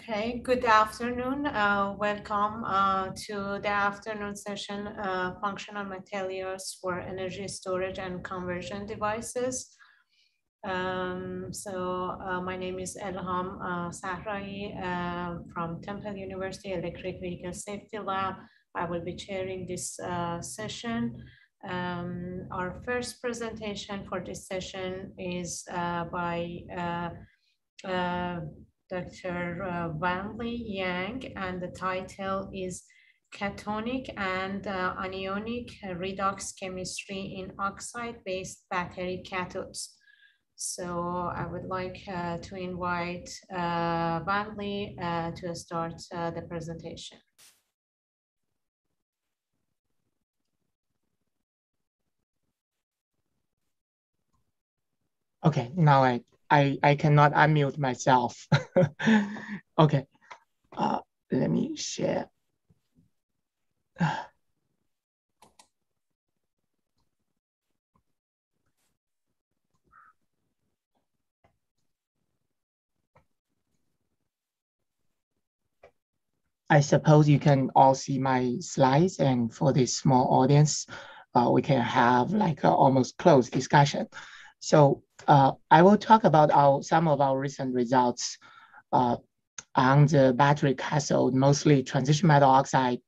Okay, good afternoon. Uh, welcome uh, to the afternoon session, uh, Functional Materials for Energy Storage and Conversion Devices. Um, so uh, my name is Elham uh, Sahraei uh, from Temple University Electric Vehicle Safety Lab. I will be chairing this uh, session. Um, our first presentation for this session is by Dr. Uh, Wanli Yang, and the title is Cationic and uh, Anionic Redox Chemistry in Oxide-Based Battery Cathodes. So I would like uh, to invite uh, Wanli uh, to start uh, the presentation. Okay, now I I, I cannot unmute myself. okay, uh, let me share. I suppose you can all see my slides and for this small audience, uh, we can have like almost closed discussion. So uh, I will talk about our, some of our recent results uh, on the battery cathode, mostly transition metal oxide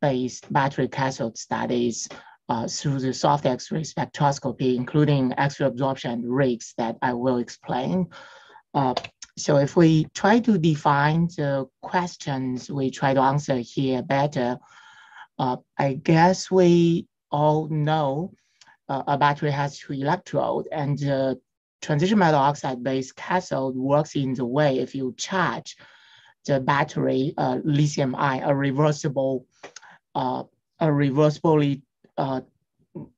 based battery cathode studies uh, through the soft X-ray spectroscopy, including X-ray absorption rates that I will explain. Uh, so if we try to define the questions we try to answer here better, uh, I guess we all know uh, a battery has two electrodes and the transition metal oxide based cathode works in the way if you charge the battery uh, lithium ion, a reversible, uh, a reversibly uh,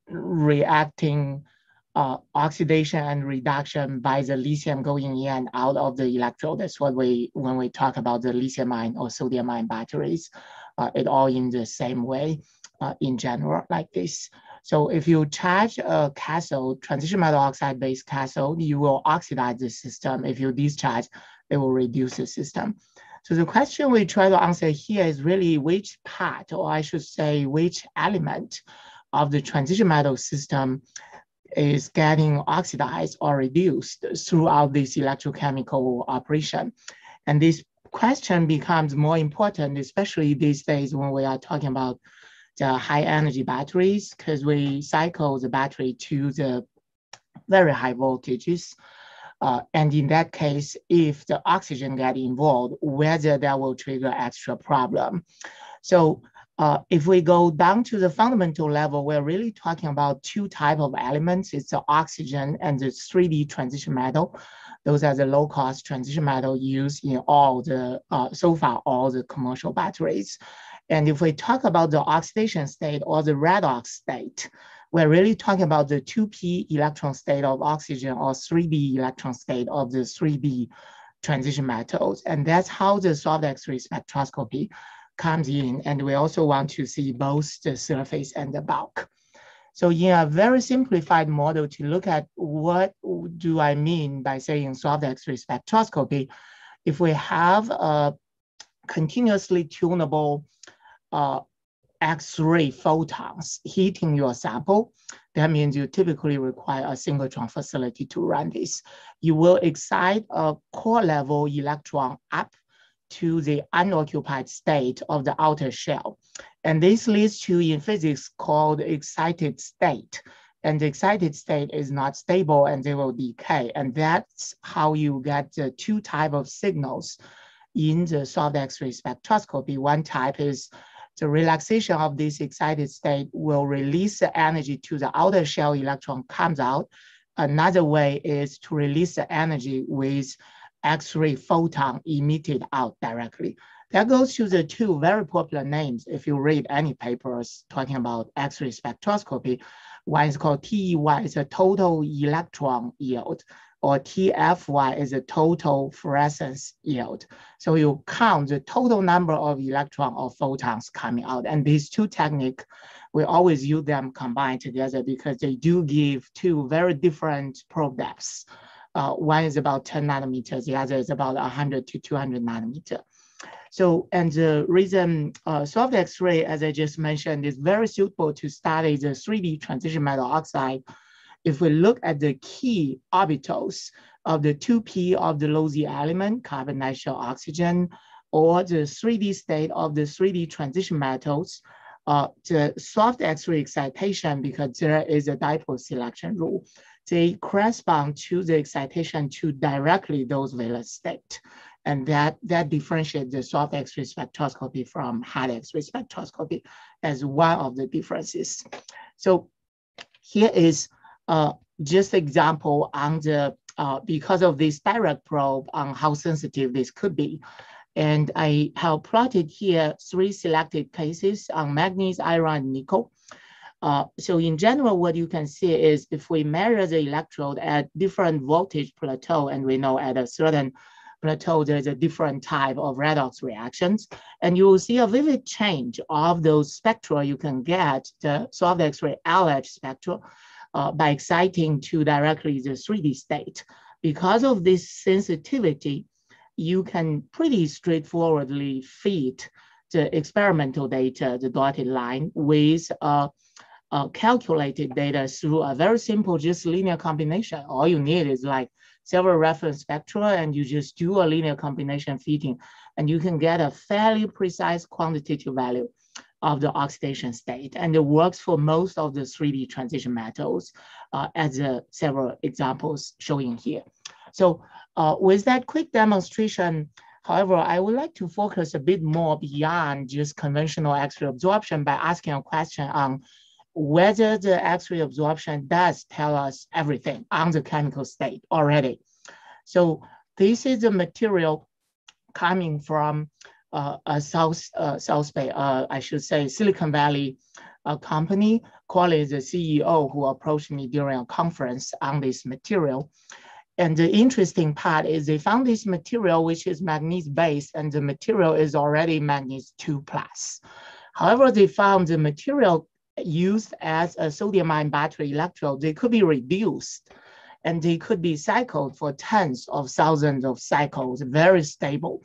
reacting uh, oxidation and reduction by the lithium going in and out of the electrode. That's what we, when we talk about the lithium ion or sodium ion batteries, uh, it all in the same way in general like this. So if you charge a cathode, transition metal oxide based cathode, you will oxidize the system. If you discharge, it will reduce the system. So the question we try to answer here is really which part, or I should say which element of the transition metal system is getting oxidized or reduced throughout this electrochemical operation. And this question becomes more important, especially these days when we are talking about the high energy batteries because we cycle the battery to the very high voltages. Uh, and in that case, if the oxygen get involved, whether that will trigger extra problem. So uh, if we go down to the fundamental level, we're really talking about two type of elements. It's the oxygen and the 3D transition metal. Those are the low cost transition metal used in all the, uh, so far, all the commercial batteries. And if we talk about the oxidation state or the redox state, we're really talking about the 2p electron state of oxygen or 3d electron state of the 3d transition metals. And that's how the soft X-ray spectroscopy comes in. And we also want to see both the surface and the bulk. So in a very simplified model to look at what do I mean by saying soft X-ray spectroscopy, if we have a continuously tunable uh, X-ray photons hitting your sample, that means you typically require a synchrotron facility to run this. You will excite a core level electron up to the unoccupied state of the outer shell. And this leads to, in physics, called excited state. And the excited state is not stable and they will decay. And that's how you get the two type of signals in the soft X-ray spectroscopy. One type is the relaxation of this excited state will release the energy to the outer shell electron comes out. Another way is to release the energy with X-ray photon emitted out directly. That goes to the two very popular names. If you read any papers talking about X-ray spectroscopy, one is called TEY, it's a total electron yield or TFY is the total fluorescence yield. So you count the total number of electron or photons coming out. And these two techniques, we always use them combined together because they do give two very different probe depths. Uh, one is about 10 nanometers, the other is about 100 to 200 nanometer. So, and the reason uh, soft X-ray, as I just mentioned, is very suitable to study the 3D transition metal oxide. If we look at the key orbitals of the 2p of the low Z element, carbon, nitrogen, oxygen, or the 3D state of the 3D transition metals, uh, the soft X-ray excitation, because there is a dipole selection rule, they correspond to the excitation to directly those valence state. And that, that differentiates the soft X-ray spectroscopy from hard X-ray spectroscopy as one of the differences. So here is uh, just example on the, uh, because of this direct probe on how sensitive this could be. And I have plotted here three selected cases on manganese, iron, and nickel. Uh, so in general, what you can see is if we measure the electrode at different voltage plateau, and we know at a certain plateau, there's a different type of redox reactions, and you will see a vivid change of those spectra you can get the soft X-ray L-edge spectra uh, by exciting to directly the 3D state. Because of this sensitivity, you can pretty straightforwardly feed the experimental data, the dotted line, with uh, uh, calculated data through a very simple, just linear combination. All you need is like several reference spectra and you just do a linear combination fitting and you can get a fairly precise quantitative value of the oxidation state. And it works for most of the 3D transition metals uh, as uh, several examples showing here. So uh, with that quick demonstration, however, I would like to focus a bit more beyond just conventional X-ray absorption by asking a question on whether the X-ray absorption does tell us everything on the chemical state already. So this is a material coming from South, uh, South Bay, uh, I should say Silicon Valley uh, company, Corley, the CEO who approached me during a conference on this material. And the interesting part is they found this material, which is manganese based, and the material is already manganese 2 plus. However, they found the material used as a sodium ion battery electrode, they could be reduced and they could be cycled for tens of thousands of cycles, very stable.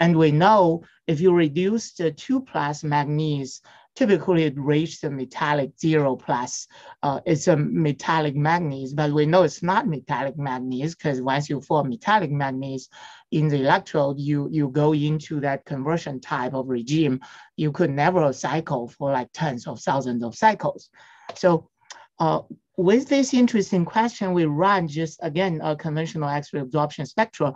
And we know if you reduce the two plus manganese typically it reaches the metallic zero plus. Uh, it's a metallic manganese, but we know it's not metallic manganese because once you form metallic manganese in the electrode, you, you go into that conversion type of regime. You could never cycle for like tens of thousands of cycles. So uh, with this interesting question, we run just again a conventional X-ray absorption spectra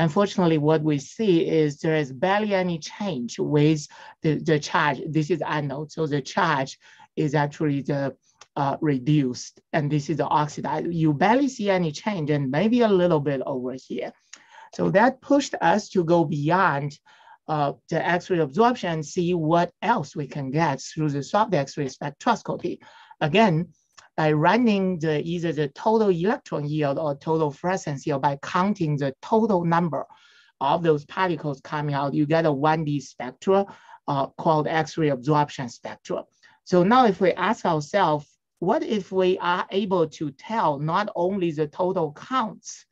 Unfortunately, what we see is there is barely any change with the, the charge. This is anode, so the charge is actually the uh, reduced, and this is the oxidized. You barely see any change, and maybe a little bit over here. So that pushed us to go beyond uh, the X-ray absorption and see what else we can get through the soft X-ray spectroscopy. Again, by running the either the total electron yield or total fluorescence yield by counting the total number of those particles coming out, you get a 1D spectra uh, called X-ray absorption spectra. So now if we ask ourselves, what if we are able to tell not only the total counts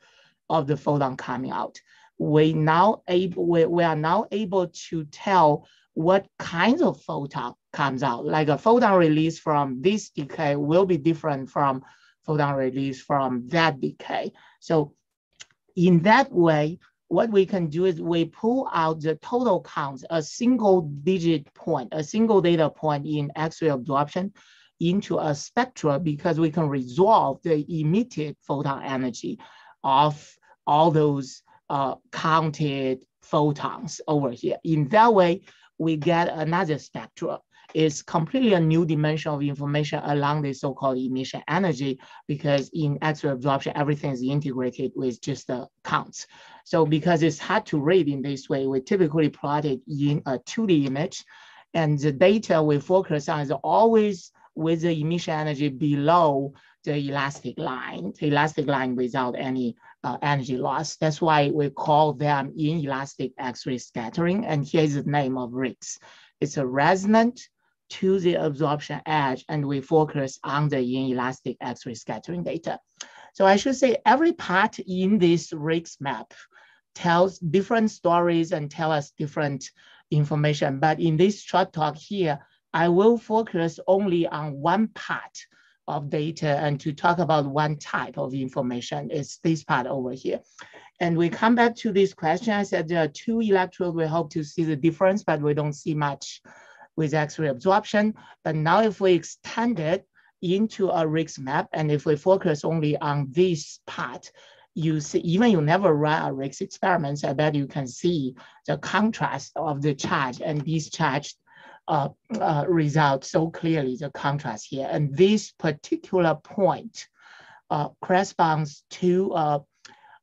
of the photon coming out, we now able we, we are now able to tell what kinds of photon comes out. Like a photon release from this decay will be different from photon release from that decay. So in that way, what we can do is we pull out the total counts, a single digit point, a single data point in X-ray absorption into a spectra because we can resolve the emitted photon energy of all those uh, counted photons over here. In that way, we get another spectra It's completely a new dimension of information along the so-called emission energy because in X-ray absorption, everything is integrated with just the counts. So because it's hard to read in this way, we typically plot it in a 2D image and the data we focus on is always with the emission energy below the elastic line, the elastic line without any uh, energy loss. That's why we call them inelastic X-ray scattering. And here's the name of RIXS. It's a resonant to the absorption edge and we focus on the inelastic X-ray scattering data. So I should say every part in this RIXS map tells different stories and tell us different information. But in this short talk here, I will focus only on one part of data and to talk about one type of information is this part over here. And we come back to this question. I said there are two electrodes. We hope to see the difference, but we don't see much with X-ray absorption. But now if we extend it into a RIXS map, and if we focus only on this part, you see, even you never run a RIXS experiment, I bet you can see the contrast of the charge and discharge uh, uh, result so clearly, the contrast here. And this particular point uh, corresponds to uh,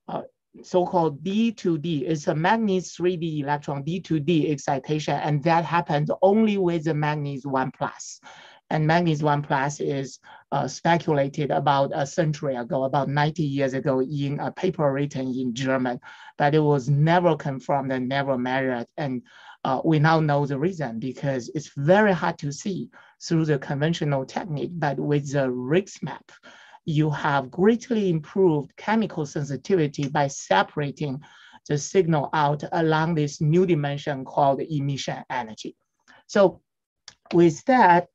uh, so-called D2D. It's a manganese 3D electron D2D excitation, and that happens only with the manganese 1 plus. And manganese 1 plus is uh, speculated about a century ago, about 90 years ago in a paper written in German, but it was never confirmed and never measured. And uh, we now know the reason because it's very hard to see through the conventional technique, but with the RIXS map, you have greatly improved chemical sensitivity by separating the signal out along this new dimension called emission energy. So with that,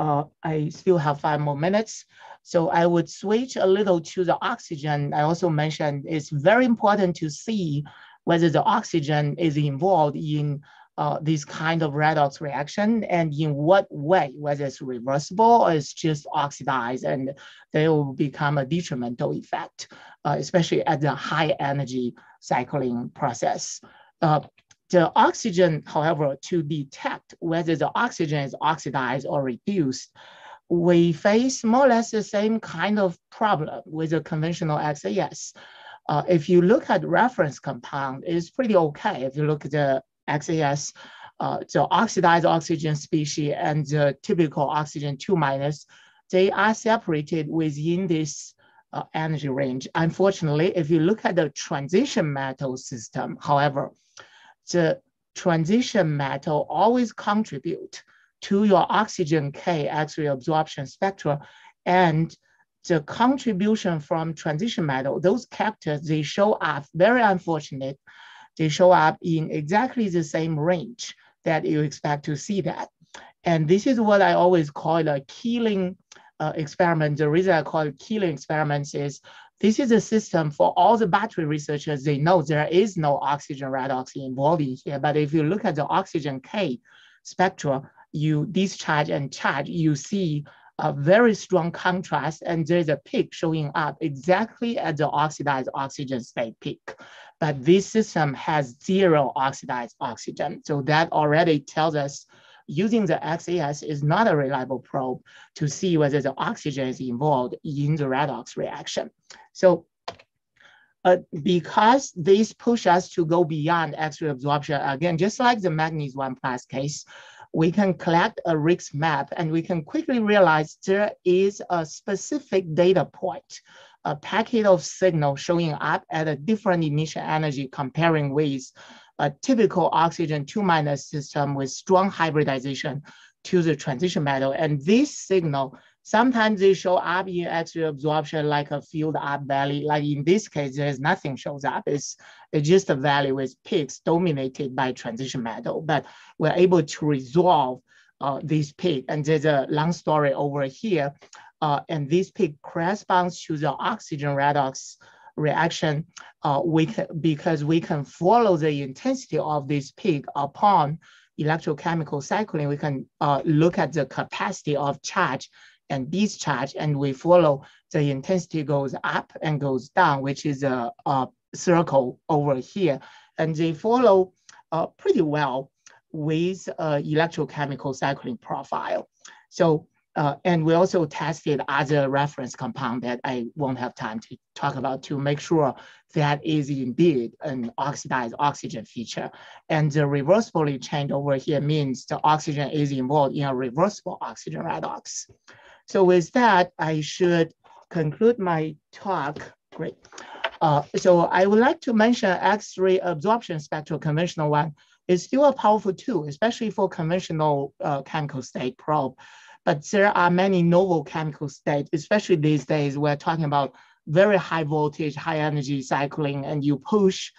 uh, I still have five more minutes. So I would switch a little to the oxygen. I also mentioned it's very important to see whether the oxygen is involved in uh, this kind of redox reaction and in what way, whether it's reversible or it's just oxidized and they will become a detrimental effect, uh, especially at the high energy cycling process. Uh, the oxygen, however, to detect whether the oxygen is oxidized or reduced, we face more or less the same kind of problem with the conventional XAS. Uh, if you look at reference compound, it's pretty okay. If you look at the XAS, uh, the oxidized oxygen species and the typical oxygen 2 minus, they are separated within this uh, energy range. Unfortunately, if you look at the transition metal system, however, the transition metal always contribute to your oxygen K X-ray absorption spectra and the contribution from transition metal, those characters, they show up very unfortunate they show up in exactly the same range that you expect to see that. And this is what I always call a killing uh, experiment. The reason I call it killing experiments is this is a system for all the battery researchers. They know there is no oxygen redox involved in here. But if you look at the oxygen K spectra, you discharge and charge, you see a very strong contrast and there's a peak showing up exactly at the oxidized oxygen state peak but this system has zero oxidized oxygen. So that already tells us using the XAS is not a reliable probe to see whether the oxygen is involved in the redox reaction. So uh, because this push us to go beyond X-ray absorption, again, just like the manganese 1 plus case, we can collect a RIXS map and we can quickly realize there is a specific data point a packet of signal showing up at a different initial energy comparing with a typical oxygen 2 minus system with strong hybridization to the transition metal. And this signal, sometimes they show up in X-ray absorption like a filled up valley. Like in this case, there's nothing shows up. It's, it's just a valley with peaks dominated by transition metal. But we're able to resolve uh, this peak. And there's a long story over here uh, and this peak corresponds to the oxygen redox reaction uh, we can, because we can follow the intensity of this peak upon electrochemical cycling. We can uh, look at the capacity of charge and discharge, and we follow the intensity goes up and goes down, which is a, a circle over here. And they follow uh, pretty well with uh, electrochemical cycling profile. So uh, and we also tested other reference compound that I won't have time to talk about to make sure that is indeed an oxidized oxygen feature. And the reversibly change over here means the oxygen is involved in a reversible oxygen redox. So with that, I should conclude my talk. Great. Uh, so I would like to mention X-ray absorption spectral conventional one is still a powerful tool, especially for conventional uh, chemical state probe. But there are many novel chemical states, especially these days, we're talking about very high voltage, high energy cycling, and you push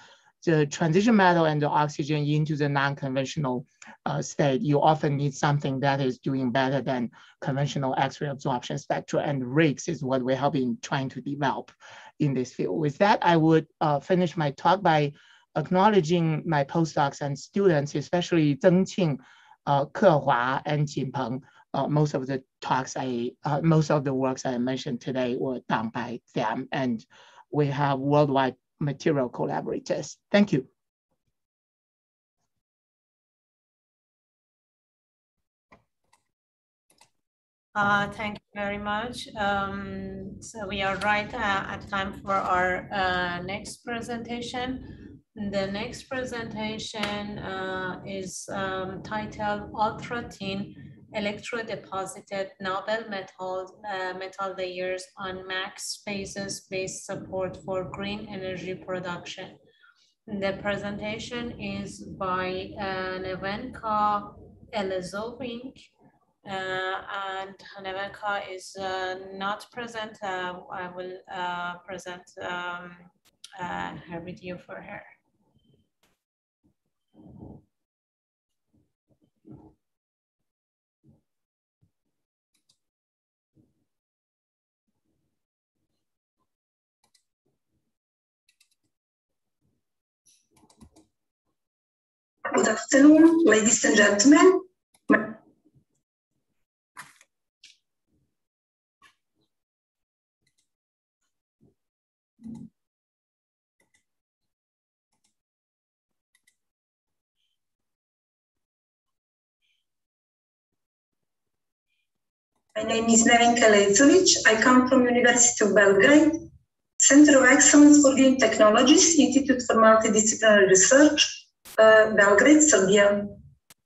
the transition metal and the oxygen into the non-conventional uh, state, you often need something that is doing better than conventional X-ray absorption spectra, and RIXS is what we have been trying to develop in this field. With that, I would uh, finish my talk by acknowledging my postdocs and students, especially Zheng Qing, uh, Ke Hua, and Jin Peng. Uh, most of the talks I, uh, most of the works I mentioned today were done by them, and we have worldwide material collaborators. Thank you. Uh, thank you very much. Um, so we are right uh, at time for our uh, next presentation. The next presentation uh, is um, titled Ultra Thin Electrodeposited Noble Metal, uh, metal Layers on MAX Phases Based Support for Green Energy Production. The presentation is by uh, Nevenka Elezovic uh, and Nevenka is uh, not present. Uh, I will present um, her video for her. Good afternoon, ladies and gentlemen. My name is Nevenka Elezovic. I come from University of Belgrade, Center of Excellence for Green Technologies, Institute for Multidisciplinary Research, uh, Belgrade, Serbia.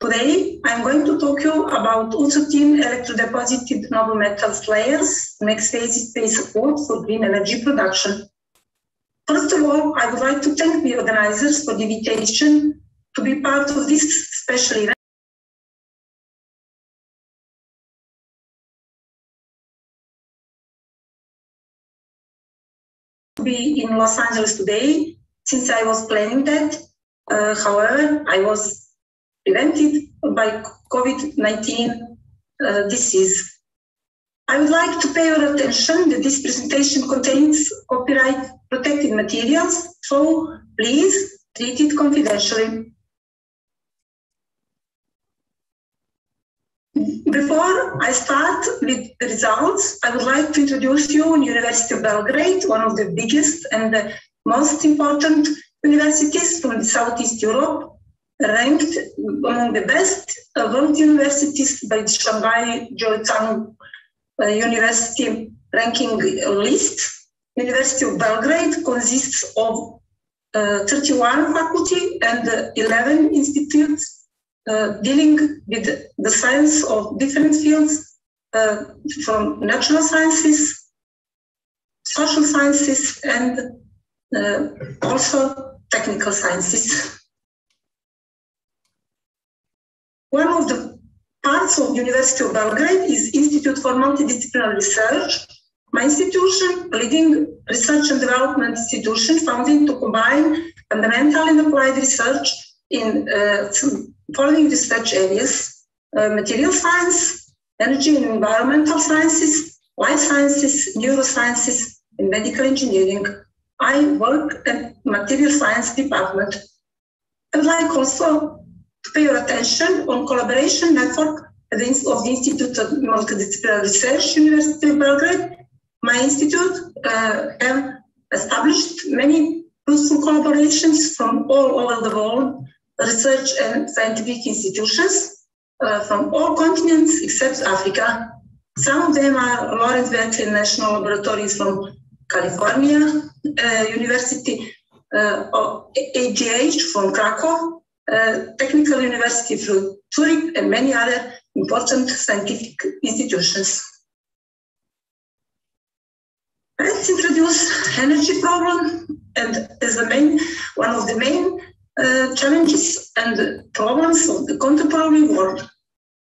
Today, I'm going to talk to you about ultra-thin electrodeposited noble metals layers, MAX phase based support for green energy production. First of all, I would like to thank the organizers for the invitation to be part of this special event. To be in Los Angeles today since I was planning that. Uh, however, I was prevented by COVID-19 uh, disease. I would like to pay your attention that this presentation contains copyright protected materials, so please treat it confidentially. Before I start with the results, I would like to introduce you University of Belgrade, one of the biggest and the most important universities from Southeast Europe, ranked among the best world universities by the Shanghai Jiaotong uh, University ranking list. University of Belgrade consists of uh, 31 faculty and 11 institutes uh, dealing with the science of different fields uh, from natural sciences, social sciences, and uh, also technical sciences. One of the parts of University of Belgrade is Institute for Multidisciplinary Research, my institution, a leading research and development institution founded to combine fundamental and applied research in uh, following research areas, uh, material science, energy and environmental sciences, life sciences, neurosciences, and medical engineering. I work at material science department. I would like also to pay your attention on collaboration network of the Institute of Multidisciplinary Research, University of Belgrade. My institute uh, have established many fruitful collaborations from all over the world research and scientific institutions uh, from all continents except Africa. Some of them are Lawrence Berkeley National Laboratories from California, University uh, of AGH from Krakow, uh, Technical University from Zurich, and many other important scientific institutions. Let's introduce energy problem, and as the main one of the main uh, challenges and problems of the contemporary world.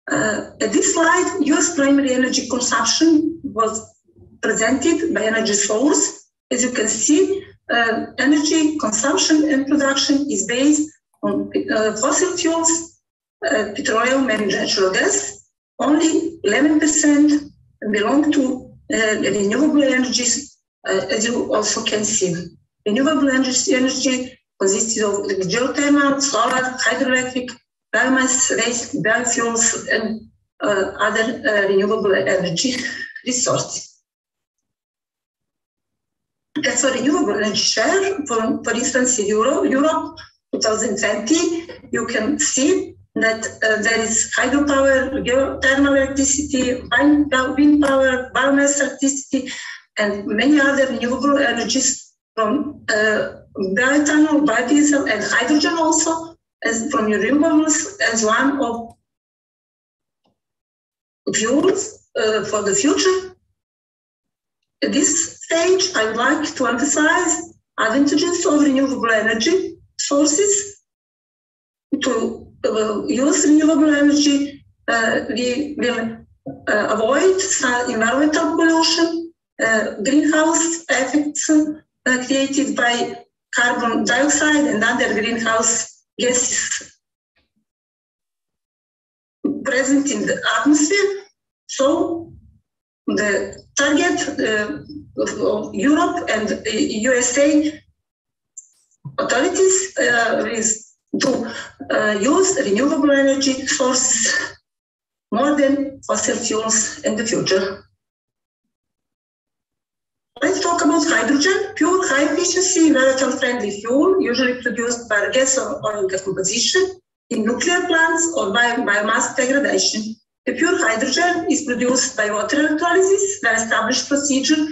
Uh, at this slide, US primary energy consumption was presented by energy source as you can see, uh, energy consumption and production is based on uh, fossil fuels, uh, petroleum and natural gas. Only 11% belong to uh, renewable energies, uh, as you also can see. Renewable energy, energy consists of geothermal, solar, hydroelectric, biomass, waste, biofuels, and uh, other renewable energy resources. Renewable energy share, for, for instance, in Europe, Europe 2020, you can see that uh, there is hydropower, geothermal electricity, wind, wind power, biomass electricity, and many other renewable energies from uh, bioethanol, biodiesel, and hydrogen also, as from renewables as one of fuels uh, for the future. At this stage, I would like to emphasize advantages of renewable energy sources. To uh, use renewable energy, uh, we will uh, avoid some environmental pollution, uh, greenhouse effects uh, created by carbon dioxide and other greenhouse gases present in the atmosphere. So the target uh, Europe and USA authorities uh, is to uh, use renewable energy sources more than fossil fuels in the future. Let's talk about hydrogen, pure high efficiency environmental friendly fuel, usually produced by gas or oil decomposition in nuclear plants or by biomass degradation. The pure hydrogen is produced by water electrolysis, the established procedure,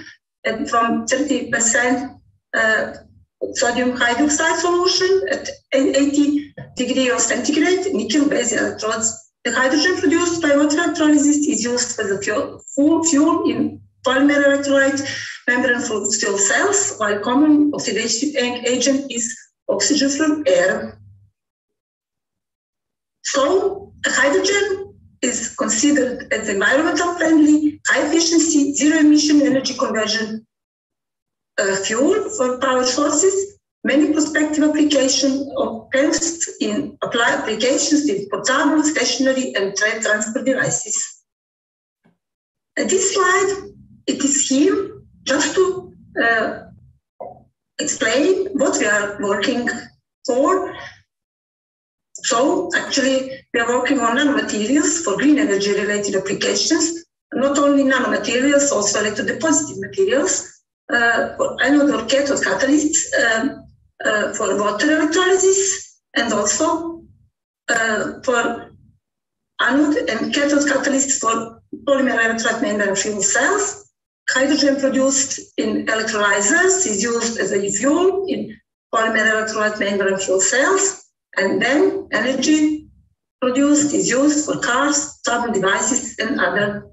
and from 30% uh, sodium hydroxide solution at 80 degrees of centigrade, nickel-based electrodes. The hydrogen produced by water electrolysis is used as a fuel, fuel in polymer electrolyte membrane fuel cells, while common oxidation agent is oxygen from air. So hydrogen is considered as environmental friendly, high efficiency, zero emission energy conversion uh, fuel for power sources. Many prospective applications of PEMS in applications in portable, stationary, and trade transport devices. This slide, it is here just to uh, explain what we are working for so actually, we are working on nanomaterials for green energy related applications, not only nanomaterials, also electrodepositive materials, uh, for anode or cathode catalysts um, uh, for water electrolysis, and also uh, for anode and cathode catalysts for polymer electrolyte membrane fuel cells. Hydrogen produced in electrolyzers is used as a fuel in polymer electrolyte membrane fuel cells. And then energy produced is used for cars, travel devices, and other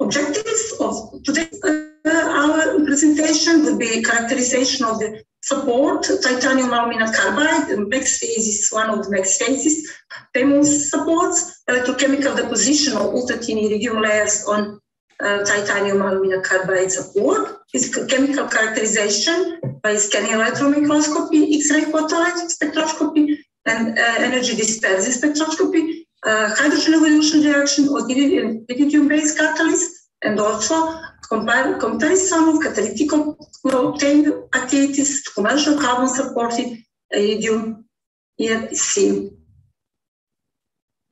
objectives of today's uh, our presentation would be characterization of the support, titanium aluminum carbide, the MAX phase is one of the MAX phases, famous supports, electrochemical deposition of ultra-thin iridium layers on uh, titanium aluminum carbide support, physical chemical characterization by scanning electron microscopy, X-ray photoelectric spectroscopy, and uh, energy dispersion spectroscopy, uh, hydrogen evolution reaction or iridium-based catalyst, and also compare, comparison of catalytic obtained activities to commercial carbon-supported iridium ERC.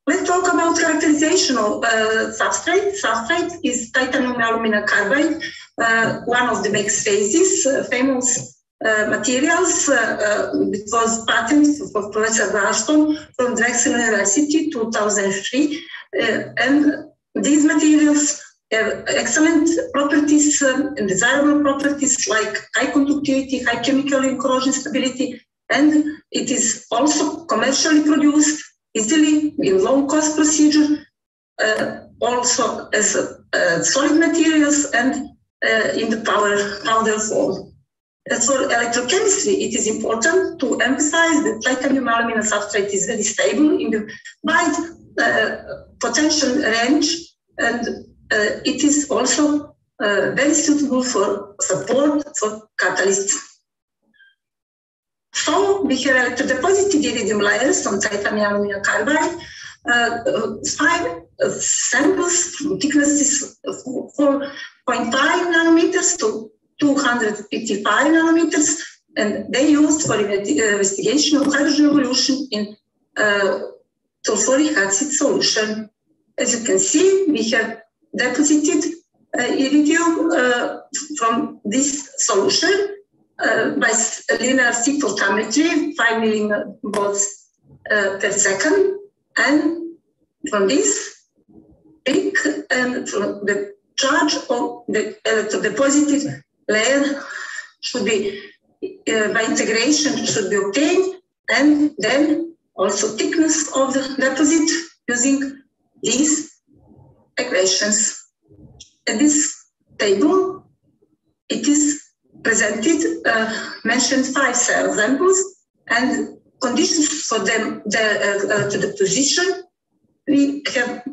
Let's talk about characterization of uh, substrate. Substrate is titanium aluminum carbide, uh, one of the MAX phases, uh, famous uh, materials. Uh, uh, it was patented for Professor Gladston from Drexel University 2003. and these materials have excellent properties um, and desirable properties like high conductivity, high chemical and corrosion stability, and it is also commercially produced easily in low cost procedure, uh, also as uh, solid materials and uh, in the powder form. As for electrochemistry, it is important to emphasize that titanium aluminum substrate is very stable in the wide uh, potential range, and uh, it is also uh, very suitable for support for catalysts. So we have electrodeposited iridium layers on titanium aluminum carbide, uh, five uh, samples from thicknesses of 4.5 nanometers to 255 nanometers, and they used for investigation of hydrogen evolution in uh, sulfuric acid solution. As you can see, we have deposited uh, iridium uh, from this solution uh, by linear sea photometry, 5 millivolts per second. And from this peak and from the charge of the positive layer should be, uh, by integration, should be obtained. And then also thickness of the deposit using these equations. In this table, it is presented, uh, mentioned five cell samples and conditions for them the, uh, uh, to the position. We have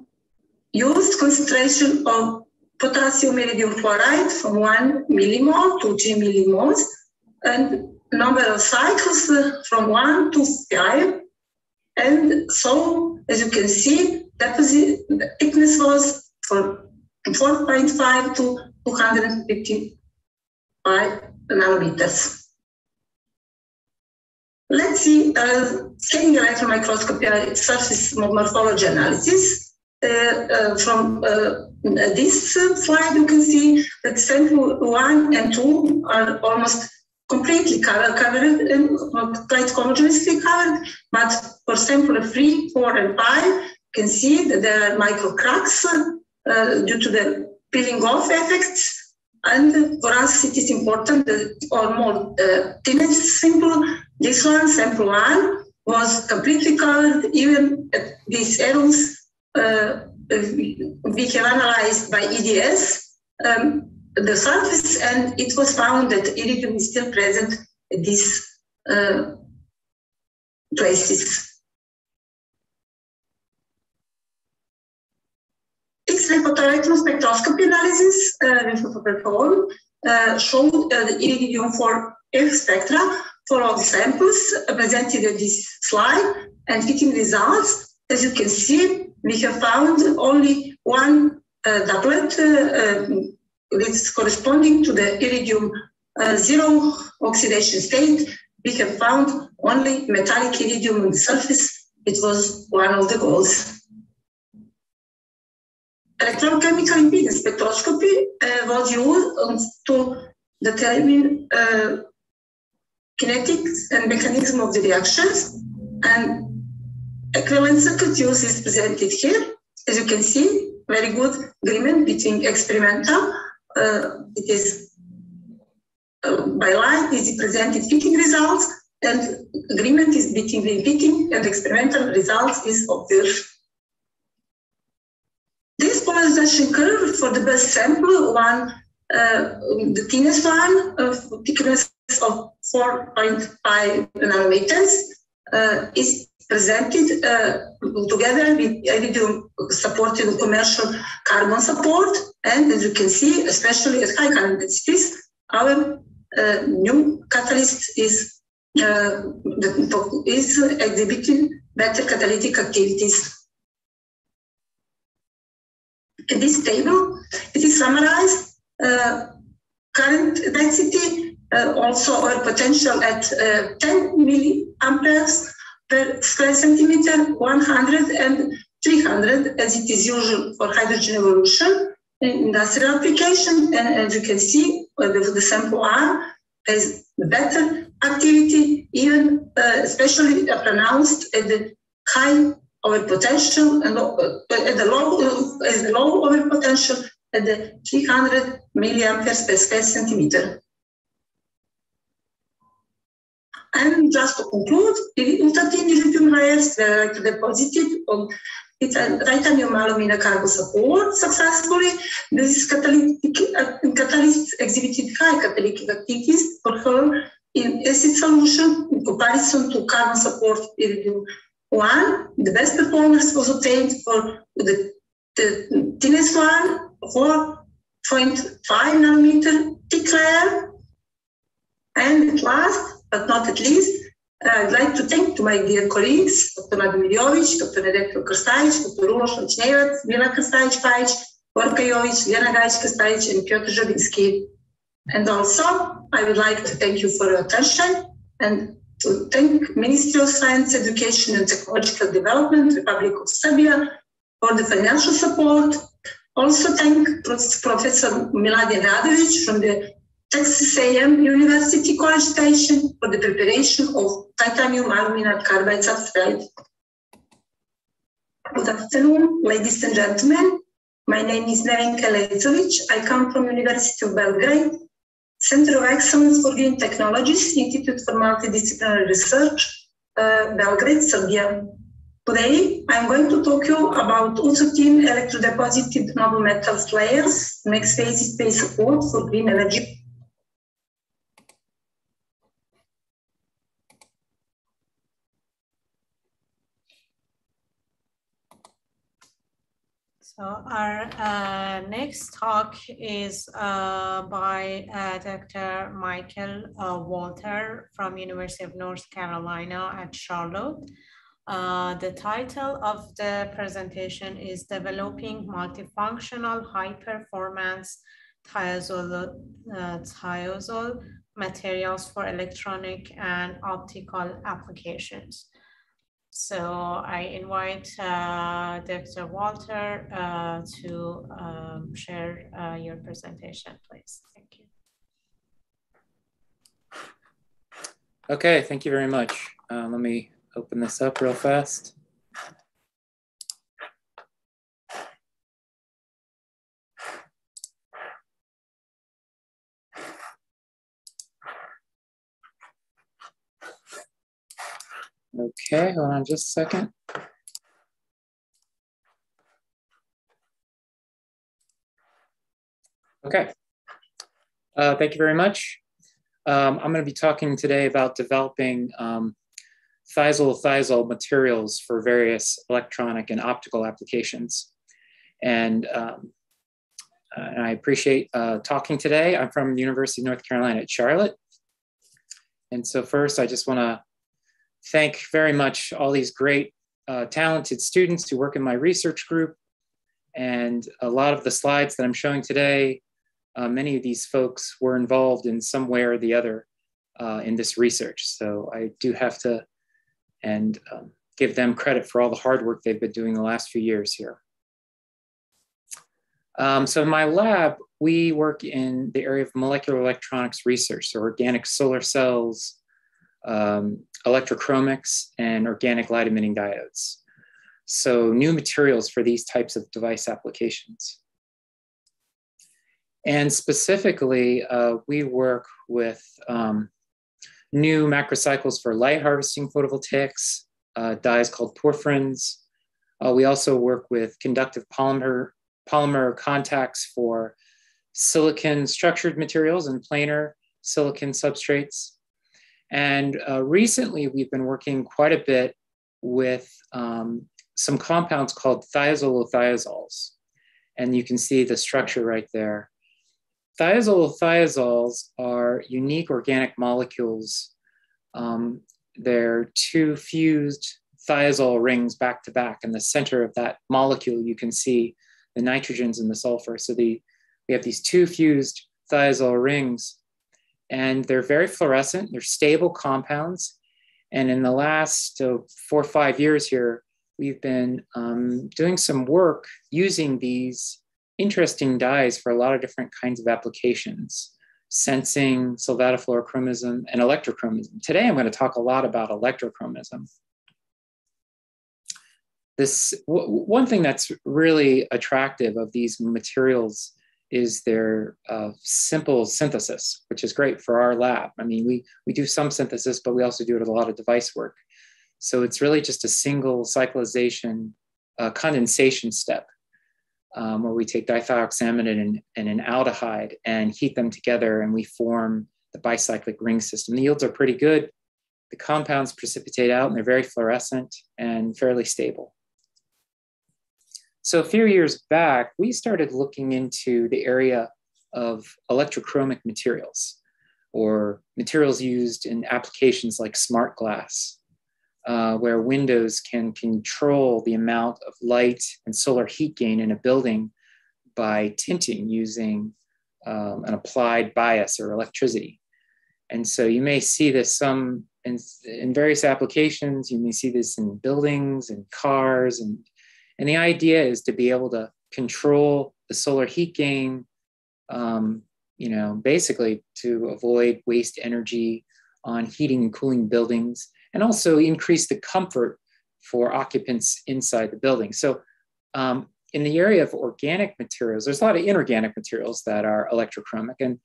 used concentration of potassium iridium chloride from 1 millimole to 3 millimoles and number of cycles from 1 to 5 and so, as you can see, deposit the thickness was from 4.5 to 255 nanometers. Let's see uh, scanning electron microscopy uh, surface morphology analysis. Uh, uh, from uh, this slide, you can see that sample one and two are almost completely covered, covered and quite homogeneously covered, but for sample three, four, and five, you can see that there are micro cracks uh, due to the peeling off effects. And for us, it is important that, or more uh, teenage sample, this one, sample one, was completely covered, even at these errors uh, we have analyzed by EDS. Um, the surface, and it was found that iridium is still present at these uh, places. X-ray photoelectron spectroscopy analysis uh, we performed uh, showed uh, the iridium for F spectra for all the samples presented in this slide and fitting results. As you can see, we have found only one uh, doublet uh, um, it's corresponding to the iridium uh, zero oxidation state, we have found only metallic iridium on the surface. It was one of the goals. Electrochemical impedance spectroscopy uh, was used to determine uh, kinetics and mechanism of the reactions. And equivalent circuit use is presented here. As you can see, very good agreement between experimental uh, it is uh, by line is presented fitting results and agreement is between the fitting and experimental results is observed. This polarization curve for the best sample, one, uh, the thinnest one, of thickness of 4.5 nanometers, uh, is presented uh, together with supported commercial carbon support. And as you can see, especially at high current densities, our uh, new catalyst is, uh, is exhibiting better catalytic activities. In this table, it is summarized uh, current density, also our potential at uh, 10 milliamperes per square centimeter, 100 and 300, as it is usual for hydrogen evolution in industrial application. And as you can see, the, the sample R has better activity, even uh, especially pronounced at the high over potential and uh, at the low, uh, as low over potential at the 300 milliamperes per square centimeter. And just to conclude, lithium layers were deposited on titanium aluminum carbon support successfully. This catalytic, uh, catalyst exhibited high catalytic activities for HER in acid solution in comparison to carbon support iridium 1. The best performance was obtained for the, the thinnest one, for nanometer thick layer. And at last, but not at least, uh, I'd like to thank to my dear colleagues, Dr. Nadu Miljovic, Dr. Nedeljko Krstajic, Dr. Uroš Lačnjevac, Mila Krstajic-Pajic, Borka Jovic, Ljiljana Gajic-Krstajic, and Piotr Żabiński. And also, I would like to thank you for your attention and to thank Ministry of Science, Education and Technological Development, Republic of Serbia, for the financial support. Also thank Professor Miladin Radovic from the Texas A&M University College Station for the preparation of titanium aluminum carbide substrate. Good afternoon, ladies and gentlemen. My name is Nevenka Elezovic. I come from University of Belgrade, Center of Excellence for Green Technologies, Institute for Multidisciplinary Research, uh, Belgrade, Serbia. Today, I'm going to talk to you about ultra-thin electrodeposited noble metals layers, MAX phase based support for green energy So our uh, next talk is uh, by uh, Dr. Michael uh, Walter from University of North Carolina at Charlotte. Uh, the title of the presentation is Developing Multifunctional High Performance Thiazole, uh, thiazole Materials for Electronic and Optical Applications. So I invite uh, Dr. Walter uh, to um, share uh, your presentation, please. Thank you. Okay, thank you very much. Uh, let me open this up real fast. Okay, hold on just a second. Okay, uh, thank you very much. Um, I'm going to be talking today about developing um, thiazole materials for various electronic and optical applications. And, um, uh, and I appreciate uh, talking today. I'm from the University of North Carolina at Charlotte. And so first, I just want to thank very much all these great, uh, talented students who work in my research group. And a lot of the slides that I'm showing today, uh, many of these folks were involved in some way or the other uh, in this research. So I do have to and um, give them credit for all the hard work they've been doing the last few years here. Um, so in my lab, we work in the area of molecular electronics research, so organic solar cells, um, electrochromics, and organic light emitting diodes. So new materials for these types of device applications. And specifically, uh, we work with um, new macrocycles for light harvesting photovoltaics, uh, dyes called porphyrins. Uh, we also work with conductive polymer, polymer contacts for silicon structured materials and planar silicon substrates. And uh, recently, we've been working quite a bit with um, some compounds called thiazolothiazoles. And you can see the structure right there. Thiazolothiazoles are unique organic molecules. Um, they're two fused thiazole rings back to back. In the center of that molecule, you can see the nitrogens and the sulfur. So the, we have these two fused thiazole rings and they're very fluorescent. They're stable compounds. And in the last uh, four or five years here, we've been um, doing some work using these interesting dyes for a lot of different kinds of applications sensing, solvatofluorochromism, and electrochromism. Today, I'm going to talk a lot about electrochromism. This one thing that's really attractive of these materials is their uh, simple synthesis, which is great for our lab. I mean, we, we do some synthesis, but we also do it a lot of device work. So it's really just a single cyclization uh, condensation step um, where we take dithioxaminate and, and an aldehyde and heat them together and we form the bicyclic ring system. The yields are pretty good. The compounds precipitate out and they're very fluorescent and fairly stable. So a few years back, we started looking into the area of electrochromic materials or materials used in applications like smart glass, uh, where windows can control the amount of light and solar heat gain in a building by tinting using um, an applied bias or electricity. And so you may see this some in, in various applications. You may see this in buildings and cars. And, and the idea is to be able to control the solar heat gain, um, you know, basically to avoid waste energy on heating and cooling buildings and also increase the comfort for occupants inside the building. So um, in the area of organic materials, there's a lot of inorganic materials that are electrochromic. And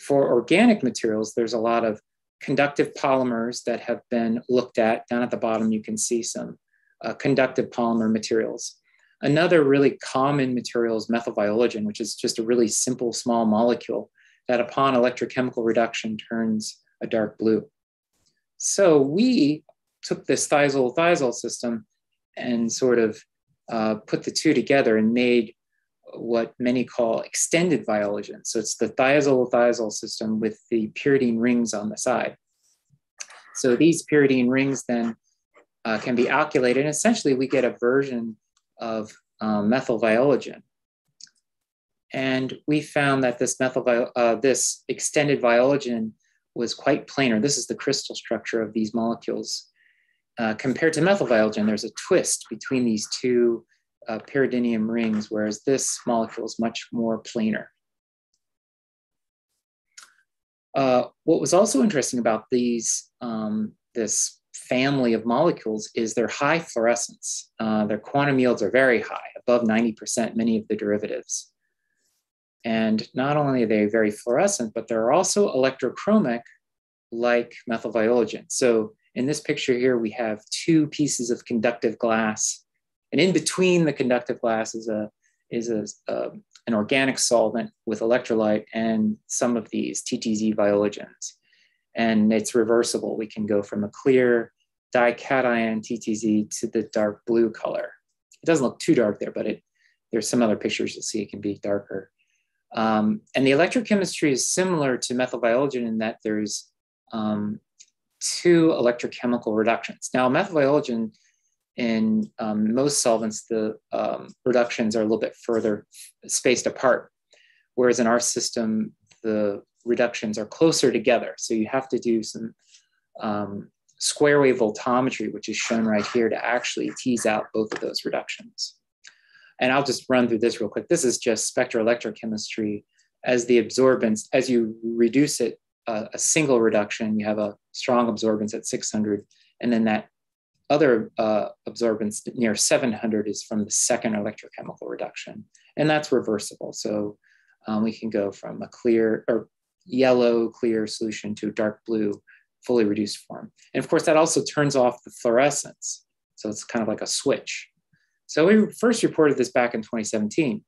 for organic materials, there's a lot of conductive polymers that have been looked at. Down at the bottom, you can see some uh, conductive polymer materials. Another really common material is methylviologen, which is just a really simple small molecule that upon electrochemical reduction turns a dark blue. So we took this thiazole-thiazole system and sort of uh, put the two together and made what many call extended viologen. So it's the thiazole-thiazole system with the pyridine rings on the side. So these pyridine rings then uh, can be alkylated. And essentially, we get a version of um, methyl viologen. And we found that this methyl, uh, this extended viologen was quite planar. This is the crystal structure of these molecules. Uh, compared to methyl viologen, there's a twist between these two uh, pyridinium rings, whereas this molecule is much more planar. Uh, what was also interesting about these, um, this family of molecules is their high fluorescence. Uh, their quantum yields are very high, above 90%, many of the derivatives. And not only are they very fluorescent, but they're also electrochromic like methyl viologen. So in this picture here, we have two pieces of conductive glass and in between the conductive glass is a is a, uh, an organic solvent with electrolyte and some of these TTZ viologens. And it's reversible. We can go from a clear dication TTZ to the dark blue color. It doesn't look too dark there, but it there's some other pictures you'll see it can be darker. Um, and the electrochemistry is similar to methyl viologen in that there's um, two electrochemical reductions. Now, methyl viologen in um, most solvents, the um, reductions are a little bit further spaced apart, whereas in our system, the reductions are closer together. So you have to do some um, square wave voltammetry, which is shown right here to actually tease out both of those reductions. And I'll just run through this real quick. This is just spectroelectrochemistry as the absorbance, as you reduce it, uh, a single reduction, you have a strong absorbance at 600, and then that other uh, absorbance near 700 is from the second electrochemical reduction, and that's reversible. So um, we can go from a clear or yellow clear solution to a dark blue fully reduced form. And of course, that also turns off the fluorescence. So it's kind of like a switch. So we first reported this back in 2017.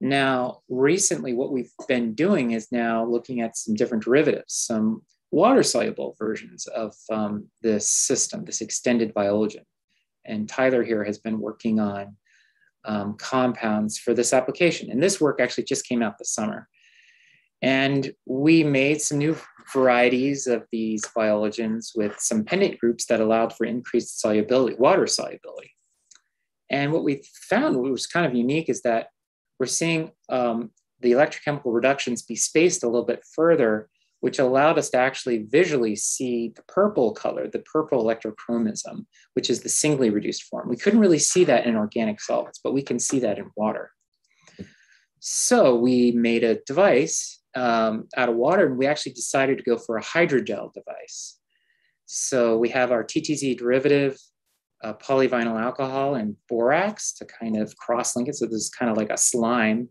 Now, recently, what we've been doing is now looking at some different derivatives, some water soluble versions of um, this system, this extended viologen. And Tyler here has been working on um, compounds for this application. And this work actually just came out this summer. And we made some new varieties of these viologens with some pendant groups that allowed for increased solubility, water solubility. And what we found, was kind of unique, is that we're seeing um, the electrochemical reductions be spaced a little bit further which allowed us to actually visually see the purple color, the purple electrochromism, which is the singly reduced form. We couldn't really see that in organic solvents, but we can see that in water. So we made a device um, out of water, and we actually decided to go for a hydrogel device. So we have our TTZ derivative, uh, polyvinyl alcohol, and borax to kind of cross-link it. So this is kind of like a slime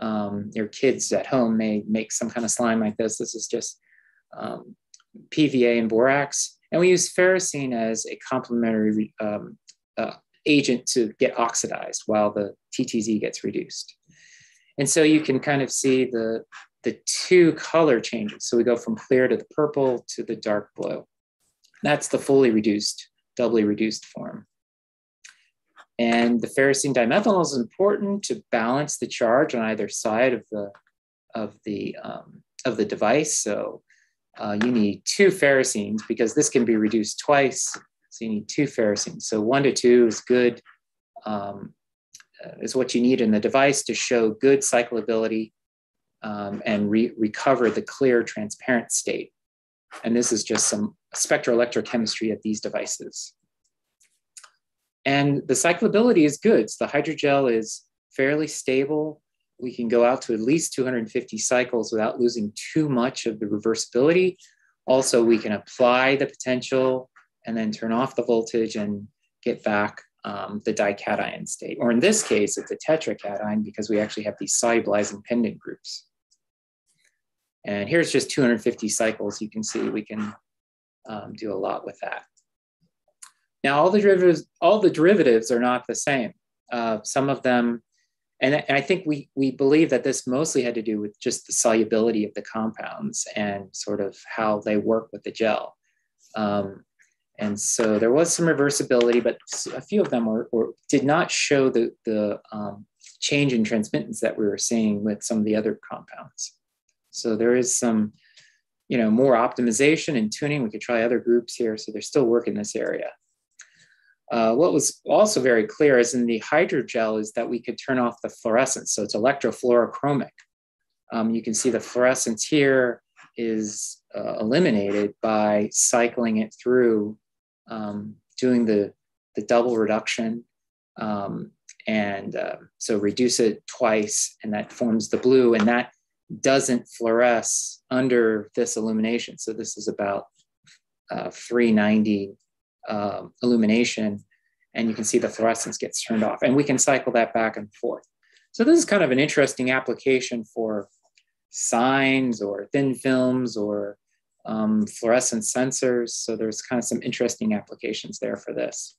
um, your kids at home may make some kind of slime like this. This is just um, PVA and borax. And we use ferrocene as a complementary um, uh, agent to get oxidized while the TTZ gets reduced. And so you can kind of see the, the two color changes. So we go from clear to the purple to the dark blue. That's the fully reduced, doubly reduced form. And the ferrocene dimethanol is important to balance the charge on either side of the of the, um, of the device. So uh, you need two ferrocenes because this can be reduced twice. So you need two ferrocenes. So one to two is good, um, uh, is what you need in the device to show good cyclability um, and re recover the clear transparent state. And this is just some spectroelectrochemistry of these devices. And the cyclability is good. So the hydrogel is fairly stable. We can go out to at least 250 cycles without losing too much of the reversibility. Also, we can apply the potential and then turn off the voltage and get back um, the dication state. Or in this case, it's a tetracation because we actually have these solubilizing pendant groups. And here's just 250 cycles. You can see we can um, do a lot with that. Now, all the derivatives, all the derivatives are not the same. Uh, some of them, and, and I think we, we believe that this mostly had to do with just the solubility of the compounds and sort of how they work with the gel. Um, and so there was some reversibility, but a few of them were, were did not show the, the um, change in transmittance that we were seeing with some of the other compounds. So there is some, you know, more optimization and tuning. We could try other groups here. So there's still work in this area. Uh, what was also very clear is in the hydrogel is that we could turn off the fluorescence. So it's electrofluorochromic. Um, you can see the fluorescence here is uh, eliminated by cycling it through, um, doing the, the double reduction. Um, and uh, so reduce it twice and that forms the blue and that doesn't fluoresce under this illumination. So this is about uh, 390 um, illumination, and you can see the fluorescence gets turned off. And we can cycle that back and forth. So this is kind of an interesting application for signs or thin films or um, fluorescent sensors. So there's kind of some interesting applications there for this.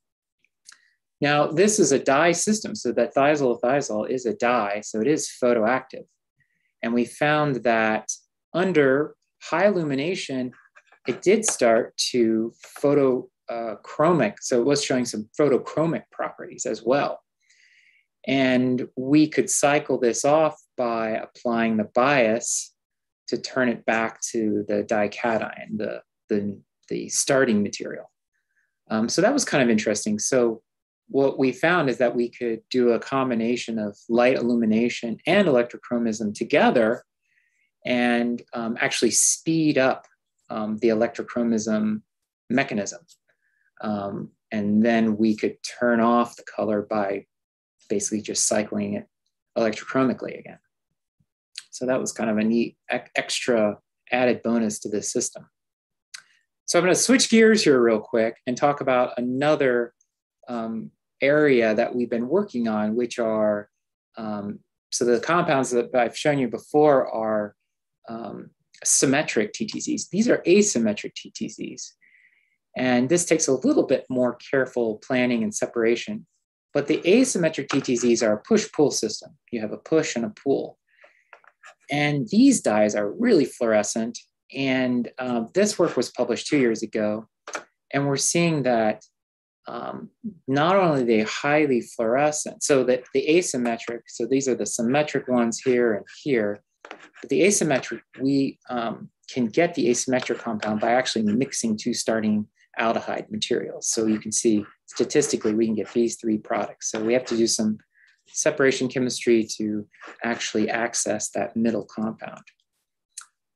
Now, this is a dye system. So that thiazole is a dye, so it is photoactive. And we found that under high illumination, it did start to photochromic. So it was showing some photochromic properties as well. And we could cycle this off by applying the bias to turn it back to the dication, the, the, the starting material. Um, so that was kind of interesting. So what we found is that we could do a combination of light illumination and electrochromism together and um, actually speed up um, the electrochromism mechanism. Um, and then we could turn off the color by basically just cycling it electrochromically again. So that was kind of a neat extra added bonus to this system. So I'm going to switch gears here real quick and talk about another um, area that we've been working on, which are um, so the compounds that I've shown you before are um, symmetric TTZs. These are asymmetric TTZs. And this takes a little bit more careful planning and separation. But the asymmetric TTZs are a push-pull system. You have a push and a pull. And these dyes are really fluorescent. And uh, this work was published two years ago. And we're seeing that um, not only they highly fluorescent, so that the asymmetric, so these are the symmetric ones here and here, but the asymmetric, we um, can get the asymmetric compound by actually mixing two starting aldehyde materials. So you can see statistically we can get these three products. So we have to do some separation chemistry to actually access that middle compound.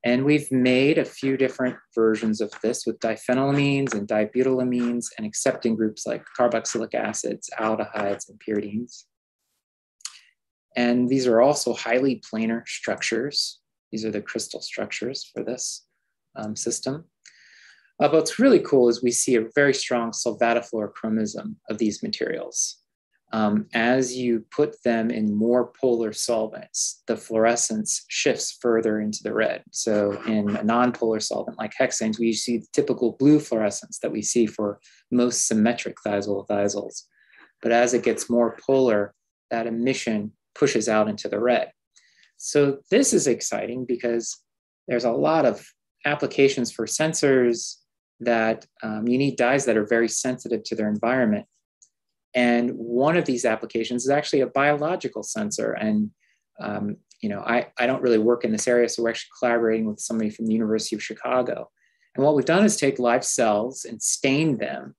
And we've made a few different versions of this with diphenylamines and dibutylamines and accepting groups like carboxylic acids, aldehydes, and pyridines. And these are also highly planar structures. These are the crystal structures for this um, system. Uh, but what's really cool is we see a very strong solvatofluorochromism of these materials um, as you put them in more polar solvents, the fluorescence shifts further into the red. So in a non-polar solvent like hexanes, we see the typical blue fluorescence that we see for most symmetric thiazolothiazoles. But as it gets more polar, that emission pushes out into the red. So this is exciting because there's a lot of applications for sensors that um, you need dyes that are very sensitive to their environment and one of these applications is actually a biological sensor. And um, you know, I, I don't really work in this area, so we're actually collaborating with somebody from the University of Chicago. And what we've done is take live cells and stain them.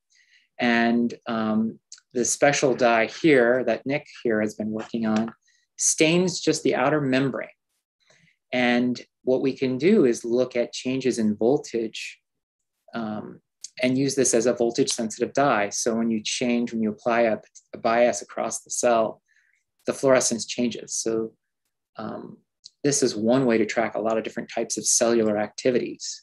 And um, the special dye here that Nick here has been working on stains just the outer membrane. And what we can do is look at changes in voltage um, and use this as a voltage sensitive dye. So when you change, when you apply a, a bias across the cell, the fluorescence changes. So um, this is one way to track a lot of different types of cellular activities.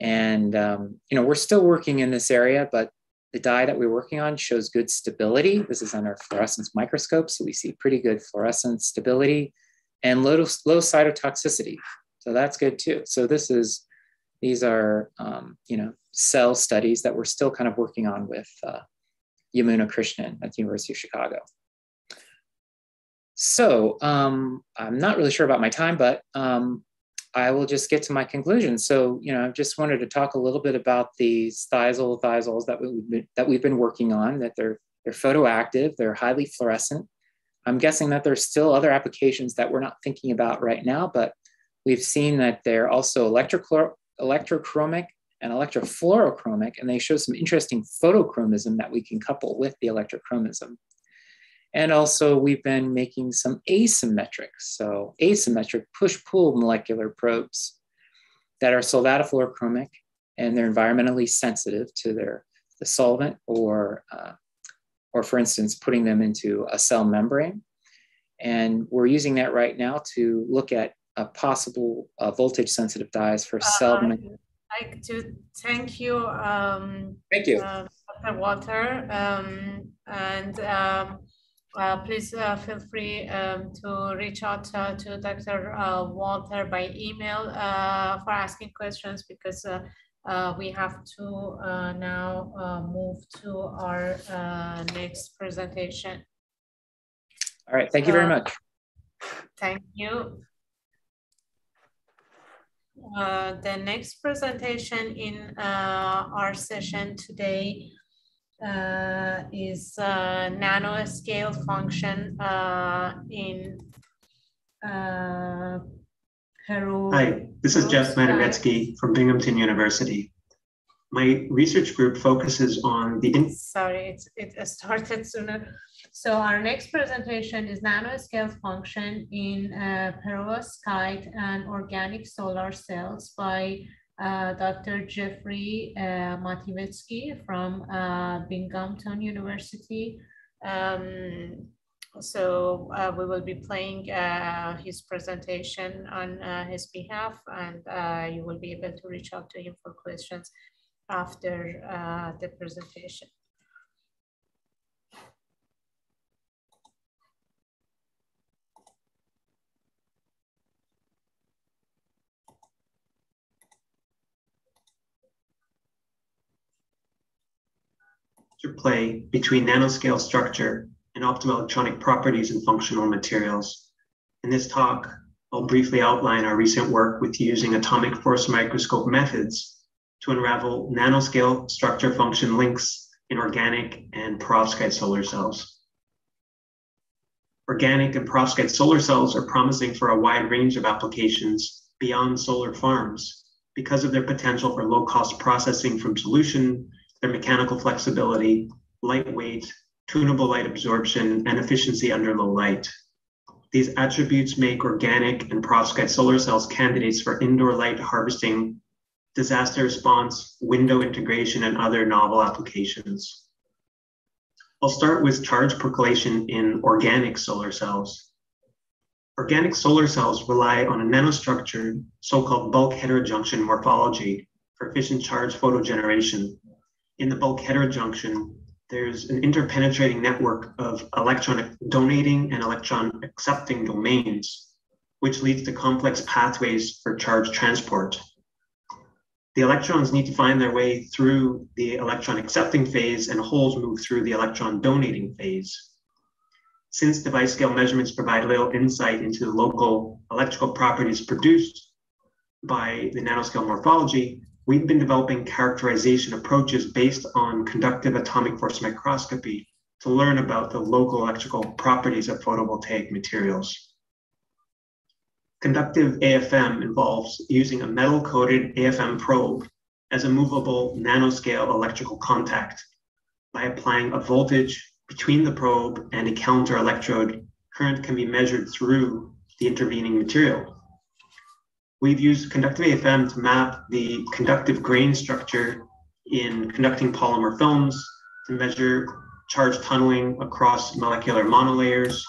And um, you know, we're still working in this area, but the dye that we're working on shows good stability. This is on our fluorescence microscope, so we see pretty good fluorescence stability and low, low cytotoxicity. So that's good too. So this is, these are, um, you know, cell studies that we're still kind of working on with uh, Yamuna Krishnan at the University of Chicago. So um, I'm not really sure about my time, but um, I will just get to my conclusion. So, you know, I just wanted to talk a little bit about these thiazolothiazoles that we've been, that we've been working on, that they're, they're photoactive, they're highly fluorescent. I'm guessing that there's still other applications that we're not thinking about right now, but we've seen that they're also electrochromic and electrofluorochromic, and they show some interesting photochromism that we can couple with the electrochromism. And also we've been making some asymmetric, so asymmetric push-pull molecular probes that are solvatofluorochromic and they're environmentally sensitive to their the solvent or, uh, or for instance, putting them into a cell membrane. And we're using that right now to look at a possible uh, voltage sensitive dyes for cell. Uh, I'd like to thank you. Um, thank you. Uh, Dr. Walter. Um, and um, uh, please uh, feel free um, to reach out uh, to Dr. Uh, Walter by email uh, for asking questions because uh, we have to now move to our next presentation. All right, thank you very much. Thank you. The next presentation in our session today uh, is uh, nanoscale function uh, in uh, Peru. Hi, this is Jeff Mativetsky from Binghamton University. My research group focuses on the. Sorry, it, it started sooner. So our next presentation is nanoscale function in uh, perovskite and organic solar cells by uh, Dr. Jeffrey uh, from uh, Binghamton University. Um, so uh, we will be playing uh, his presentation on uh, his behalf and you will be able to reach out to him for questions after the presentation. Interplay between nanoscale structure and optoelectronic properties and functional materials. In this talk, I'll briefly outline our recent work with using atomic force microscope methods to unravel nanoscale structure function links in organic and perovskite solar cells. Organic and perovskite solar cells are promising for a wide range of applications beyond solar farms because of their potential for low cost processing from solution their mechanical flexibility, lightweight, tunable light absorption, and efficiency under low light. These attributes make organic and perovskite solar cells candidates for indoor light harvesting, disaster response, window integration, and other novel applications. I'll start with charge percolation in organic solar cells. Organic solar cells rely on a nanostructured, so-called bulk heterojunction morphology for efficient charge photogeneration in the bulk heterojunction, there's an interpenetrating network of electron donating and electron accepting domains, which leads to complex pathways for charge transport. The electrons need to find their way through the electron accepting phase and holes move through the electron donating phase. Since device scale measurements provide little insight into the local electrical properties produced by the nanoscale morphology, we've been developing characterization approaches based on conductive atomic force microscopy to learn about the local electrical properties of photovoltaic materials. Conductive AFM involves using a metal coated AFM probe as a movable nanoscale electrical contact. By applying a voltage between the probe and a counter electrode, current can be measured through the intervening material. We've used conductive AFM to map the conductive grain structure in conducting polymer films to measure charge tunneling across molecular monolayers,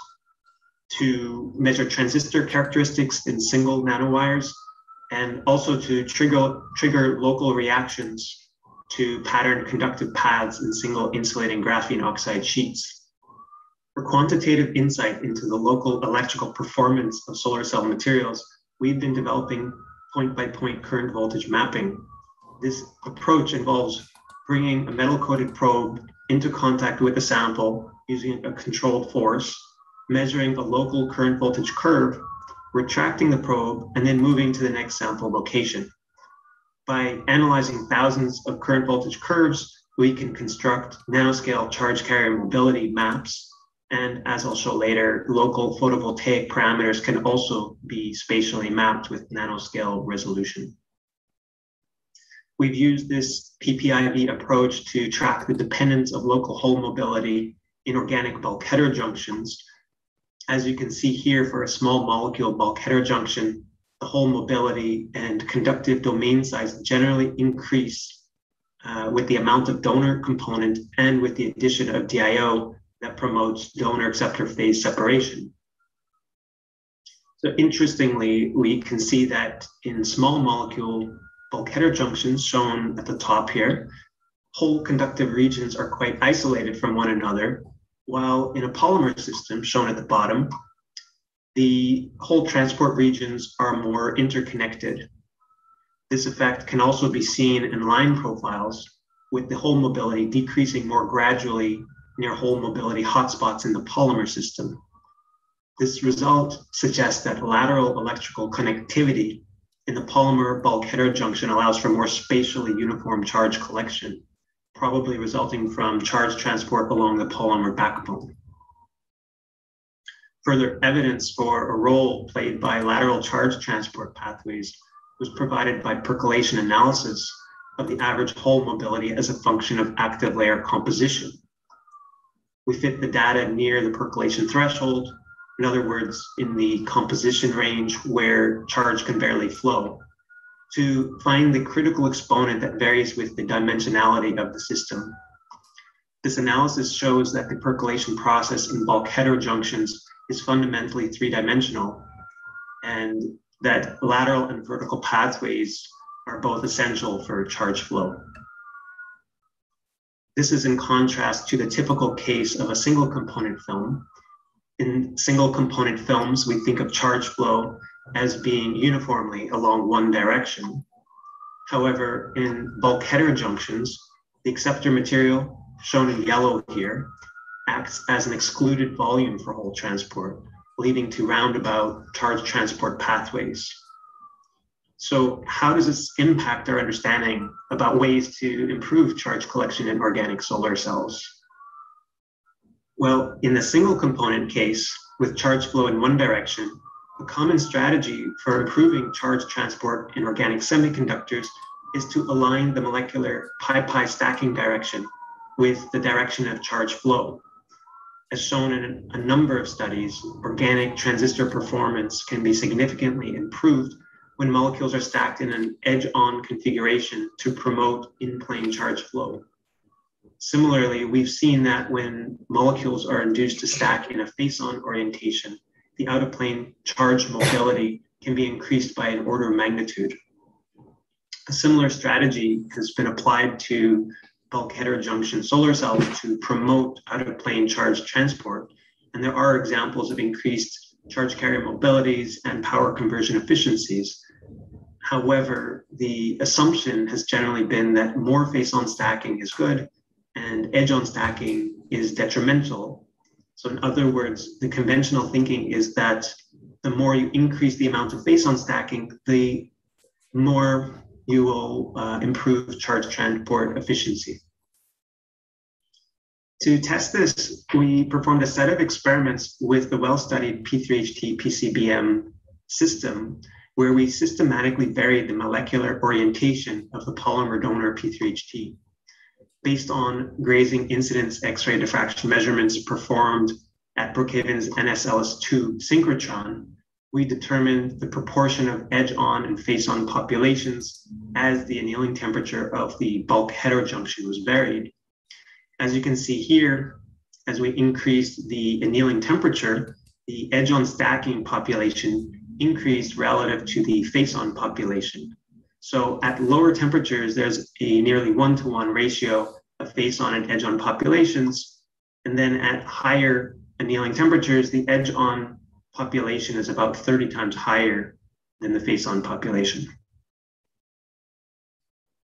to measure transistor characteristics in single nanowires, and also to trigger, trigger local reactions to pattern conductive paths in single insulating graphene oxide sheets. For quantitative insight into the local electrical performance of solar cell materials, we've been developing point by point current voltage mapping. This approach involves bringing a metal coated probe into contact with a sample using a controlled force measuring a local current voltage curve, retracting the probe, and then moving to the next sample location. By analyzing thousands of current voltage curves, we can construct nanoscale charge carrier mobility maps. And as I'll show later, local photovoltaic parameters can also be spatially mapped with nanoscale resolution. We've used this PPIV approach to track the dependence of local hole mobility in organic bulk heterojunctions as you can see here for a small molecule bulk heterojunction, the hole mobility and conductive domain size generally increase uh, with the amount of donor component and with the addition of DIO that promotes donor acceptor phase separation. So interestingly, we can see that in small molecule bulk heterojunctions shown at the top here, hole conductive regions are quite isolated from one another while in a polymer system shown at the bottom, the hole transport regions are more interconnected. This effect can also be seen in line profiles with the hole mobility decreasing more gradually near hole mobility hotspots in the polymer system. This result suggests that lateral electrical connectivity in the polymer bulk heterojunction allows for more spatially uniform charge collection probably resulting from charge transport along the polymer backbone. Further evidence for a role played by lateral charge transport pathways was provided by percolation analysis of the average hole mobility as a function of active layer composition. We fit the data near the percolation threshold, in other words, in the composition range where charge can barely flow to find the critical exponent that varies with the dimensionality of the system. This analysis shows that the percolation process in bulk heterojunctions is fundamentally three-dimensional and that lateral and vertical pathways are both essential for charge flow. This is in contrast to the typical case of a single component film. In single component films, we think of charge flow as being uniformly along one direction. However, in bulk heterojunctions, the acceptor material, shown in yellow here, acts as an excluded volume for hole transport, leading to roundabout charge transport pathways. So how does this impact our understanding about ways to improve charge collection in organic solar cells? Well, in the single component case, with charge flow in one direction, a common strategy for improving charge transport in organic semiconductors is to align the molecular pi-pi stacking direction with the direction of charge flow. As shown in a number of studies, organic transistor performance can be significantly improved when molecules are stacked in an edge-on configuration to promote in-plane charge flow. Similarly, we've seen that when molecules are induced to stack in a face-on orientation, the out of plane charge mobility can be increased by an order of magnitude. A similar strategy has been applied to bulk heterojunction solar cells to promote out of plane charge transport. And there are examples of increased charge carrier mobilities and power conversion efficiencies. However, the assumption has generally been that more face on stacking is good and edge on stacking is detrimental so in other words, the conventional thinking is that the more you increase the amount of face-on stacking, the more you will uh, improve charge transport efficiency. To test this, we performed a set of experiments with the well-studied P3HT PCBM system where we systematically varied the molecular orientation of the polymer donor P3HT. Based on grazing incidence X-ray diffraction measurements performed at Brookhaven's NSLS2 synchrotron, we determined the proportion of edge-on and face-on populations as the annealing temperature of the bulk heterojunction was varied. As you can see here, as we increased the annealing temperature, the edge-on stacking population increased relative to the face-on population. So at lower temperatures, there's a nearly one-to-one ratio of face-on and edge-on populations. And then at higher annealing temperatures, the edge-on population is about 30 times higher than the face-on population.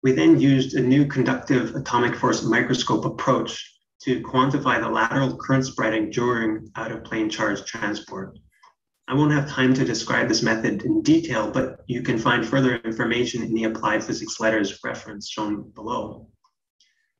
We then used a new conductive atomic force microscope approach to quantify the lateral current spreading during out-of-plane charge transport. I won't have time to describe this method in detail, but you can find further information in the applied physics letters reference shown below.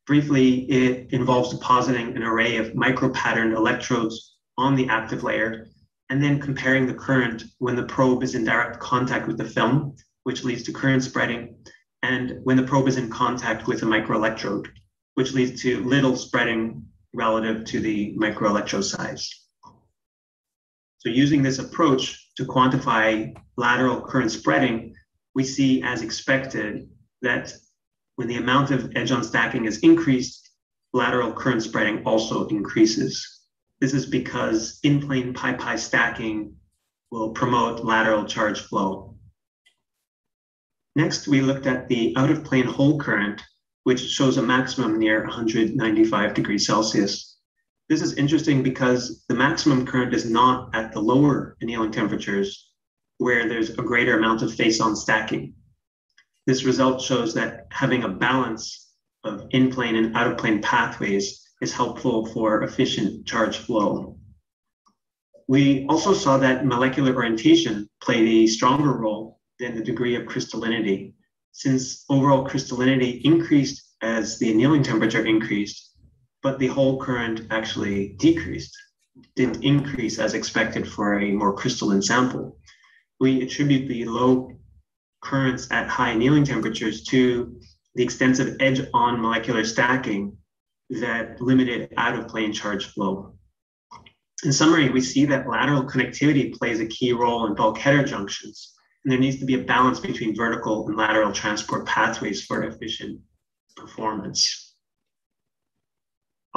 Briefly, it involves depositing an array of micro-patterned electrodes on the active layer and then comparing the current when the probe is in direct contact with the film, which leads to current spreading, and when the probe is in contact with a microelectrode, which leads to little spreading relative to the microelectrode size. So using this approach to quantify lateral current spreading, we see as expected that when the amount of edge-on stacking is increased, lateral current spreading also increases. This is because in-plane pi-pi stacking will promote lateral charge flow. Next, we looked at the out-of-plane hole current, which shows a maximum near 195 degrees Celsius. This is interesting because the maximum current is not at the lower annealing temperatures where there's a greater amount of face-on stacking. This result shows that having a balance of in-plane and out-of-plane pathways is helpful for efficient charge flow. We also saw that molecular orientation played a stronger role than the degree of crystallinity, since overall crystallinity increased as the annealing temperature increased, but the hole current actually decreased, didn't increase as expected for a more crystalline sample. We attribute the low currents at high annealing temperatures to the extensive edge-on molecular stacking that limited out-of-plane charge flow. In summary, we see that lateral connectivity plays a key role in bulk heterojunctions, and there needs to be a balance between vertical and lateral transport pathways for efficient performance.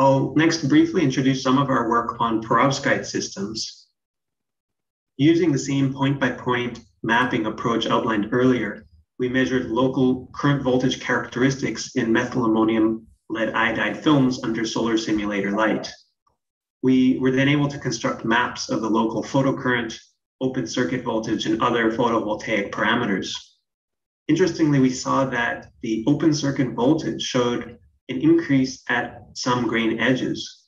I'll next briefly introduce some of our work on perovskite systems. Using the same point-by-point -point mapping approach outlined earlier, we measured local current voltage characteristics in methylammonium lead iodide films under solar simulator light. We were then able to construct maps of the local photocurrent, open circuit voltage, and other photovoltaic parameters. Interestingly, we saw that the open circuit voltage showed an increase at some grain edges.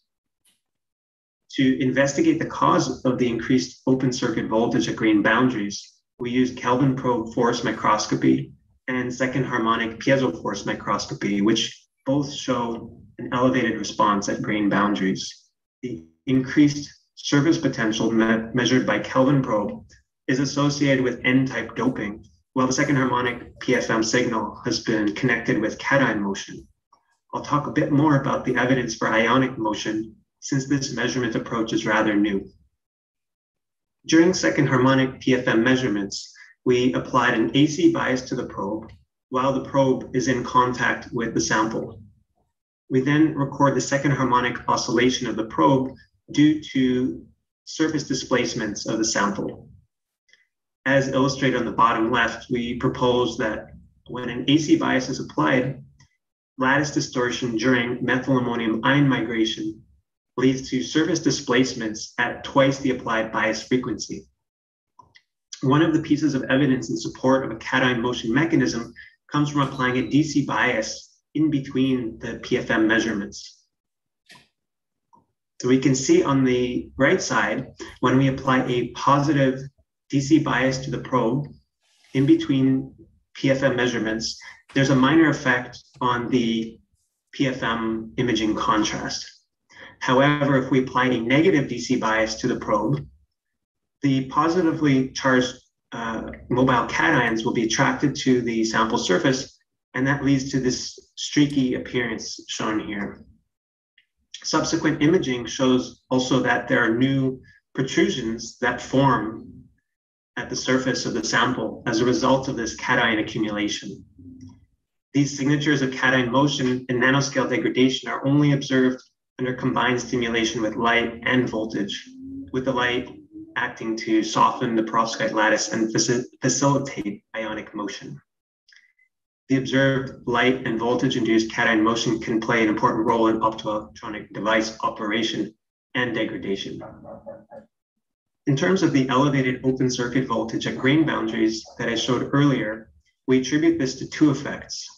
To investigate the cause of the increased open circuit voltage at grain boundaries, we used Kelvin probe force microscopy and second harmonic piezo force microscopy, which both show an elevated response at grain boundaries. The increased surface potential me measured by Kelvin probe is associated with N-type doping, while the second harmonic PFM signal has been connected with cation motion. I'll talk a bit more about the evidence for ionic motion since this measurement approach is rather new. During second harmonic PFM measurements, we applied an AC bias to the probe while the probe is in contact with the sample. We then record the second harmonic oscillation of the probe due to surface displacements of the sample. As illustrated on the bottom left, we propose that when an AC bias is applied, lattice distortion during methylammonium ion migration leads to surface displacements at twice the applied bias frequency. One of the pieces of evidence in support of a cation motion mechanism comes from applying a DC bias in between the PFM measurements. So we can see on the right side, when we apply a positive DC bias to the probe in between PFM measurements, there's a minor effect on the PFM imaging contrast. However, if we apply a negative DC bias to the probe, the positively charged uh, mobile cations will be attracted to the sample surface, and that leads to this streaky appearance shown here. Subsequent imaging shows also that there are new protrusions that form at the surface of the sample as a result of this cation accumulation. These signatures of cation motion and nanoscale degradation are only observed under combined stimulation with light and voltage, with the light acting to soften the perovskite lattice and facilitate ionic motion. The observed light and voltage induced cation motion can play an important role in optoelectronic device operation and degradation. In terms of the elevated open circuit voltage at grain boundaries that I showed earlier, we attribute this to two effects.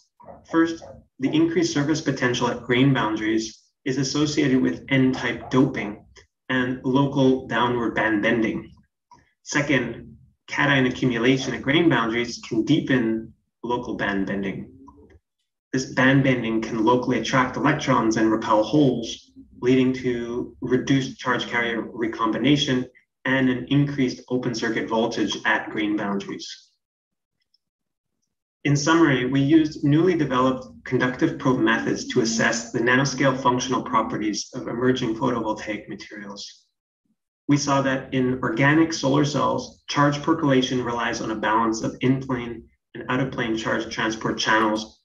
First, the increased surface potential at grain boundaries is associated with N-type doping and local downward band bending. Second, cation accumulation at grain boundaries can deepen local band bending. This band bending can locally attract electrons and repel holes, leading to reduced charge carrier recombination and an increased open circuit voltage at grain boundaries. In summary, we used newly developed conductive probe methods to assess the nanoscale functional properties of emerging photovoltaic materials. We saw that in organic solar cells, charge percolation relies on a balance of in-plane and out-of-plane charge transport channels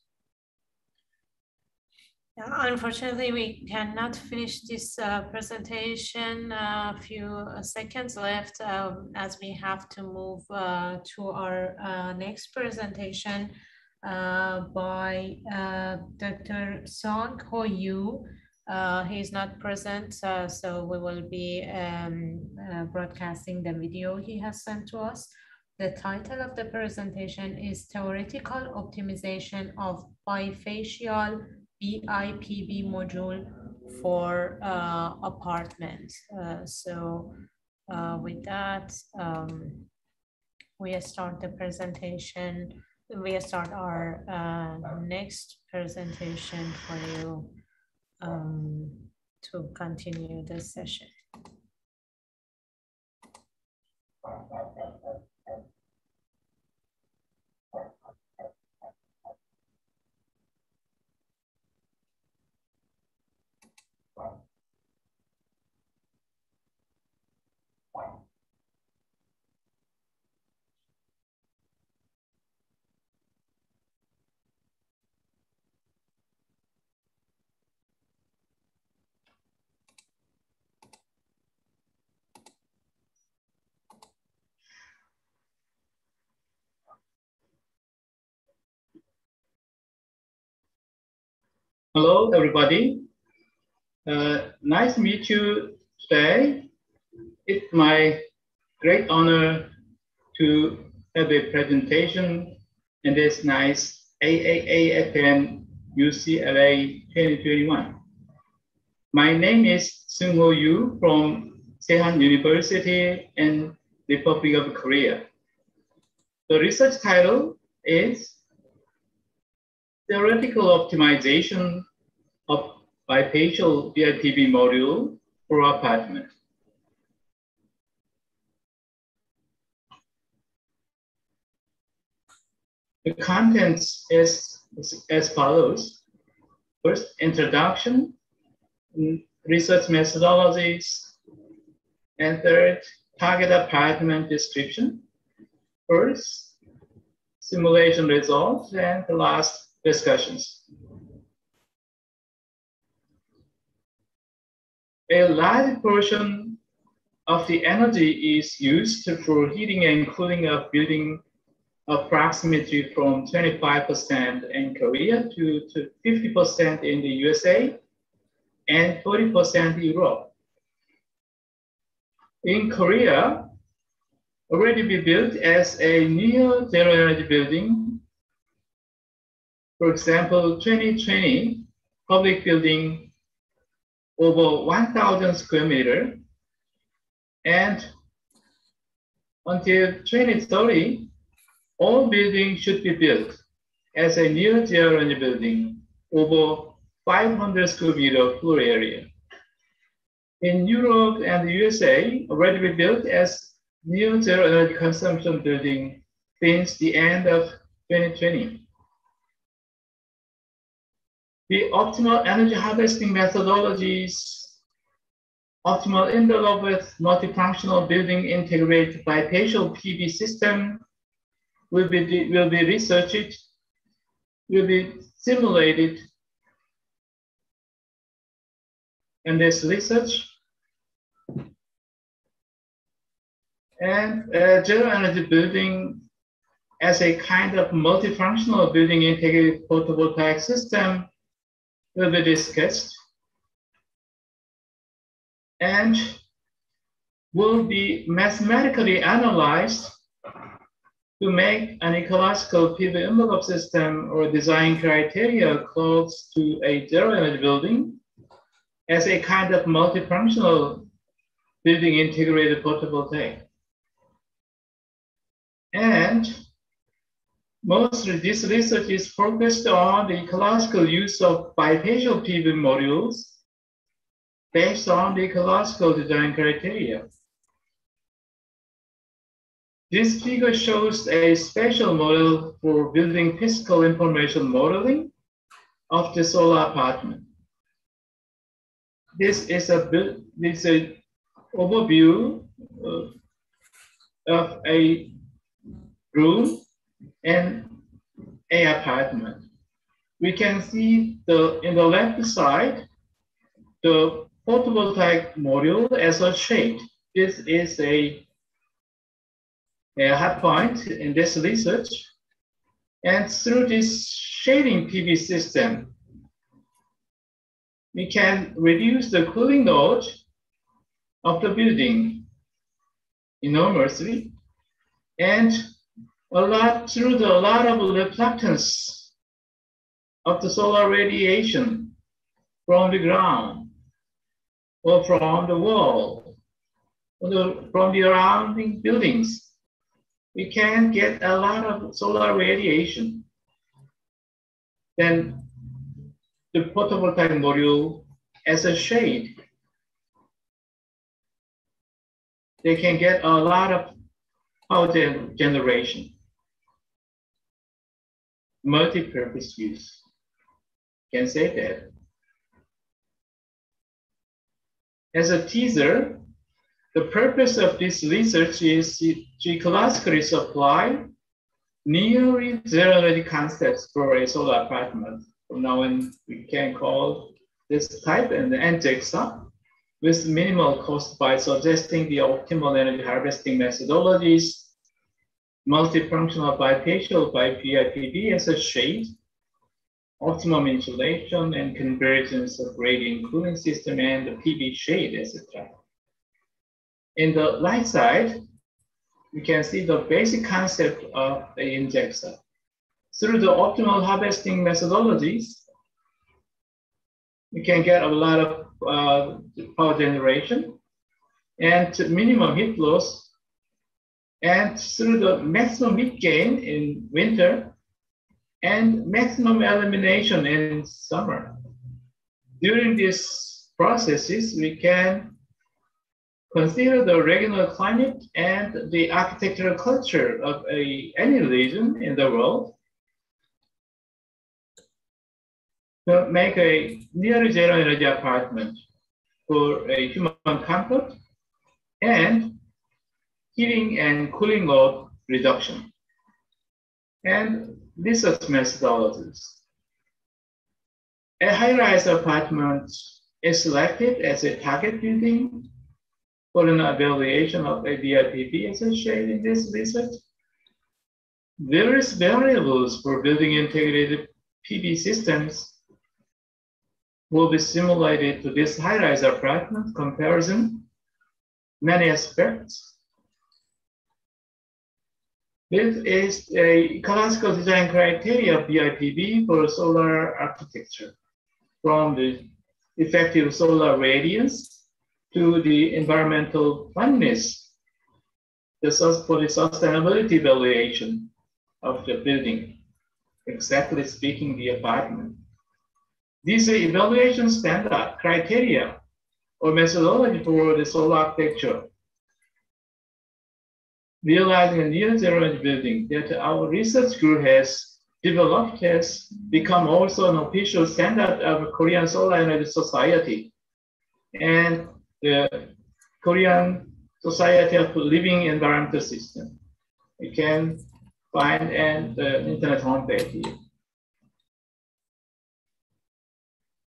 Unfortunately, we cannot finish this uh, presentation. A uh, few uh, seconds left um, as we have to move uh, to our uh, next presentation uh, by Dr. Song Ho Yu. he's not present, so we will be um, broadcasting the video he has sent to us. The title of the presentation is Theoretical Optimization of Bifacial BIPV module for uh, apartments. Uh, so uh, with that, um, we start the presentation. We start our uh, next presentation for you um, to continue the session. Hello, everybody. Uh, nice to meet you today. It's my great honor to have a presentation in this nice AAAFM UCLA 2021. My name is Seung-ho Yu from Sehan University in the Republic of Korea. The research title is Theoretical Optimization of bifacial BIPV module for apartment. The contents is, is as follows. First, introduction, research methodologies, and third, target apartment description. First, simulation results, and the last, discussions. A large portion of the energy is used for heating and cooling of building approximately from 25% in Korea to, to 50% in the USA and 40% in Europe. In Korea, already be built as a new zero energy building. For example, 2020 public building over 1,000 square meter. And until 2030, all buildings should be built as a new zero energy building over 500 square meter floor area. In Europe and the USA, already built as new zero energy consumption building since the end of 2020. The optimal energy harvesting methodologies, optimal envelope with multifunctional building integrated bifacial PV system will be, will be researched, will be simulated in this research. And uh, zero energy building as a kind of multifunctional building integrated photovoltaic system will be discussed and will be mathematically analyzed to make an ecological PV envelope system or design criteria close to a zero energy building as a kind of multifunctional building integrated photovoltaic. And mostly this research is focused on the ecological use of bifacial PV modules based on the ecological design criteria. This figure shows a special model for building physical information modeling of the solar apartment. This is a this is an overview of, of a room and a apartment. We can see the in the left side the photovoltaic module as a shade. This is a a hard point in this research. And through this shading PV system, we can reduce the cooling load of the building enormously and a lot through the a lot of reflectance of the solar radiation from the ground or from the wall or the, from the surrounding buildings we can get a lot of solar radiation. Then the photovoltaic module as a shade. They can get a lot of power generation. Multi-purpose use. Can say that. As a teaser, the purpose of this research is to ecologically supply nearly zero energy concepts for a solar apartment. From now on, we can call this type and NJEXA with minimal cost by suggesting the optimal energy harvesting methodologies, multifunctional bifacial by BIPV as a shade, optimum insulation and convergence of radiant cooling system and the PV shade, etc. In the right side, you can see the basic concept of the NJEXA. Through the optimal harvesting methodologies, you can get a lot of uh, power generation and minimum heat loss. And through the maximum heat gain in winter and maximum elimination in summer. During these processes, we can Consider the regional climate and the architectural culture of a, any region in the world to make a near zero energy apartment for a human comfort and heating and cooling load reduction. And research methodologies. A high-rise apartment is selected as a target building for an evaluation of a BIPV associated in this research. Various variables for building integrated PV systems will be simulated to this high-rise apartment comparison, many aspects. This is a classical design criteria of BIPV for solar architecture from the effective solar radiance to the environmental the, for the sustainability evaluation of the building, exactly speaking, the apartment. These evaluation standard criteria or methodology for the solar architecture realizing a near zero energy building that our research group has developed has become also an official standard of Korean Solar Energy Society and the Korean Society of Living Environmental System. You can find and the uh, internet homepage here.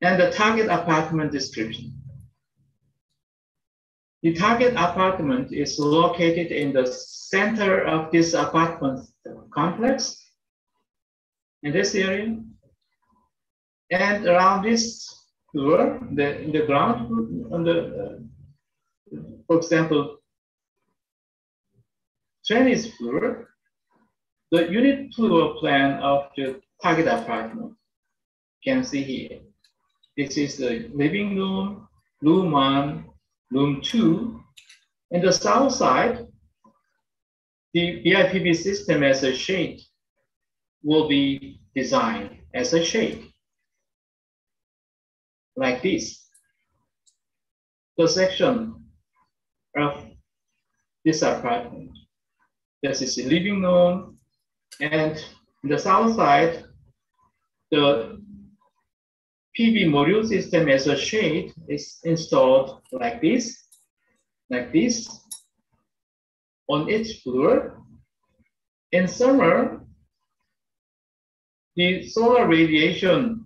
And the target apartment description. The target apartment is located in the center of this apartment complex in this area. And around this floor, the, in the ground, on the, uh, for example, Chinese floor, the unit floor plan of the target apartment can see here. This is the living room, room one, room two. In the south side, the BIPV system as a shade will be designed as a shade, like this. The section of this apartment. This is the living room, and the south side, the PV module system as a shade is installed like this, like this, on each floor. In summer, the solar radiation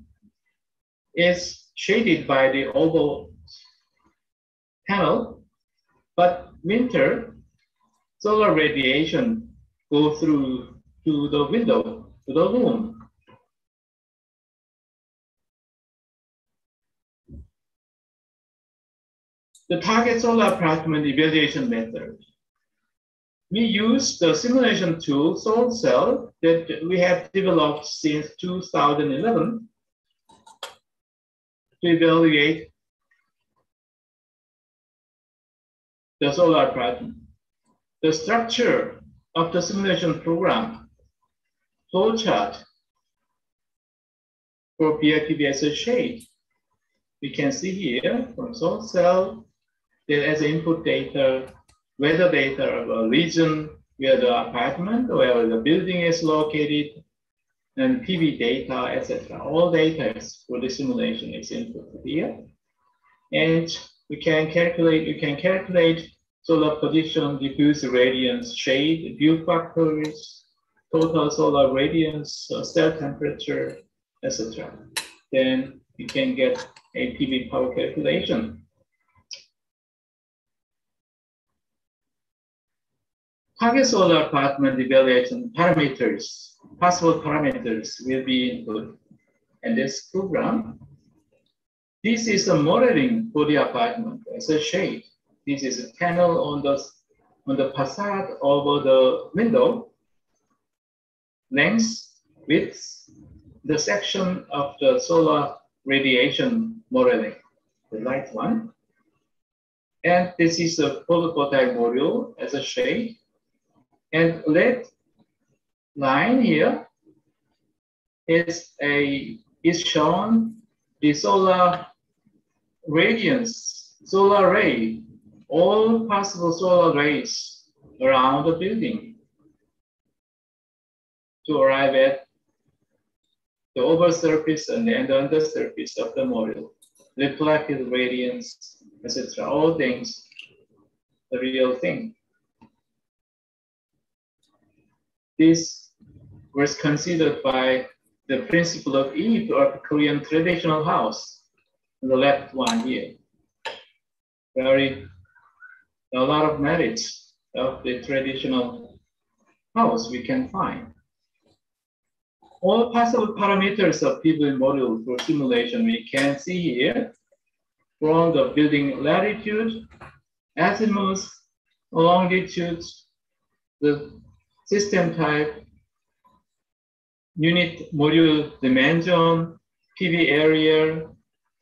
is shaded by the oval panel, but winter, solar radiation go through to the window, to the room. The target solar apartment evaluation method. We use the simulation tool SolCell that we have developed since 2011 to evaluate the solar apartment. The structure of the simulation program flowchart for BIPV shade. We can see here from SolCell that as input data, weather data of a region where the apartment, where the building is located, and PV data, etc. All data for the simulation is input here. And we can calculate, you can calculate solar position, diffuse radiance, shade, view factors, total solar radiance, uh, cell temperature, etc. Then you can get a PV power calculation. Target solar apartment evaluation parameters, possible parameters will be input in this program. This is a modeling for the apartment as a shade. This is a panel on the, on the facade over the window. Length, width, the section of the solar radiation modeling, the light one. And this is a photovoltaic module as a shade. And red line here is a is shown the solar radiance, solar ray, all possible solar rays around the building to arrive at the over surface and the under surface of the module, reflected radiance, etc. All things, the real thing. This was considered by the principle of eave of Korean traditional house, the left one here. Very, a lot of merits of the traditional house we can find. All possible parameters of PV module for simulation we can see here from the building latitude, azimuth, longitude, the system type, unit module dimension, PV area,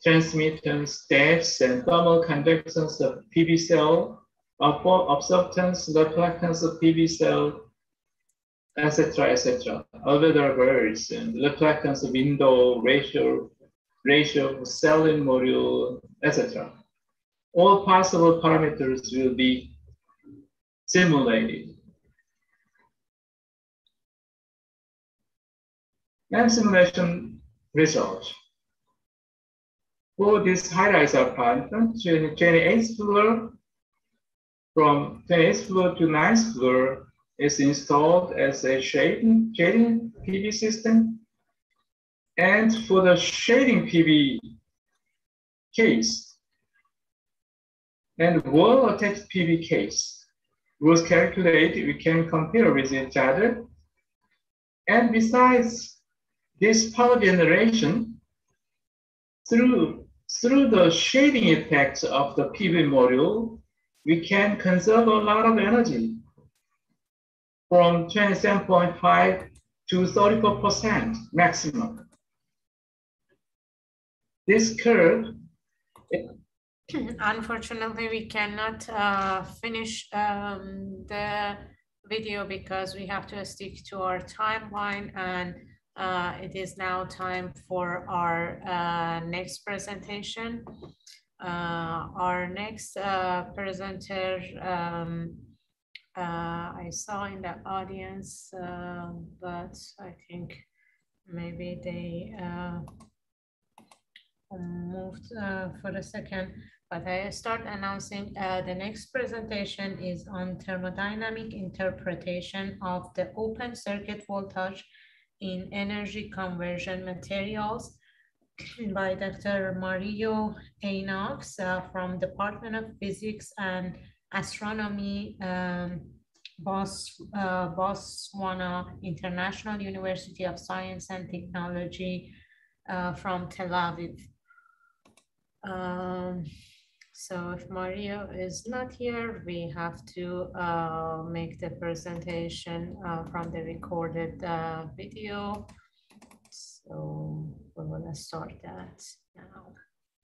transmittance, depth, and thermal conductance of PV cell, absorptance, reflectance of PV cell, etc., etc. Albedo birds and reflectance of window ratio, ratio of cell in module, etc. All possible parameters will be simulated and simulation results. For this highlights of Python, 28th floor, from 28th floor to 9th floor is installed as a shading, shading PV system. And for the shading PV case, and wall attached PV case was calculated, we can compare with each other. And besides this power generation, through, through the shading effects of the PV module, we can conserve a lot of energy from 27.5 to 34% maximum. This curve Unfortunately, we cannot uh, finish um, the video because we have to stick to our timeline and uh, it is now time for our uh, next presentation. Uh, our next uh, presenter, um, uh, I saw in the audience, but I think maybe they moved for a second but I start announcing uh, the next presentation is on thermodynamic interpretation of the open circuit voltage in energy conversion materials by Dr. Mario Einax uh, from Department of Physics and Astronomy, um, Bos, uh, Botswana International University of Science and Technology uh, from Tel Aviv. Um, so if Mario is not here, we have to uh, make the presentation uh, from the recorded uh, video. So we're gonna start that now.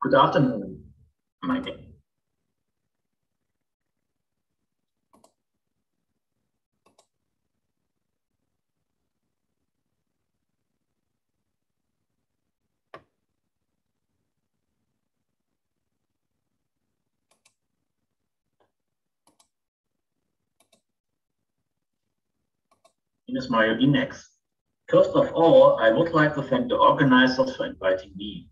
Good afternoon, Michael. Ines Mario Einax. First of all, I would like to thank the organizers for inviting me.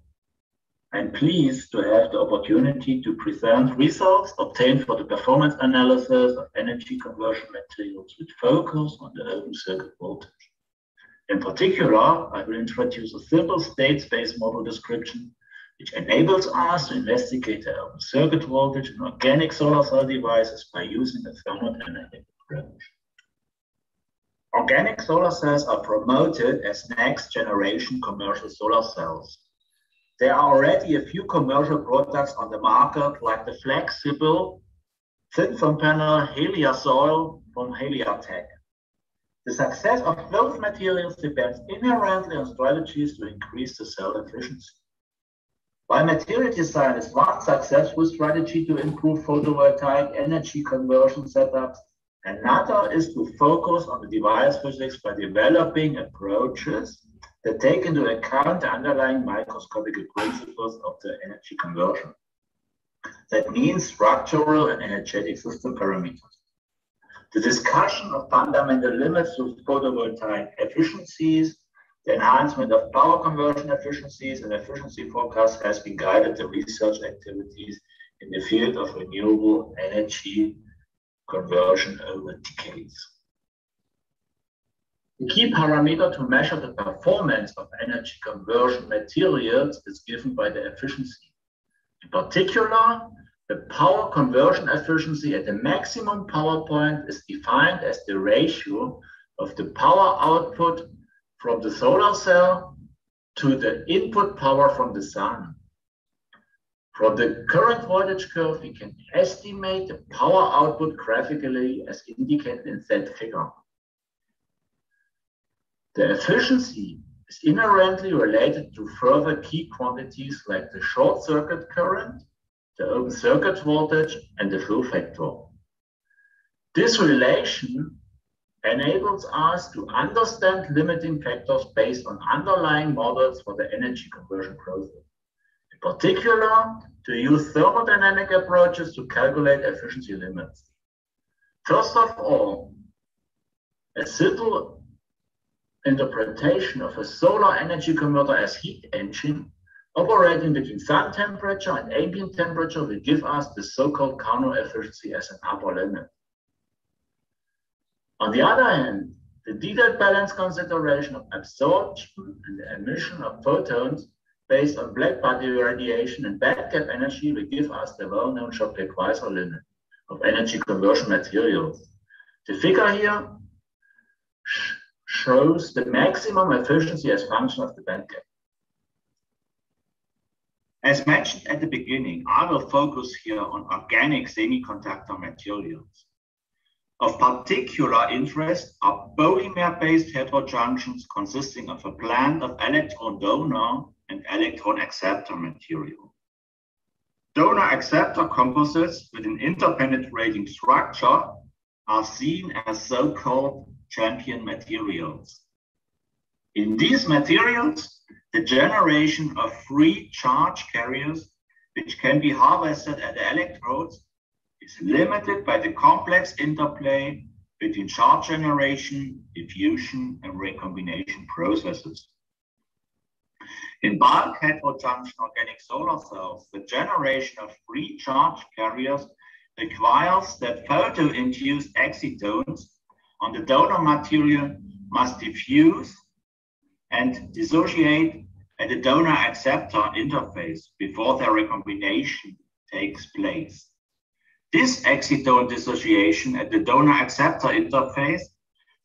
I'm pleased to have the opportunity to present results obtained for the performance analysis of energy conversion materials with focus on the open circuit voltage. In particular, I will introduce a simple state space model description which enables us to investigate the open circuit voltage in organic solar cell devices by using a thermodynamic approach. Organic solar cells are promoted as next generation commercial solar cells. There are already a few commercial products on the market like the flexible thin film panel HeliaSol from Heliatek. The success of those materials depends inherently on strategies to increase the cell efficiency. While material design is one successful strategy to improve photovoltaic energy conversion setups, Another is to focus on the device physics by developing approaches that take into account the underlying microscopic principles of the energy conversion. That means structural and energetic system parameters. The discussion of fundamental limits to photovoltaic efficiencies, the enhancement of power conversion efficiencies and efficiency forecasts has been guided the research activities in the field of renewable energy conversion over decades. The key parameter to measure the performance of energy conversion materials is given by the efficiency. In particular, the power conversion efficiency at the maximum power point is defined as the ratio of the power output from the solar cell to the input power from the sun. From the current voltage curve, we can estimate the power output graphically as indicated in that figure. The efficiency is inherently related to further key quantities like the short circuit current, the open circuit voltage, and the flow factor. This relation enables us to understand limiting factors based on underlying models for the energy conversion process. In particular, to use thermodynamic approaches to calculate efficiency limits. First of all, a simple, interpretation of a solar energy converter as heat engine operating between sun temperature and ambient temperature will give us the so-called Carnot efficiency as an upper limit. On the other hand, the detailed balance consideration of absorption and emission of photons based on black body radiation and bandgap energy will give us the well-known Shockley-Queisser limit of energy conversion materials. The figure here shows the maximum efficiency as function of the bandgap. As mentioned at the beginning, I will focus here on organic semiconductor materials. Of particular interest are polymer-based heterojunctions consisting of a blend of electron donor and electron acceptor material. Donor acceptor composites with an interpenetrating structure are seen as so-called champion materials. In these materials, the generation of free charge carriers, which can be harvested at the electrodes, is limited by the complex interplay between charge generation, diffusion, and recombination processes. In bulk heterojunction organic solar cells, the generation of free charge carriers requires that photo-induced on the donor material must diffuse and dissociate at the donor acceptor interface before their recombination takes place. This exciton dissociation at the donor acceptor interface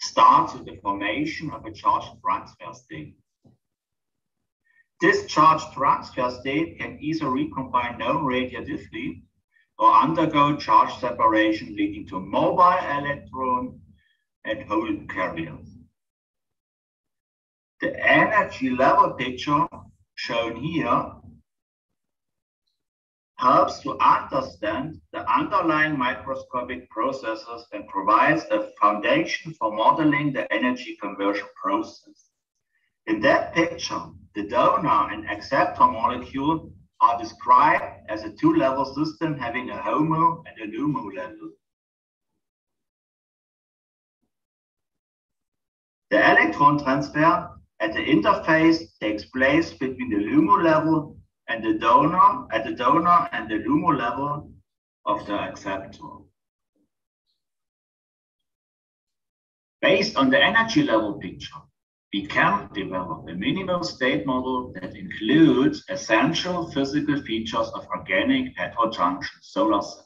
starts with the formation of a charge transfer state. This charge transfer state can either recombine non-radiatively or undergo charge separation leading to mobile electron and hole carriers. The energy level picture shown here helps to understand the underlying microscopic processes and provides a foundation for modeling the energy conversion process. In that picture, the donor and acceptor molecule are described as a two-level system having a HOMO and a LUMO level. The electron transfer at the interface takes place between the LUMO level and the donor at the donor and the LUMO level of the acceptor. Based on the energy level picture, we can develop a minimal state model that includes essential physical features of organic heterojunction solar cells.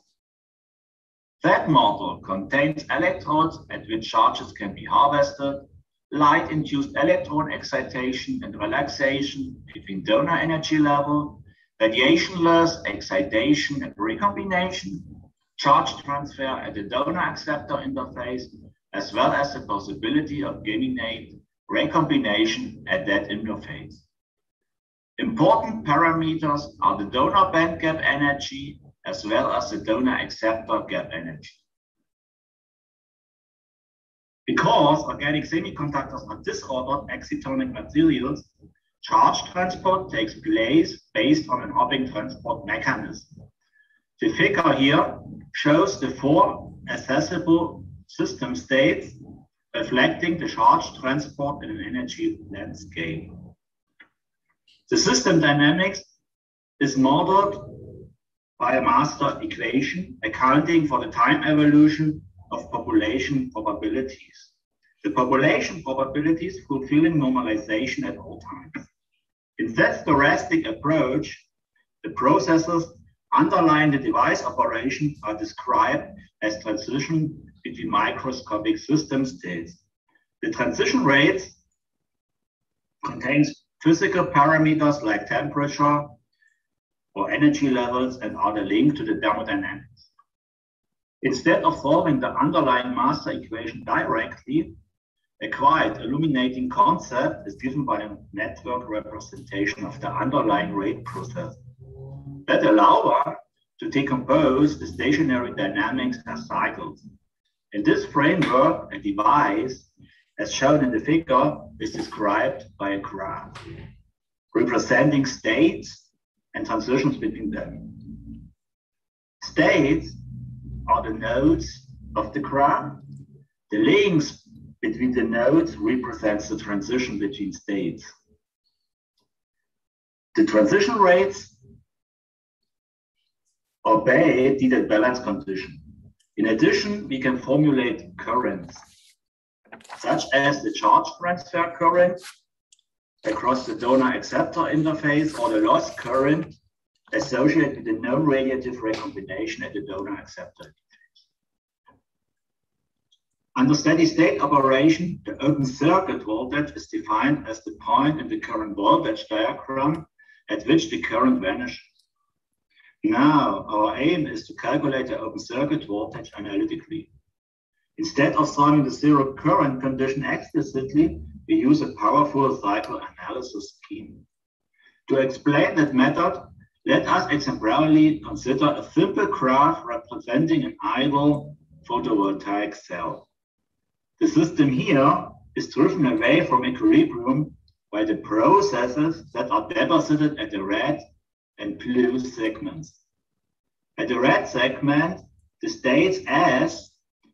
That model contains electrodes at which charges can be harvested light-induced electron excitation and relaxation between donor energy level, radiationless excitation and recombination, charge transfer at the donor-acceptor interface, as well as the possibility of geminate recombination at that interface. Important parameters are the donor band gap energy as well as the donor acceptor gap energy. Because organic semiconductors are disordered excitonic materials, charge transport takes place based on an hopping transport mechanism. The figure here shows the four accessible system states reflecting the charge transport in an energy landscape. The system dynamics is modeled by a master equation accounting for the time evolution of population probabilities. The population probabilities fulfilling normalization at all times. In that stochastic approach, the processes underlying the device operation are described as transition between microscopic system states. The transition rates contains physical parameters like temperature or energy levels and are the link to the thermodynamics. Instead of solving the underlying master equation directly, a quite illuminating concept is given by a network representation of the underlying rate process that allow us to decompose the stationary dynamics as cycles. In this framework, a device, as shown in the figure, is described by a graph representing states and transitions between them. States are the nodes of the graph. The links between the nodes represents the transition between states. The transition rates obey the balance condition. In addition, we can formulate currents, such as the charge transfer current across the donor-acceptor interface or the loss current associated with the non-radiative recombination at the donor-acceptor interface. under steady state operation, the open circuit voltage is defined as the point in the current voltage diagram at which the current vanishes. Now, our aim is to calculate the open circuit voltage analytically. Instead of solving the zero current condition explicitly, we use a powerful cycle analysis scheme. To explain that method, let us exemplarily consider a simple graph representing an idle photovoltaic cell. The system here is driven away from equilibrium by the processes that are deposited at the red and blue segments. At the red segment, the states S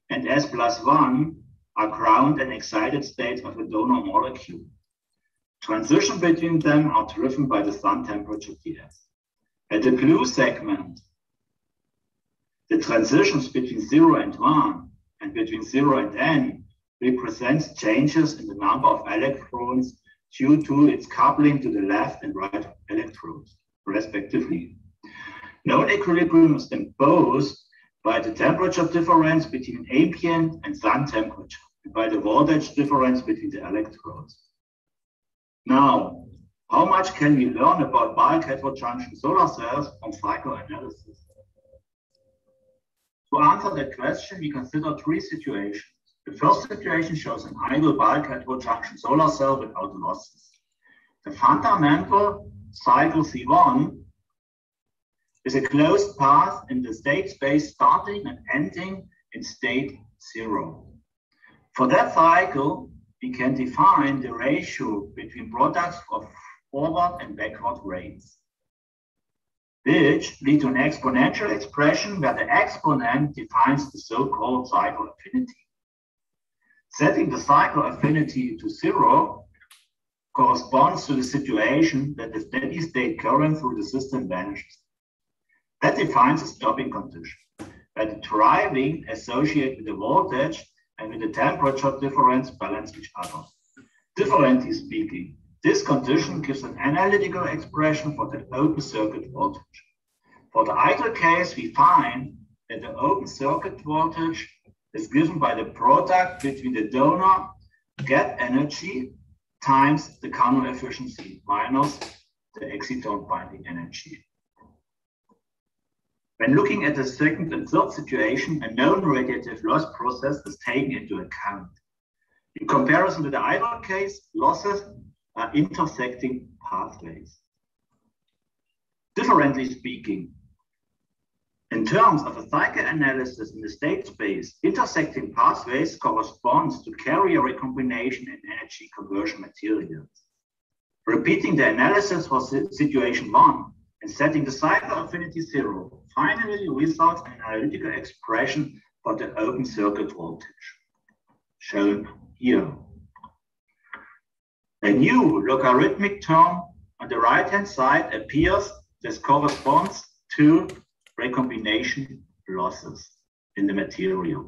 and S plus 1 are ground and excited states of a donor molecule. Transition between them are driven by the sun temperature Ts. At the blue segment, the transitions between 0 and 1 and between 0 and n represents changes in the number of electrons due to its coupling to the left and right electrodes, respectively. Non-equilibrium is imposed by the temperature difference between ambient and sun temperature, by the voltage difference between the electrodes. Now, how much can we learn about bulk heterojunction solar cells from cycle analysis? To answer that question, we consider three situations. The first situation shows an idle bulk heterojunction solar cell without losses. The fundamental cycle C1 is a closed path in the state space starting and ending in state zero. For that cycle, we can define the ratio between products of forward and backward rates, which lead to an exponential expression where the exponent defines the so-called cycle affinity. Setting the cycle affinity to zero corresponds to the situation that the steady state current through the system vanishes. That defines a stopping condition, where the driving associated with the voltage and with the temperature difference balance each other. Differently speaking, this condition gives an analytical expression for the open circuit voltage. For the idle case, we find that the open circuit voltage is given by the product between the donor gap energy times the Carnot efficiency minus the exciton binding energy. When looking at the second and third situation, a non-radiative loss process is taken into account. In comparison to the idle case, losses are intersecting pathways. Differently speaking, in terms of a cycle analysis in the state space, intersecting pathways corresponds to carrier recombination and energy conversion materials. Repeating the analysis for situation one and setting the cycle affinity zero finally results in an analytical expression for the open circuit voltage, shown here. A new logarithmic term on the right-hand side appears. This corresponds to recombination losses in the material.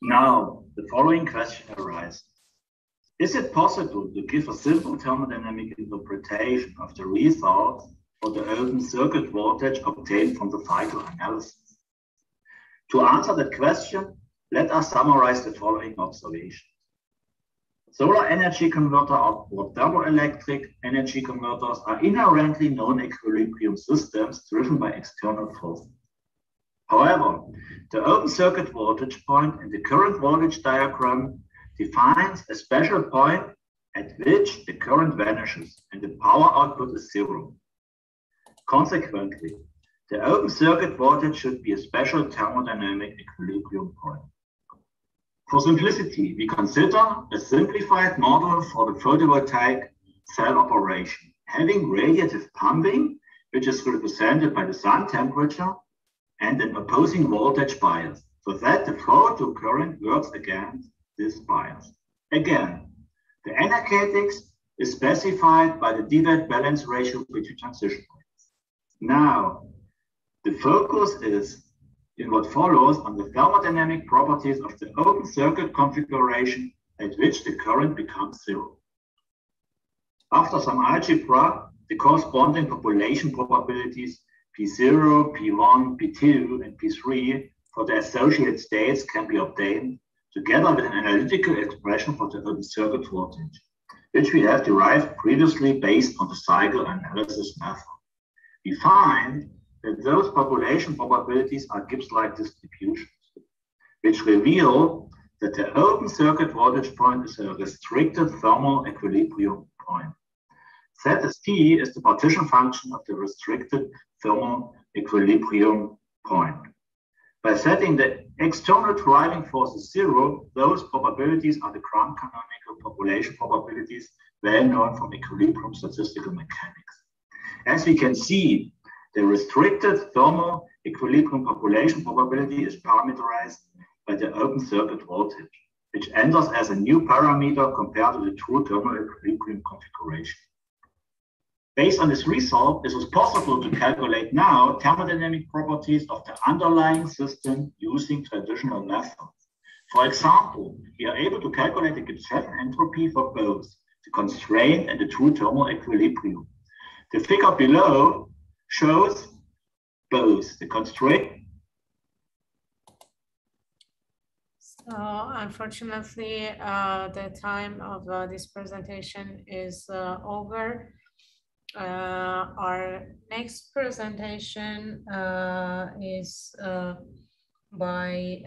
Now, the following question arises. Is it possible to give a simple thermodynamic interpretation of the results for the open circuit voltage obtained from the cycle analysis? To answer that question, let us summarize the following observations. Solar energy converter or thermoelectric energy converters are inherently non-equilibrium systems driven by external forces. However, the open circuit voltage point in the current voltage diagram defines a special point at which the current vanishes and the power output is zero. Consequently, the open circuit voltage should be a special thermodynamic equilibrium point. For simplicity, we consider a simplified model for the photovoltaic cell operation, having radiative pumping, which is represented by the sun temperature, and an opposing voltage bias, so that the photo current works against this bias. Again, the energetics is specified by the Dirac balance ratio between transition points. Now, the focus is in what follows on the thermodynamic properties of the open circuit configuration at which the current becomes zero. After some algebra, the corresponding population probabilities P0, P1, P2, and P3 for the associated states can be obtained together with an analytical expression for the open circuit voltage, which we have derived previously based on the cycle analysis method. We find that those population probabilities are Gibbs-like distributions, which reveal that the open circuit voltage point is a restricted thermal equilibrium point. ZST is the partition function of the restricted thermal equilibrium point. By setting the external driving forces zero, those probabilities are the grand canonical population probabilities well known from equilibrium statistical mechanics. As we can see, the restricted thermal equilibrium population probability is parameterized by the open circuit voltage, which enters as a new parameter compared to the true thermal equilibrium configuration. Based on this result, it was possible to calculate now thermodynamic properties of the underlying system using traditional methods. For example, we are able to calculate the Gibbs-Fedden entropy for both the constraint and the true thermal equilibrium. The figure below shows both the constraint. So unfortunately, uh, the time of uh, this presentation is uh, over. Uh, our next presentation uh, is uh, by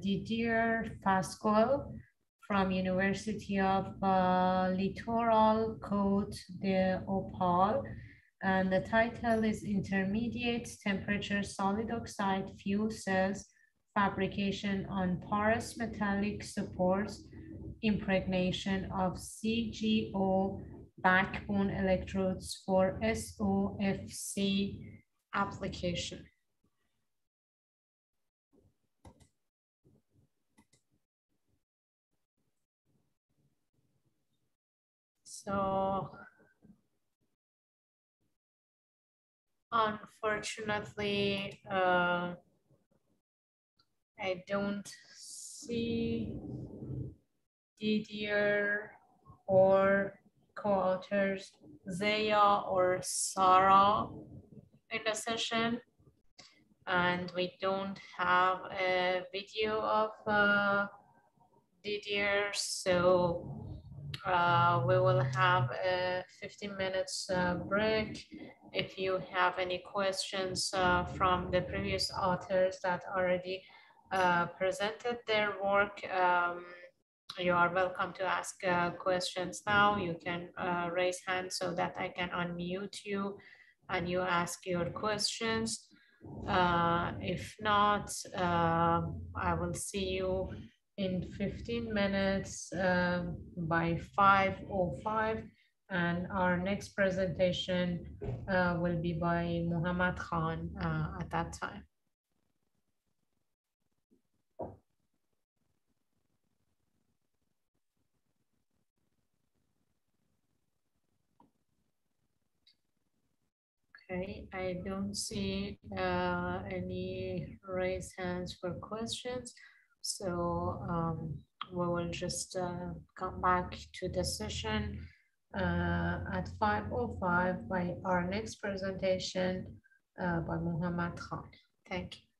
Didier Fasquelle from University of Littoral Côte d'Opale. And the title is Intermediate Temperature Solid Oxide Fuel Cells Fabrication on Porous Metallic Supports Impregnation of CGO backbone electrodes for SOFC application. So unfortunately, uh, I don't see Didier or co-authors Zaya or Sarah in the session. And we don't have a video of uh, Didier, so uh, we will have a 15 minutes uh, break. If you have any questions uh, from the previous authors that already uh, presented their work, um, you are welcome to ask uh, questions now. You can raise hand so that I can unmute you and you ask your questions. If not, I will see you in 15 minutes um, by 5.05 and our next presentation uh, will be by Muhammad Khan uh, at that time. Okay, I don't see uh, any raised hands for questions. So um, we will just uh, come back to the session uh, at 5.05 by our next presentation uh, by Muhammad Khan. Thank you.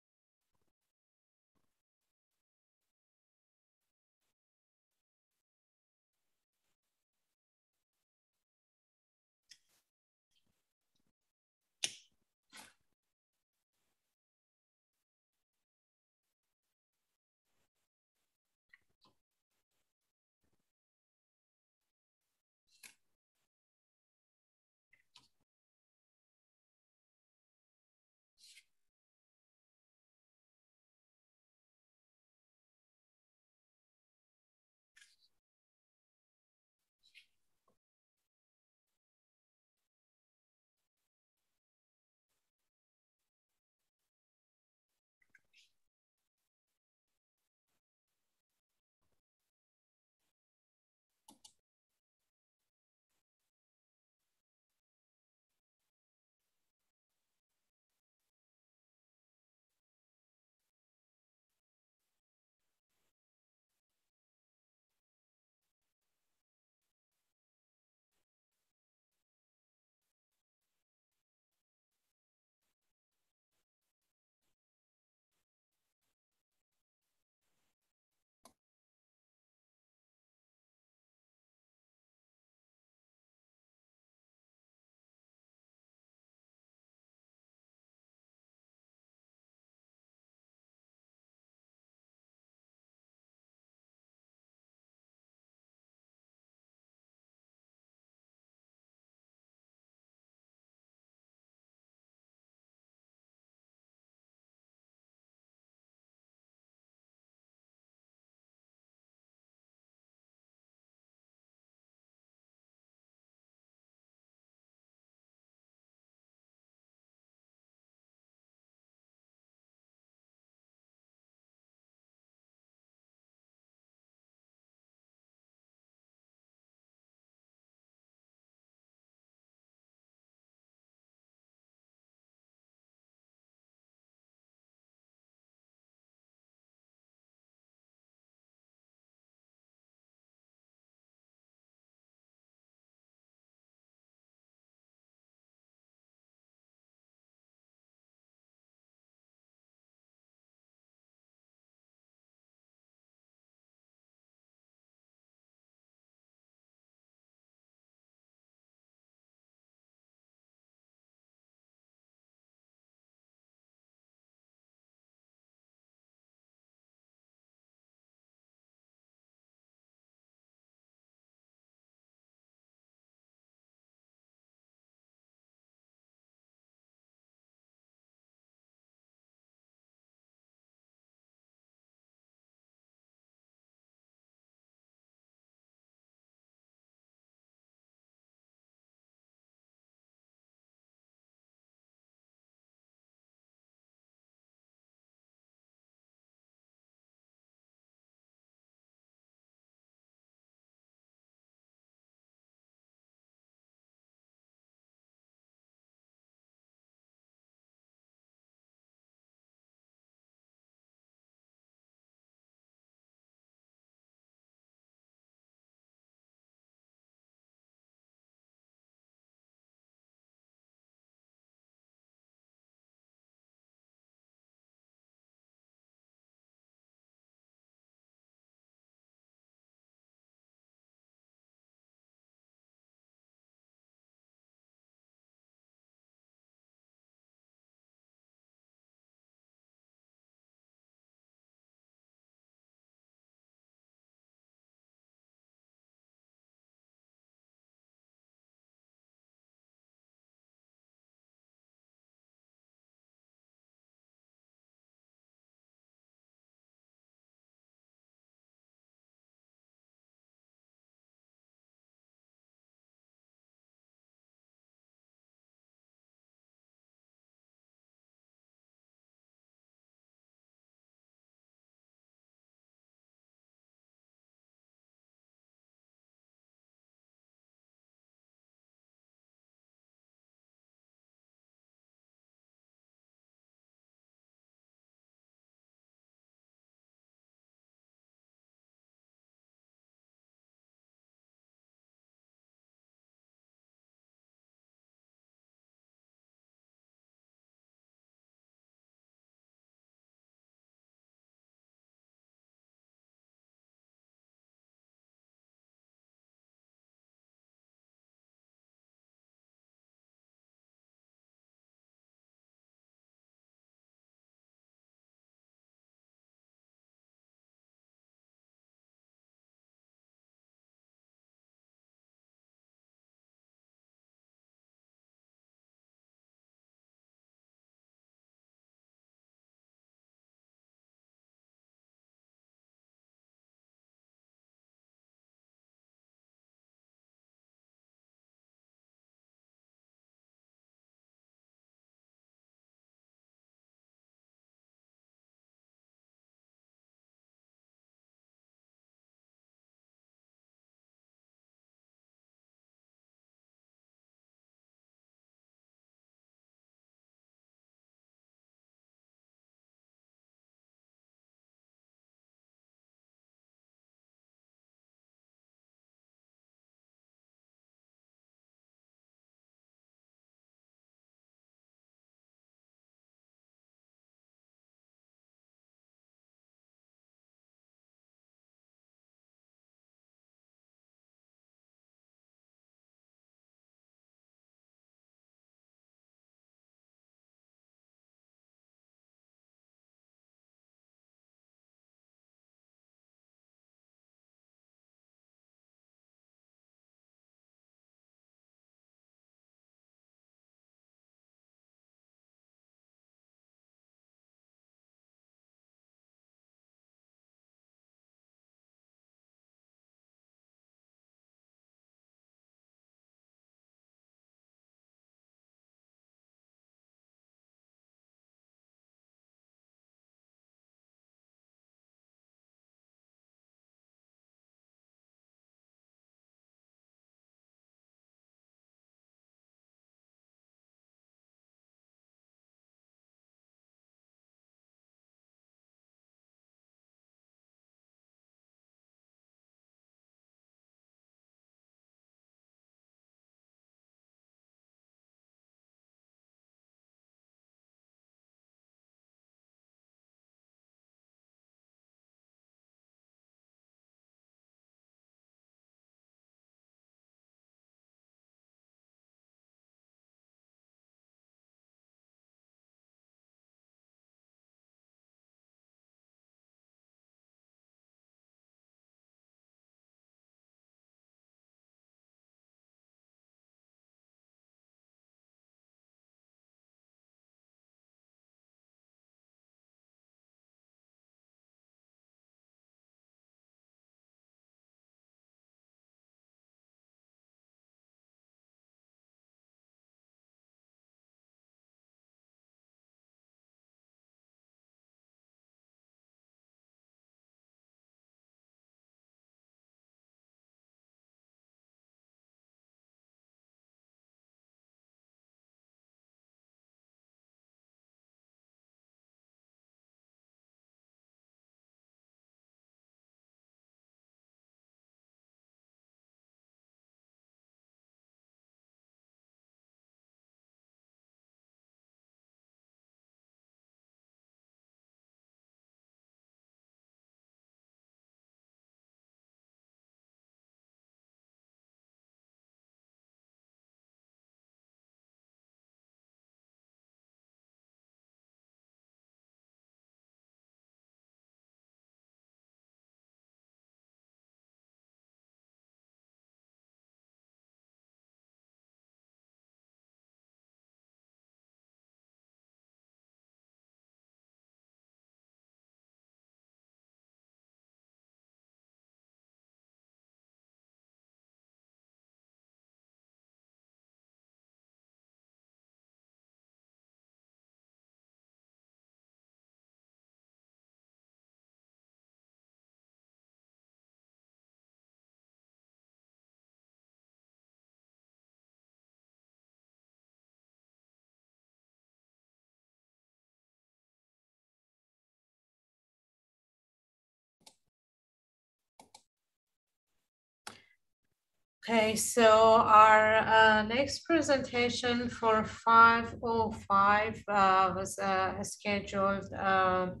Okay, so our uh, next presentation for 505 uh, was uh, scheduled um,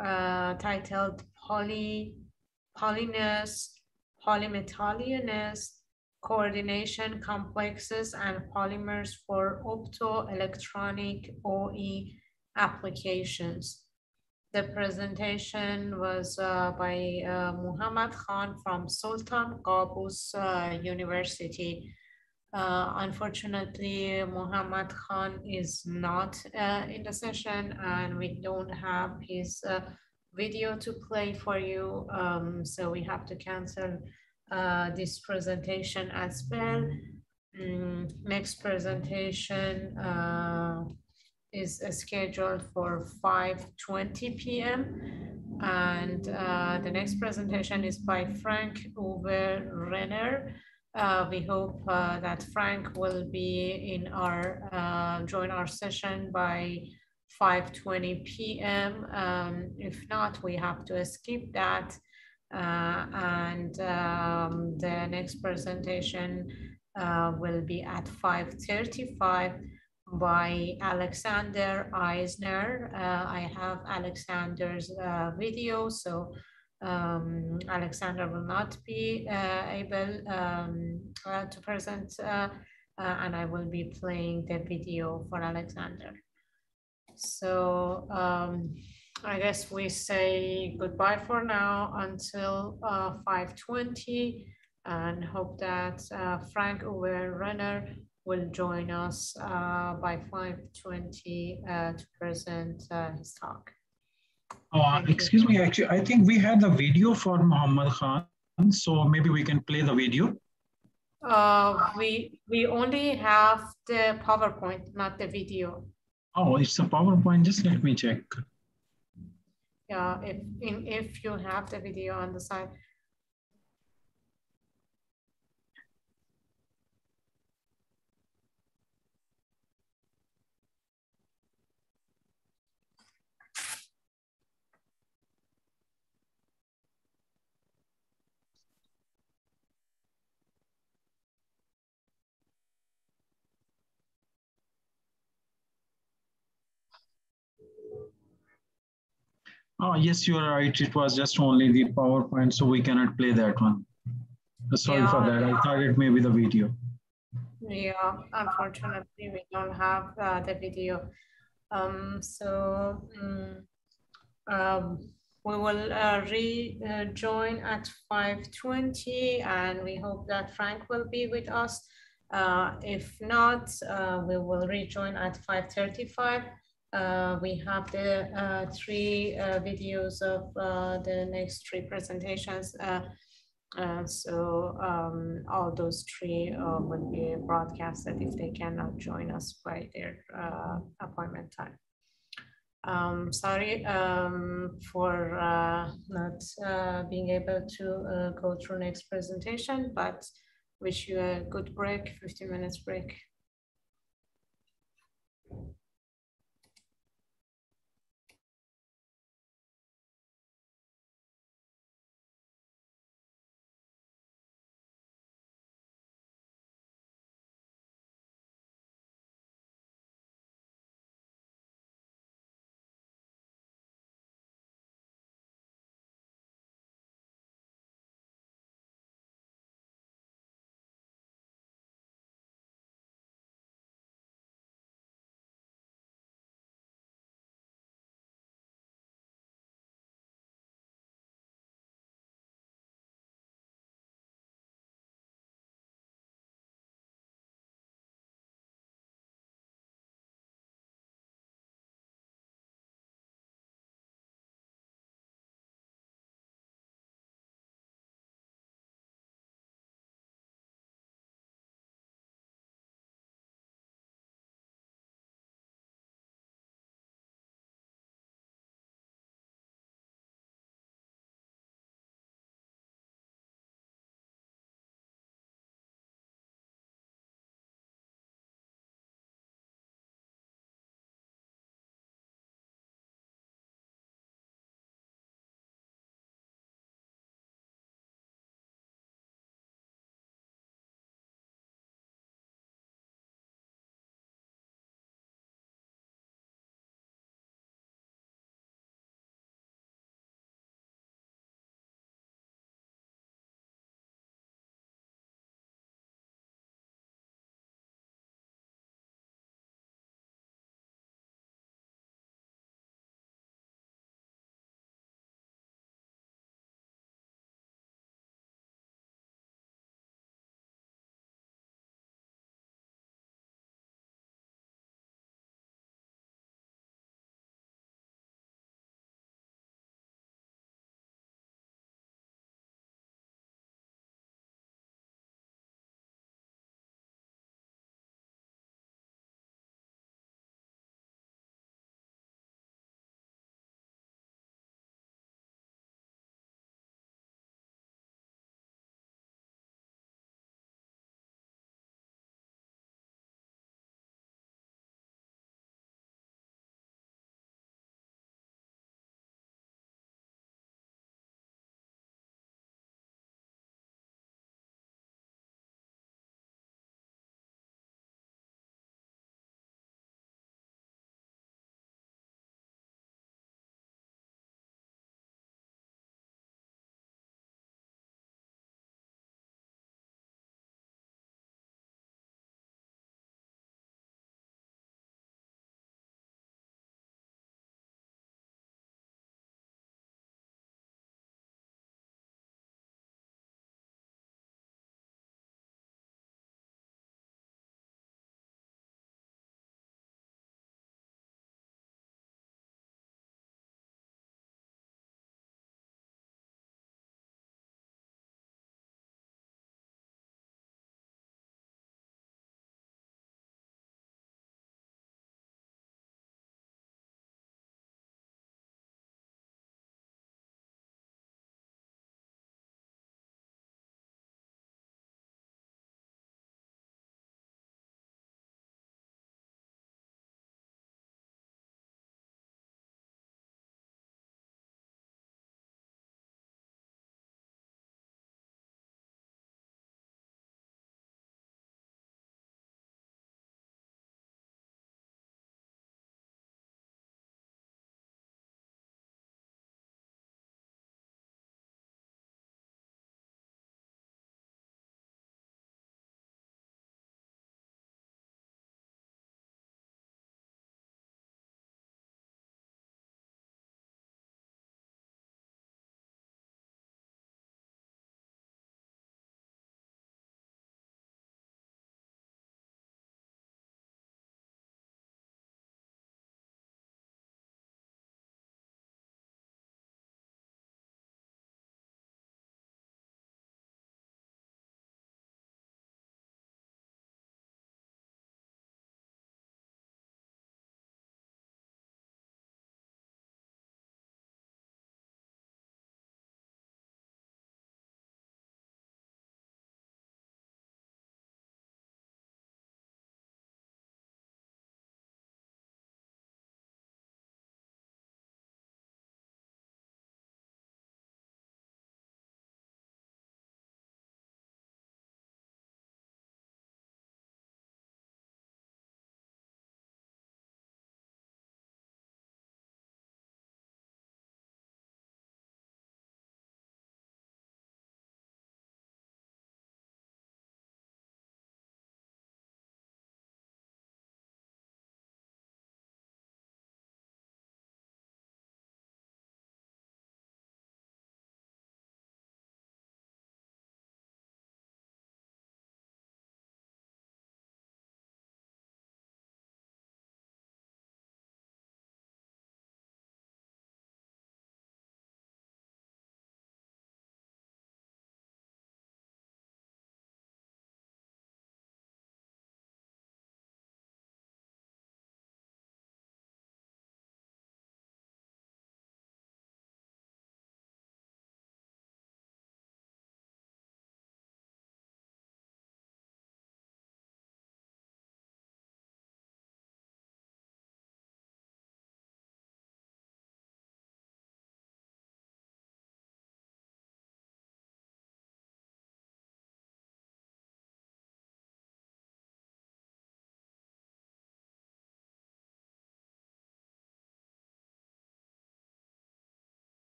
uh, titled Poly, Polyynes, Polymetallaynes, Coordination Complexes and Polymers for Optoelectronic OE Applications. The presentation was uh, by uh, Muhammad Khan from Sultan Qaboos uh, University. Uh, unfortunately, Muhammad Khan is not uh, in the session and we don't have his uh, video to play for you. Um, so we have to cancel this presentation as well. Mm, next presentation is scheduled for 5.20 p.m. And uh, the next presentation is by Frank Uwe Renner. Uh, we hope uh, that Frank will be in our, uh, join our session by 5.20 p.m. Um, if not, we have to skip that. Uh, and um, the next presentation uh, will be at 5.35 by Alexander Eisner. Uh, I have Alexander's uh, video, so um, Alexander will not be uh, able um, uh, to present uh, uh, and I will be playing the video for Alexander. So um, I guess we say goodbye for now until 5.20 and hope that Frank Uwe Renner will join us uh, by 5.20 uh, to present uh, his talk. Uh, excuse me, actually, I think we had the video for Muhammad Khan, so maybe we can play the video. Uh, we we only have the PowerPoint, not the video. Oh, it's a PowerPoint. Just let me check. Yeah, if in, if you have the video on the side. Oh, yes, you are right. It was just only the PowerPoint, so we cannot play that one. Uh, sorry yeah. for that. I thought it may be the video. Yeah, unfortunately, we don't have uh, the video. Um, so um, um, we will uh, rejoin at 5.20 and we hope that Frank will be with us. Uh, if not, uh, we will rejoin at 5.35 uh, we have the uh, three uh, videos of uh, the next three presentations. Uh, so um, all those three will be broadcasted if they cannot join us by their appointment time. Um, sorry um, for not being able to go through next presentation, but wish you a good break, 15 minutes break.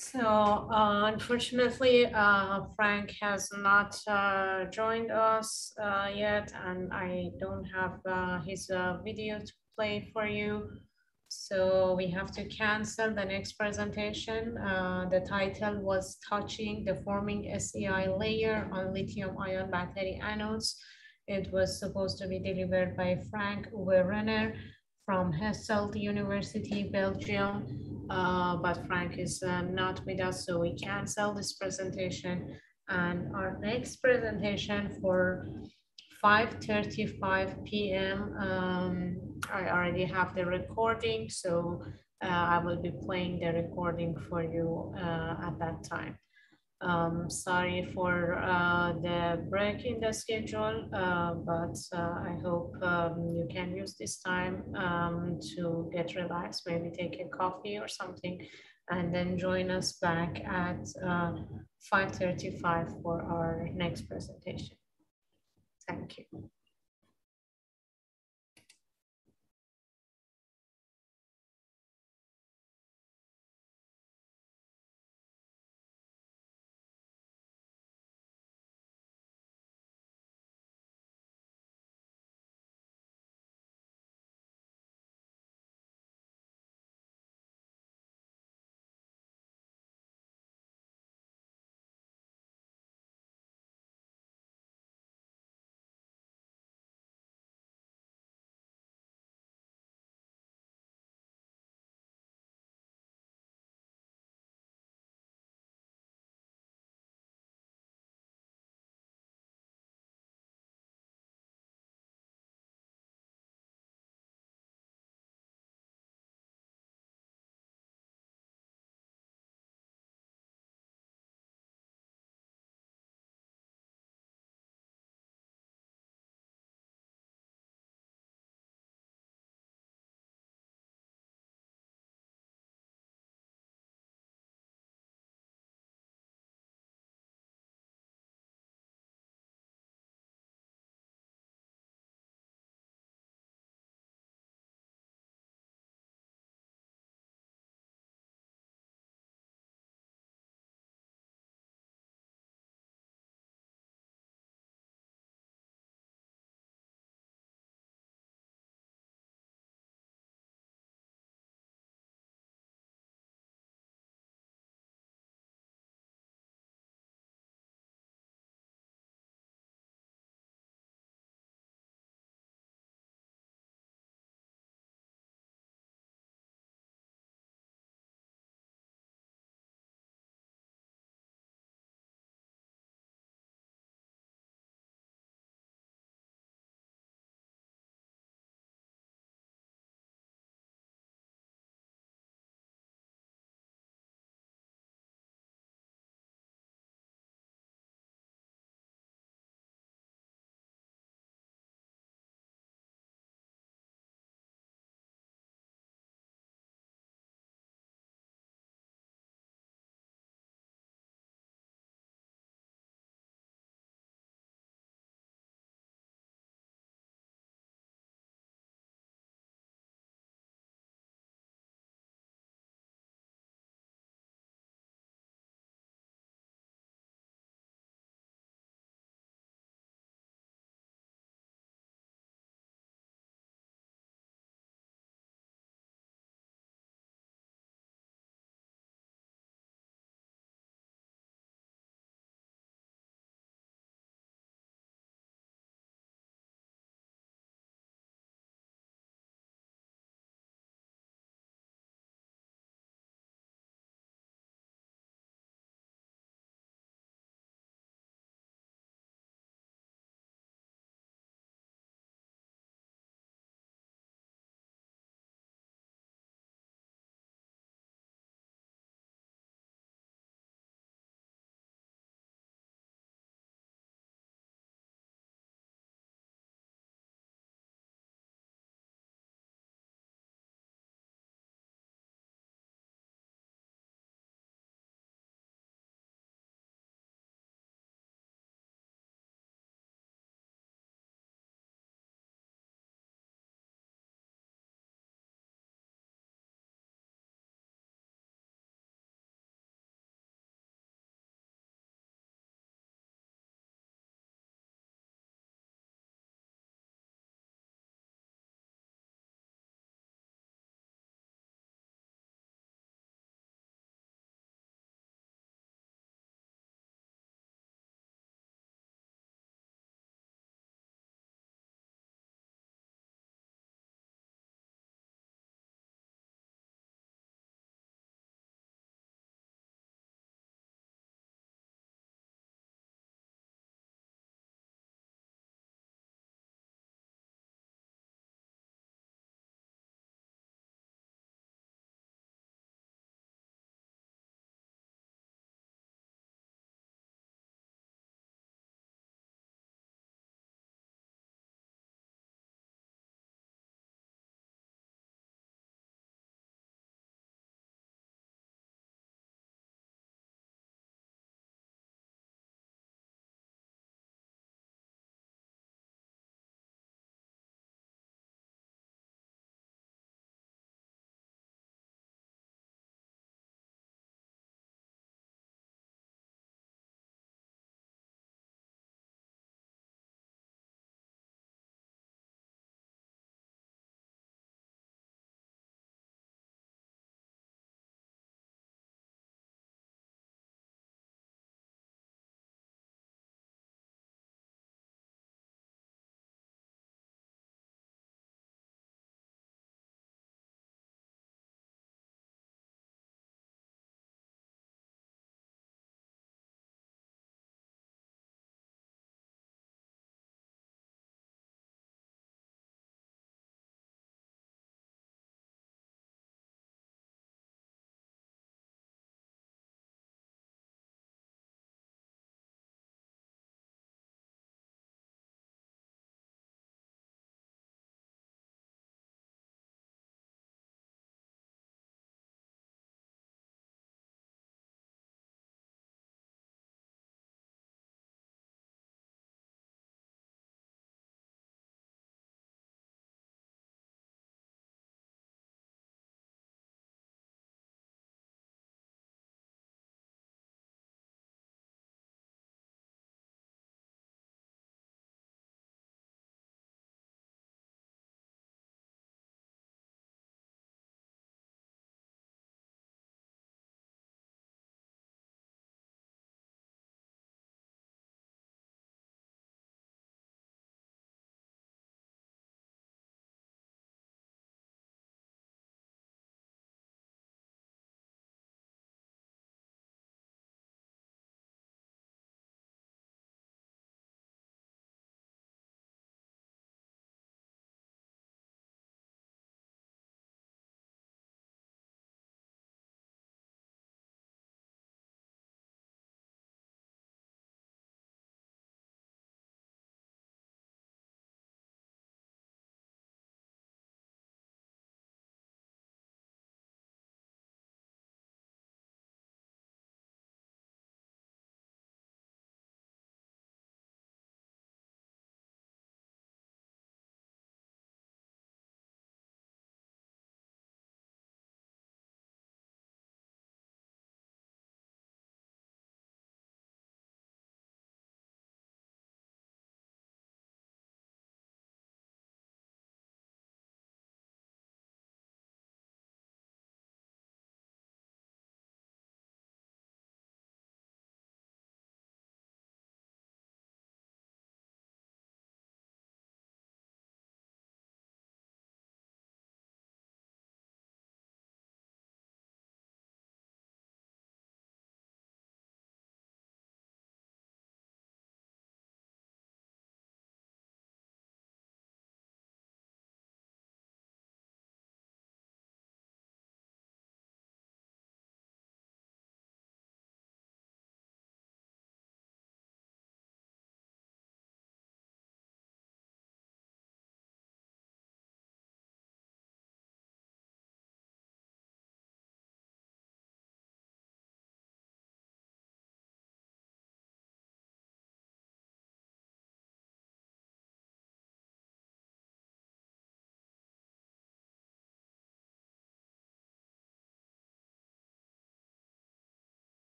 So uh, unfortunately, uh, Frank has not uh, joined us uh, yet, and I don't have uh, his uh, video to play for you. So we have to cancel the next presentation. the title was touching the forming SEI layer on lithium ion battery anodes. It was supposed to be delivered by Frank Uwe Renner from Hasselt University, Belgium. Uh, but Frank is uh, not with us, so we cancel this presentation. And our next presentation for 5.35 p.m. Um, I already have the recording, so uh, I will be playing the recording for you uh, at that time. Um, sorry for uh, the break in the schedule, uh, but uh, I hope um, you can use this time um, to get relaxed, maybe take a coffee or something, and then join us back at 5.35 uh, for our next presentation. Thank you.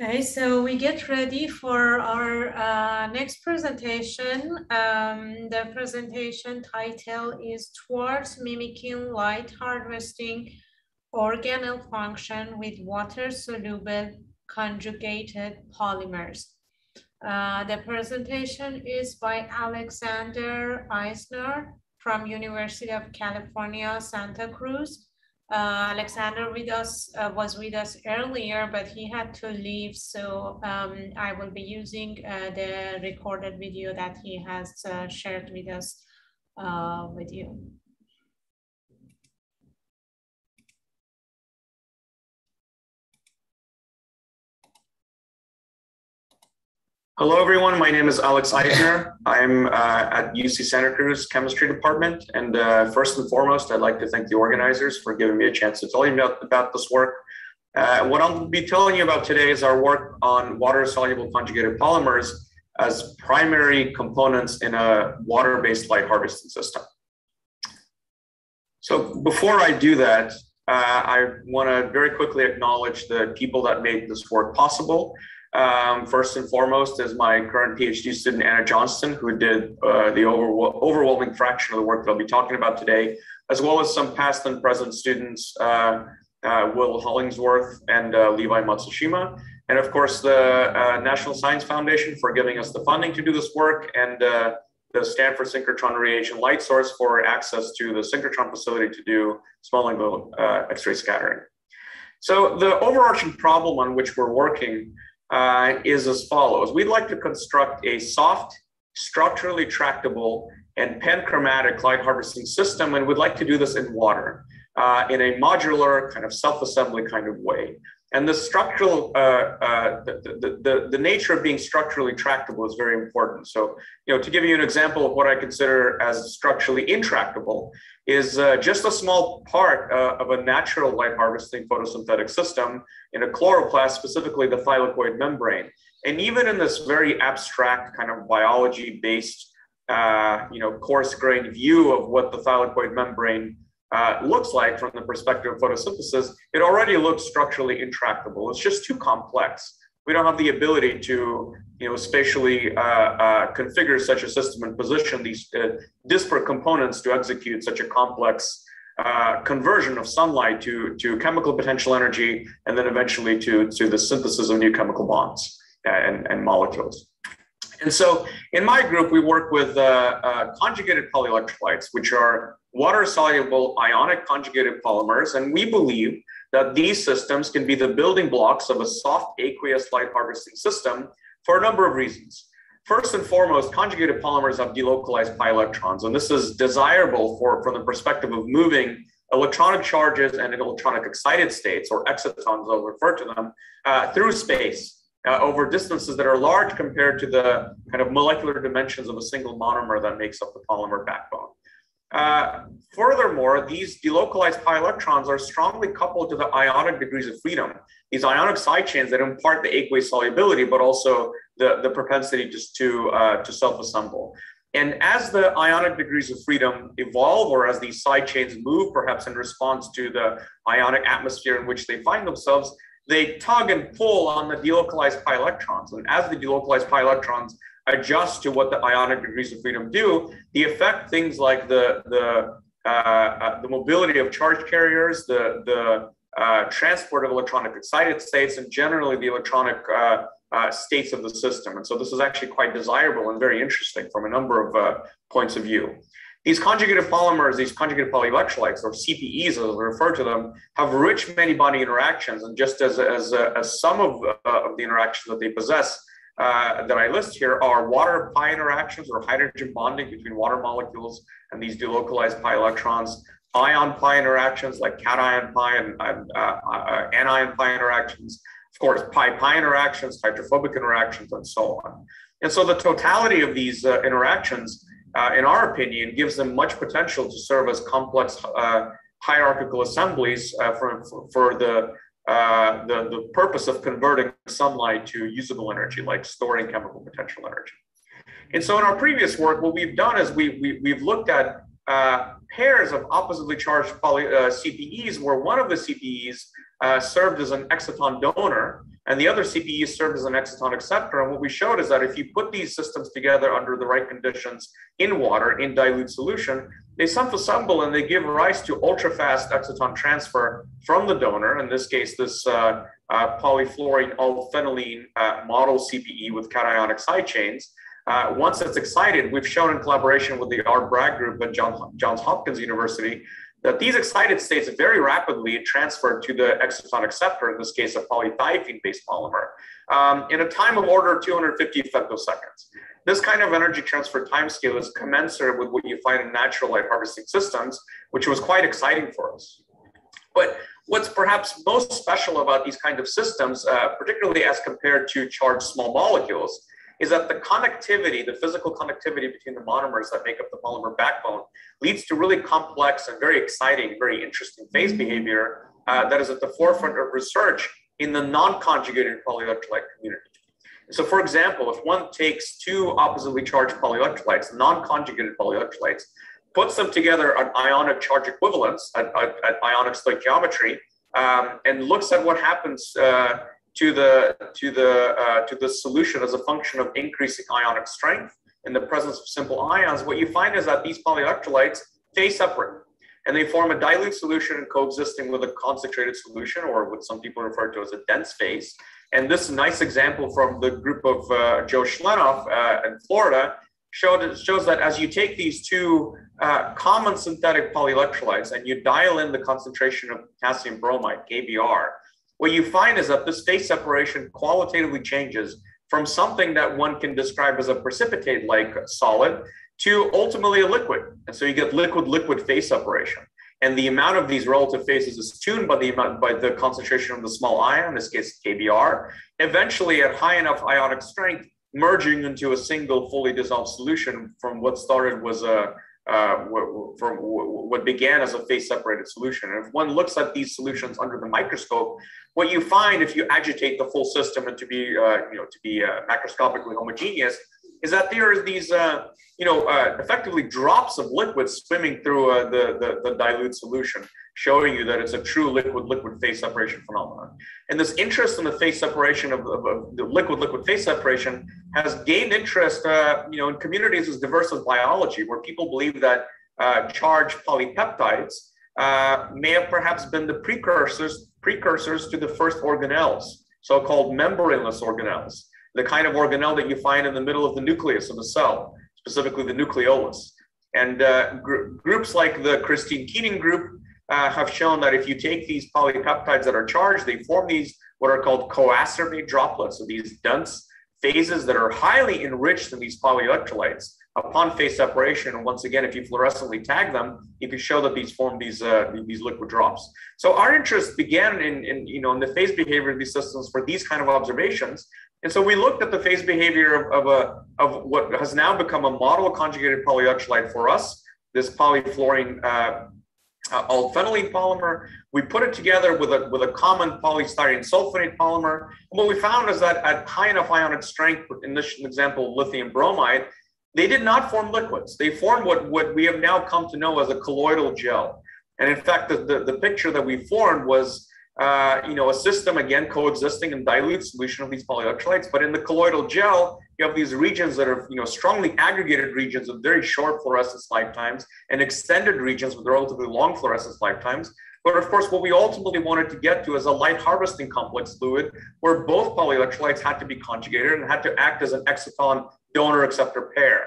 Okay, so we get ready for our uh, next presentation. Um, the presentation title is Towards Mimicking Light Harvesting Organelle Function with Water-Soluble Conjugated Polymers. Uh, the presentation is by Alexander Ayzner from University of California, Santa Cruz. Uh, Alexander with us uh, was with us earlier, but he had to leave. So um, I will be using uh, the recorded video that he has uh, shared with us uh, with you. Hello, everyone. My name is Alex Ayzner. I'm uh, at UC Santa Cruz Chemistry Department. And uh, first and foremost, I'd like to thank the organizers for giving me a chance to tell you about, about this work. Uh, what I'll be telling you about today is our work on water-soluble conjugated polymers as primary components in a water-based light harvesting system. So before I do that, uh, I want to very quickly acknowledge the people that made this work possible. Um, first and foremost is my current PhD student, Anna Johnston, who did uh, the over overwhelming fraction of the work that I'll be talking about today, as well as some past and present students, uh, uh, Will Hollingsworth and uh, Levi Matsushima. And of course, the uh, National Science Foundation for giving us the funding to do this work and uh, the Stanford Synchrotron Radiation Light Source for access to the synchrotron facility to do small angle X-ray scattering. So the overarching problem on which we're working uh, is as follows. We'd like to construct a soft, structurally tractable, and panchromatic light harvesting system, and we'd like to do this in water uh, in a modular kind of self-assembly kind of way. And the structural, uh, uh, the, the, the, nature of being structurally tractable is very important. So, you know, to give you an example of what I consider as structurally intractable is uh, just a small part uh, of a natural light harvesting photosynthetic system in a chloroplast, specifically the thylakoid membrane. And even in this very abstract kind of biology-based, uh, you know, coarse-grained view of what the thylakoid membrane uh, looks like from the perspective of photosynthesis, it already looks structurally intractable. It's just too complex. We don't have the ability to, you know, spatially uh, uh, configure such a system and position these uh, disparate components to execute such a complex uh, conversion of sunlight to, to chemical potential energy, and then eventually to, to the synthesis of new chemical bonds and, and molecules. And so in my group, we work with uh, uh, conjugated polyelectrolytes, which are water soluble ionic conjugated polymers. And we believe that these systems can be the building blocks of a soft aqueous light harvesting system for a number of reasons. First and foremost, conjugated polymers have delocalized pi electrons, and this is desirable for, from the perspective of moving electronic charges and electronic excited states, or excitons, I'll refer to them, uh, through space uh, over distances that are large compared to the kind of molecular dimensions of a single monomer that makes up the polymer backbone. Uh, furthermore, these delocalized pi electrons are strongly coupled to the ionic degrees of freedom. These ionic side chains that impart the aqueous solubility, but also the, the propensity just to, uh, to self-assemble. And as the ionic degrees of freedom evolve, or as these side chains move, perhaps in response to the ionic atmosphere in which they find themselves, they tug and pull on the delocalized pi electrons. And as the delocalized pi electrons adjust to what the ionic degrees of freedom do, the effect things like the, the, uh, uh, the mobility of charge carriers, the, the uh, transport of electronic excited states, and generally the electronic uh, uh, states of the system. And so this is actually quite desirable and very interesting from a number of uh, points of view. These conjugated polymers, these conjugated polyelectrolytes, or CPEs as we refer to them, have rich many-body interactions. And just as, as, as some of, of the interactions that they possess uh, that I list here are water pi interactions or hydrogen bonding between water molecules and these delocalized pi electrons, ion pi interactions like cation pi and uh, uh, anion pi interactions, of course, pi-pi interactions, hydrophobic interactions, and so on. And so the totality of these uh, interactions uh, in our opinion, gives them much potential to serve as complex hierarchical assemblies for, for, for the, uh, the, the purpose of converting sunlight to usable energy, like storing chemical potential energy. And so in our previous work, what we've done is we, we, we've looked at uh, pairs of oppositely charged poly, uh, CPEs, where one of the CPEs served as an exciton donor, and the other CPE served as an exciton acceptor. And what we showed is that if you put these systems together under the right conditions in water, in dilute solution, they self-assemble and they give rise to ultra-fast exciton transfer from the donor, in this case, this uh, uh, polyfluorene alphenylene uh, model CPE with cationic side chains. Uh, once it's excited, we've shown in collaboration with the Art Bragg group at John, Johns Hopkins University that these excited states very rapidly transfer to the exciton acceptor, in this case, a polythiophene-based polymer, um, in a time of order 250 femtoseconds. This kind of energy transfer timescale is commensurate with what you find in natural light harvesting systems, which was quite exciting for us. But what's perhaps most special about these kind of systems, uh, particularly as compared to charged small molecules, is that the connectivity, the physical connectivity between the monomers that make up the polymer backbone leads to really complex and very exciting, very interesting phase behavior uh, that is at the forefront of research in the non-conjugated polyelectrolyte community. So for example, if one takes two oppositely charged polyelectrolytes, non-conjugated polyelectrolytes, puts them together at ionic charge equivalence, at, at, at ionic stoichiometry, um, and looks at what happens uh, to the to the uh, to the solution as a function of increasing ionic strength in the presence of simple ions, what you find is that these polyelectrolytes stay separate and they form a dilute solution coexisting with a concentrated solution, or what some people refer to as a dense phase. And this nice example from the group of uh, Joe Schlenoff uh, in Florida showed, shows that as you take these two uh, common synthetic polyelectrolytes and you dial in the concentration of potassium bromide, KBr, what you find is that this phase separation qualitatively changes from something that one can describe as a precipitate like solid to ultimately a liquid. And so you get liquid liquid phase separation. And the amount of these relative phases is tuned by the amount by the concentration of the small ion, in this case KBr, eventually at high enough ionic strength, merging into a single fully dissolved solution from what started was a uh, from what began as a phase separated solution. And if one looks at these solutions under the microscope, what you find if you agitate the full system and to be, uh, you know, to be uh, macroscopically homogeneous is that there are these, uh, you know, uh, effectively drops of liquid swimming through uh, the, the, the, dilute solution, showing you that it's a true liquid-liquid phase separation phenomenon. And this interest in the phase separation of, of, of the liquid-liquid phase separation has gained interest, uh, you know, in communities as diverse as biology, where people believe that uh, charged polypeptides uh, may have perhaps been the precursors precursors to the first organelles, so-called membraneless organelles the kind of organelle that you find in the middle of the nucleus of the cell, specifically the nucleolus. And uh, gr- groups like the Christine Keating group uh, have shown that if you take these polypeptides that are charged, they form these what are called coacervate droplets, so these dense phases that are highly enriched in these polyelectrolytes upon phase separation. And once again, if you fluorescently tag them, you can show that these form these uh, these liquid drops. So our interest began in, in you know in the phase behavior of these systems for these kind of observations. And so we looked at the phase behavior of, of a of what has now become a model conjugated polyelectrolyte for us, this polyfluorene. Uh, uh, polymer. We put it together with a, with a common polystyrene sulfonate polymer. And what we found is that at high enough ionic strength, in this example, lithium bromide, they did not form liquids. They formed what, what we have now come to know as a colloidal gel. And in fact, the, the, the picture that we formed was, uh, you know, a system again coexisting in dilute solution of these polyelectrolytes. But in the colloidal gel, you have these regions that are, you know, strongly aggregated regions with very short fluorescence lifetimes and extended regions with relatively long fluorescence lifetimes. But of course, what we ultimately wanted to get to is a light harvesting complex fluid where both polyelectrolytes had to be conjugated and had to act as an exciton donor acceptor pair.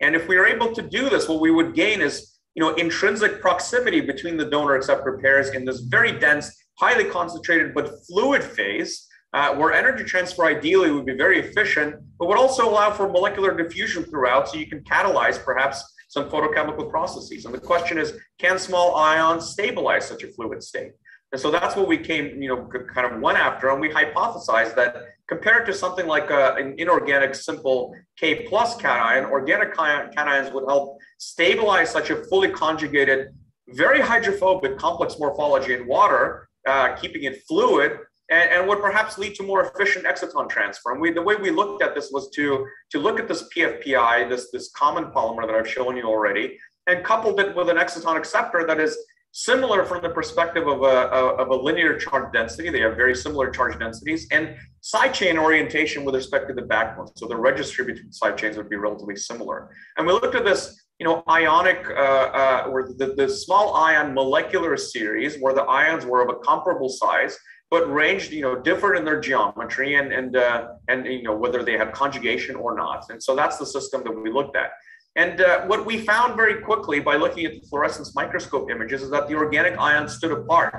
And if we are able to do this, what we would gain is you know, intrinsic proximity between the donor acceptor pairs in this very dense, highly concentrated but fluid phase, uh, where energy transfer ideally would be very efficient, but would also allow for molecular diffusion throughout, so you can catalyze perhaps some photochemical processes. And the question is, can small ions stabilize such a fluid state? And so that's what we came, you know, kind of went after, and we hypothesized that compared to something like a, an inorganic simple K plus cation, organic cations would help stabilize such a fully conjugated, very hydrophobic complex morphology in water, uh, keeping it fluid, and, and, would perhaps lead to more efficient exciton transfer. And we, the way we looked at this was to, to look at this PFPI, this, this common polymer that I've shown you already, and coupled it with an exciton acceptor that is similar from the perspective of a, of a linear charge density. They have very similar charge densities and side chain orientation with respect to the backbone. So the registry between side chains would be relatively similar. And we looked at this, you know, ionic uh, uh, or the, the small ion molecular series where the ions were of a comparable size but ranged, you know, different in their geometry and and uh, and you know whether they had conjugation or not. And so that's the system that we looked at. And uh, what we found very quickly by looking at the fluorescence microscope images is that the organic ions stood apart.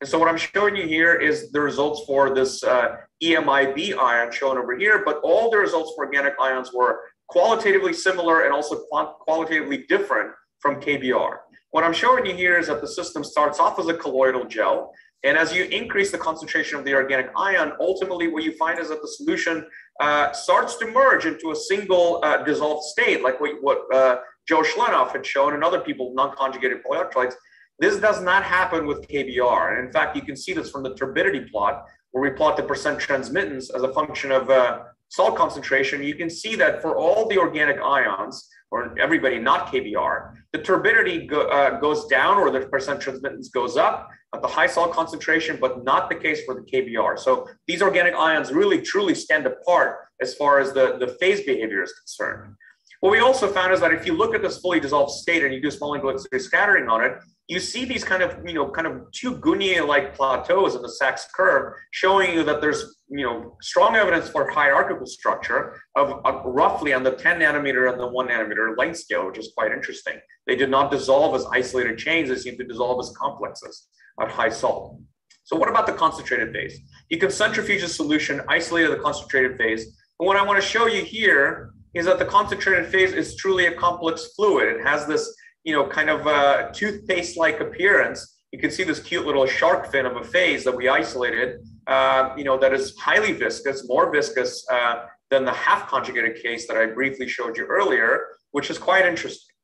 And so what I'm showing you here is the results for this uh, EMIB ion shown over here, but all the results for organic ions were qualitatively similar and also qualitatively different from KBr. What I'm showing you here is that the system starts off as a colloidal gel, and as you increase the concentration of the organic ion, ultimately what you find is that the solution uh, starts to merge into a single uh, dissolved state, like what, what uh, Joe Schlenoff had shown and other people, non-conjugated polyelectrolytes. This does not happen with KBr. And in fact, you can see this from the turbidity plot, where we plot the percent transmittance as a function of uh, salt concentration. You can see that for all the organic ions, or everybody not KBr, the turbidity go, uh, goes down or the percent transmittance goes up at the high salt concentration, but not the case for the KBr. So these organic ions really truly stand apart as far as the, the phase behavior is concerned. What we also found is that if you look at this fully dissolved state and you do small angular scattering on it, you see these kind of, you know, kind of two Guinier-like plateaus of the SAXS curve, showing you that there's, you know, strong evidence for hierarchical structure of roughly on the 10 nanometer and the one nanometer length scale, which is quite interesting. They did not dissolve as isolated chains; they seem to dissolve as complexes at high salt. So what about the concentrated phase? You can centrifuge a solution, isolate the concentrated phase. And what I want to show you here is that the concentrated phase is truly a complex fluid. It has this, you know, kind of a toothpaste-like appearance. You can see this cute little shark fin of a phase that we isolated, uh, you know, that is highly viscous, more viscous uh, than the half conjugated case that I briefly showed you earlier, which is quite interesting.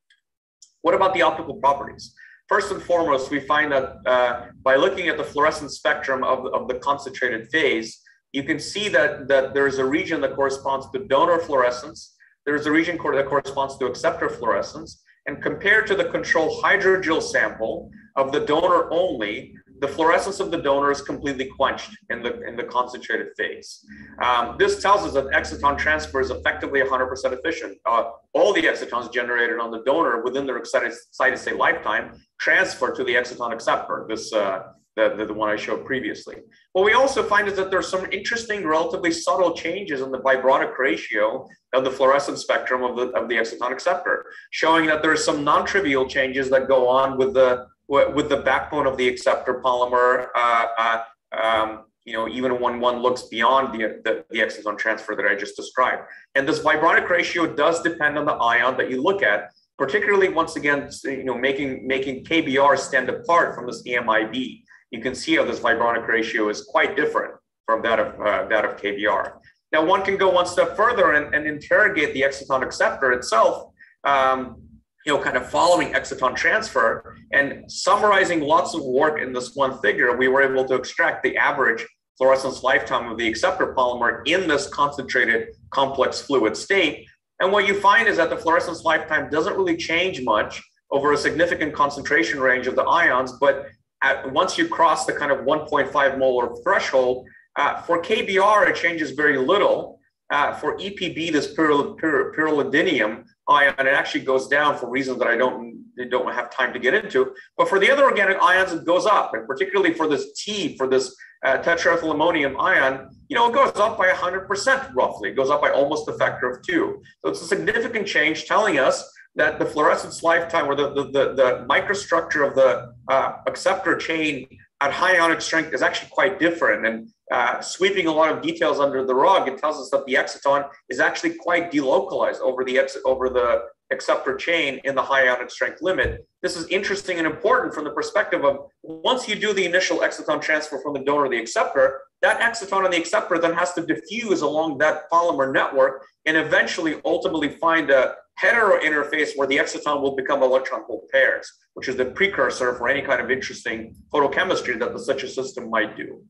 What about the optical properties? First and foremost, we find that uh, by looking at the fluorescence spectrum of, of the concentrated phase, you can see that, that there is a region that corresponds to donor fluorescence. There is a region that corresponds to acceptor fluorescence. And compared to the control hydrogel sample of the donor only, the fluorescence of the donor is completely quenched in the, in the concentrated phase. Um, this tells us that exciton transfer is effectively 100% efficient. Uh, all the excitons generated on the donor within their excited, state lifetime transfer to the exciton acceptor, this, uh, the, the, the, one I showed previously. What we also find is that there's some interesting, relatively subtle changes in the vibronic ratio of the fluorescence spectrum of the, of the exciton acceptor, showing that there's some non-trivial changes that go on with the with the backbone of the acceptor polymer, uh, uh, um, you know, even when one looks beyond the, the, the, exciton transfer that I just described. And this vibronic ratio does depend on the ion that you look at, particularly once again, you know, making, making KBr stand apart from this EMIB. You can see how this vibronic ratio is quite different from that of, uh, that of KBr. Now, one can go one step further and, and interrogate the exciton acceptor itself um, you know, kind of following exciton transfer and summarizing lots of work in this one figure, we were able to extract the average fluorescence lifetime of the acceptor polymer in this concentrated complex fluid state. And what you find is that the fluorescence lifetime doesn't really change much over a significant concentration range of the ions, but at, once you cross the kind of 1.5 molar threshold, uh, for KBr, it changes very little. Uh, for EPB, this pyrrolidinium, ion, it actually goes down for reasons that I don't don't have time to get into. But for the other organic ions, it goes up, and particularly for this T, for this uh, tetraethylammonium ion, you know, it goes up by 100% roughly. It goes up by almost a factor of two. So it's a significant change telling us that the fluorescence lifetime or the, the, the, the microstructure of the uh, acceptor chain at high ionic strength is actually quite different. And uh, sweeping a lot of details under the rug, it tells us that the exciton is actually quite delocalized over the ex- over the acceptor chain in the high ionic strength limit. This is interesting and important from the perspective of once you do the initial exciton transfer from the donor to the acceptor, that exciton on the acceptor then has to diffuse along that polymer network and eventually ultimately find a hetero interface where the exciton will become electron hole pairs, which is the precursor for any kind of interesting photochemistry that the, such a system might do.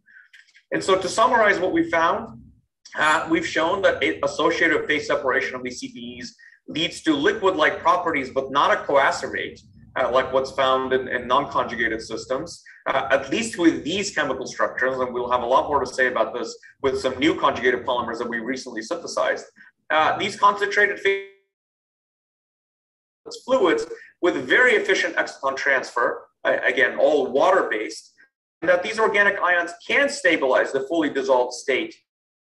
And so to summarize what we found, uh, we've shown that associated phase separation of these CPEs leads to liquid-like properties, but not a coacervate. uh, like what's found in, in non-conjugated systems, uh, at least with these chemical structures, and we'll have a lot more to say about this with some new conjugated polymers that we recently synthesized. Uh, these concentrated fluids with very efficient exciton transfer, again, all water-based, and that these organic ions can stabilize the fully dissolved state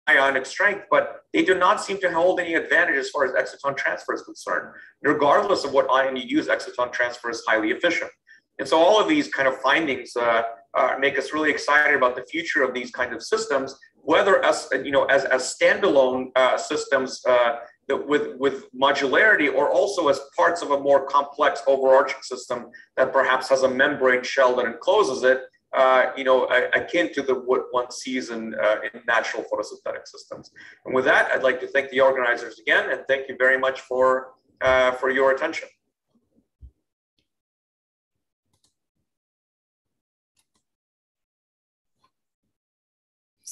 ionic strength, but they do not seem to hold any advantage as far as exciton transfer is concerned. Regardless of what ion you use, exciton transfer is highly efficient. And so all of these kind of findings uh, uh, make us really excited about the future of these kinds of systems, whether as you know as, as standalone uh, systems uh, with with modularity, or also as parts of a more complex overarching system that perhaps has a membrane shell that encloses it uh, you know, akin to the what one sees in, uh, in natural photosynthetic systems. And with that, I'd like to thank the organizers again, and thank you very much for, uh, for your attention.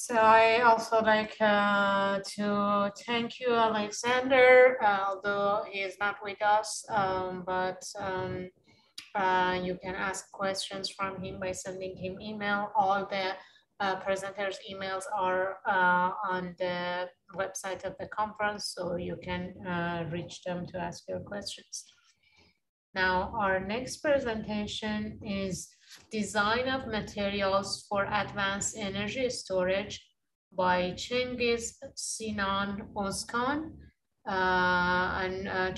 So I also like uh, to thank you, Alexander, uh, although he is not with us, um, but um, uh, you can ask questions from him by sending him email. All the uh, presenters' emails are uh, on the website of the conference, so you can uh, reach them to ask your questions. Now, our next presentation is Design of Materials for Advanced Energy Storage by Cengiz Sinan Ozkan uh, and uh,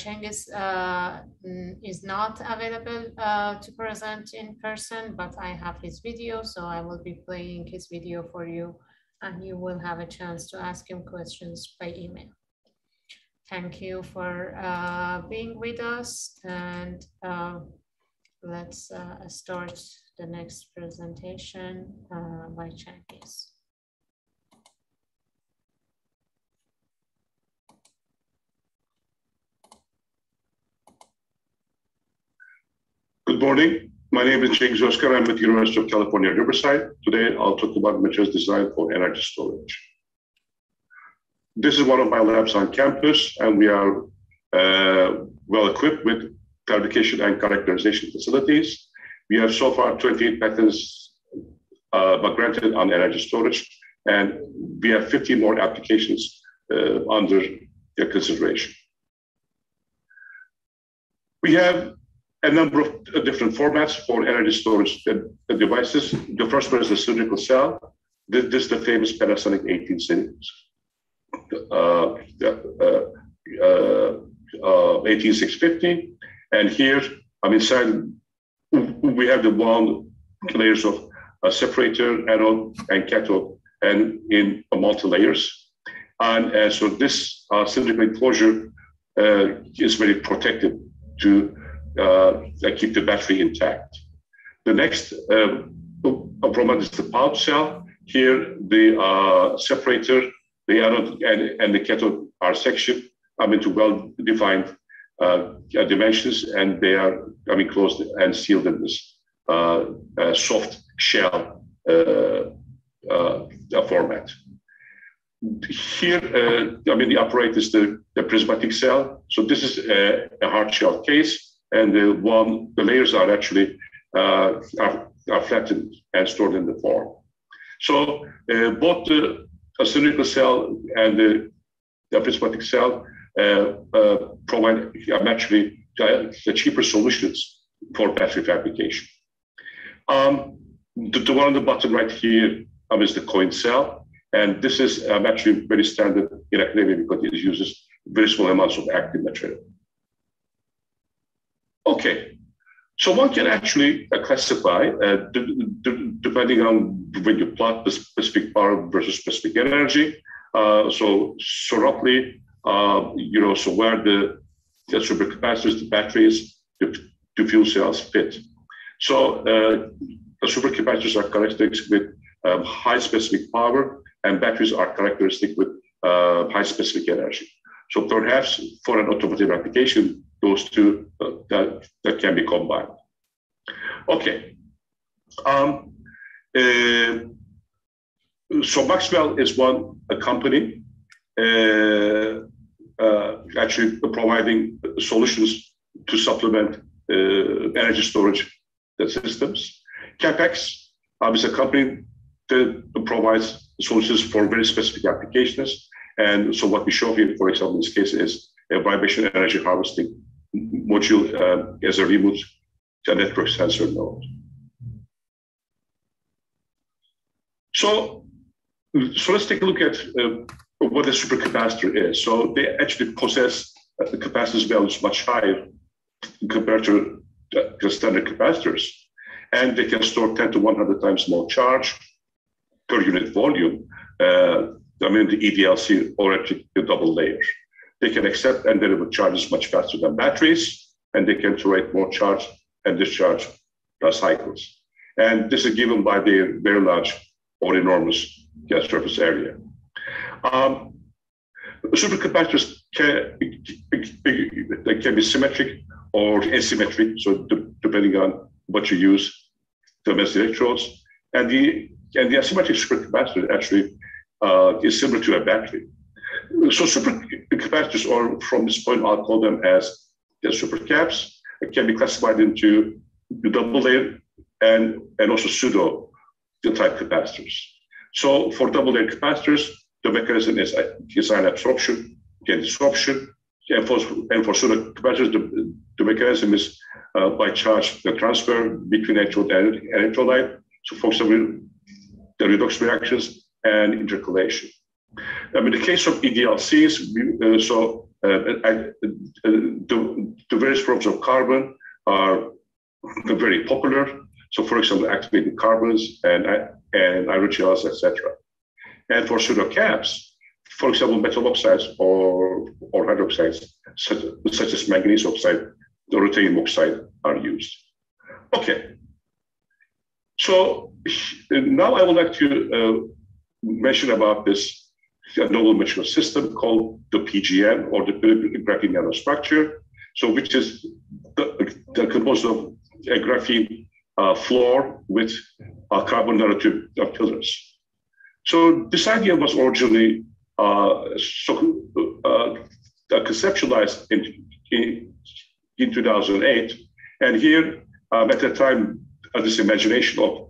uh, mm, is not available uh, to present in person, but I have his video, so I will be playing his video for you and you will have a chance to ask him questions by email. Thank you for uh, being with us and uh, let's uh, start the next presentation uh, by Cengiz. Good morning. My name is Cengiz Özkan. I'm at the University of California, Riverside. Today, I'll talk about materials design for energy storage. This is one of my labs on campus, and we are uh, well equipped with fabrication and characterization facilities. We have so far 28 patents uh, granted on energy storage, and we have 50 more applications uh, under consideration. We have a number of uh, different formats for energy storage uh, devices. The first one is the cylindrical cell. This, is the famous Panasonic 18 series. Uh, uh, uh, 18650. And here, I mean, inside, we have the one layers of a separator, anode, and cathode, and in multi layers. And, and so this uh, cylindrical enclosure uh, is very protective to uh, keep the battery intact. The next um, problem is the pouch cell. Here, the uh, separator, the anode, and, and the cathode are sectioned I mean, to well-defined uh, dimensions, and they are mean, closed and sealed in this uh, uh, soft shell uh, format. Here, I mean, the upright is the, the prismatic cell. So this is a, a hard shell case and the one the layers are actually uh, are, are, flattened and stored in the form. So uh, both the cylindrical cell and the, the prismatic cell uh, uh provide actually the cheaper solutions for battery fabrication. Um, the, the, one on the bottom right here um, is the coin cell. And this is um, actually very standard in academia because it uses very small amounts of active material. Okay, so one can actually uh, classify, uh, depending on when you plot the specific power versus specific energy. Uh, so, so roughly, uh, you know, so where the, the supercapacitors, the batteries, the, the fuel cells fit. So uh, the supercapacitors are characteristics with um, high specific power, and batteries are characteristic with uh, high specific energy. So perhaps for an automotive application, those two uh, that, that can be combined. Okay. Um, uh, so Maxwell is one a company uh, uh actually providing solutions to supplement uh, energy storage systems. CAP-XX is a company that provides solutions for very specific applications. And so what we show here, for example, in this case is a vibration energy harvesting module uh, as a remote network sensor node. So, so let's take a look at uh, what a supercapacitor is. So they actually possess uh, the capacitance values much higher compared to uh, standard capacitors. And they can store 10 to 100 times more charge per unit volume. Uh, I mean, the EDLC already the double layer. They can accept and deliver charges much faster than batteries, and they can tolerate more charge and discharge cycles. And this is given by their very large or enormous gas surface area. Um, supercapacitors can, they can be symmetric or asymmetric, so depending on what you use to measure the electrodes. And the, and the asymmetric supercapacitor actually uh, is similar to a battery. So supercapacitors, or from this point, I'll call them as the supercaps, can be classified into double layer and, and also pseudo type capacitors. So for double layer capacitors, the mechanism is design absorption, gain disruption, and for, and for pseudo capacitors, the, the mechanism is uh, by charge the transfer between electrode and electrolyte. So for example, the redox reactions and intercalation. I mean, the case of EDLCs, uh, so uh, I, uh, the, the, various forms of carbon are very popular. So, for example, activated carbons and, and aerogels, etc. And for pseudo caps, for example, metal oxides or, or hydroxides, such, such as manganese oxide, the ruthenium oxide are used. Okay. So now I would like to uh, mention about this novel material system called the PGN or the graphene nanostructure. So which is the, the composed of a graphene uh, floor with uh, carbon nanotube pillars. So this idea was originally uh, so, uh, conceptualized in, in, in 2008. And here, um, at that time, uh, this imagination of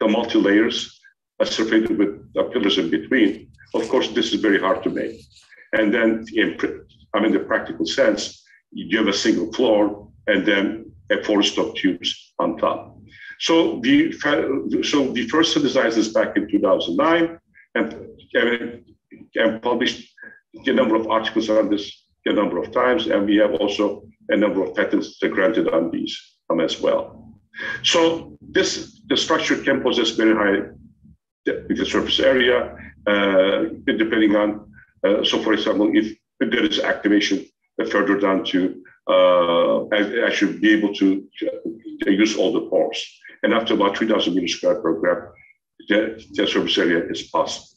the multi-layers separated with the pillars in between. Of course, this is very hard to make. And then, in, I mean, the practical sense, you have a single floor and then a four stop tubes on top. So the so we first synthesized this back in 2009 and, and, and published a number of articles on this a number of times, and we have also a number of patents granted on these um, as well. So this the structure can possess very high the surface area, uh, depending on, uh, so for example, if there is activation further down to, uh, I, I, should be able to use all the pores. And after about 3,000 meters squared per gram, the, the surface area is possible.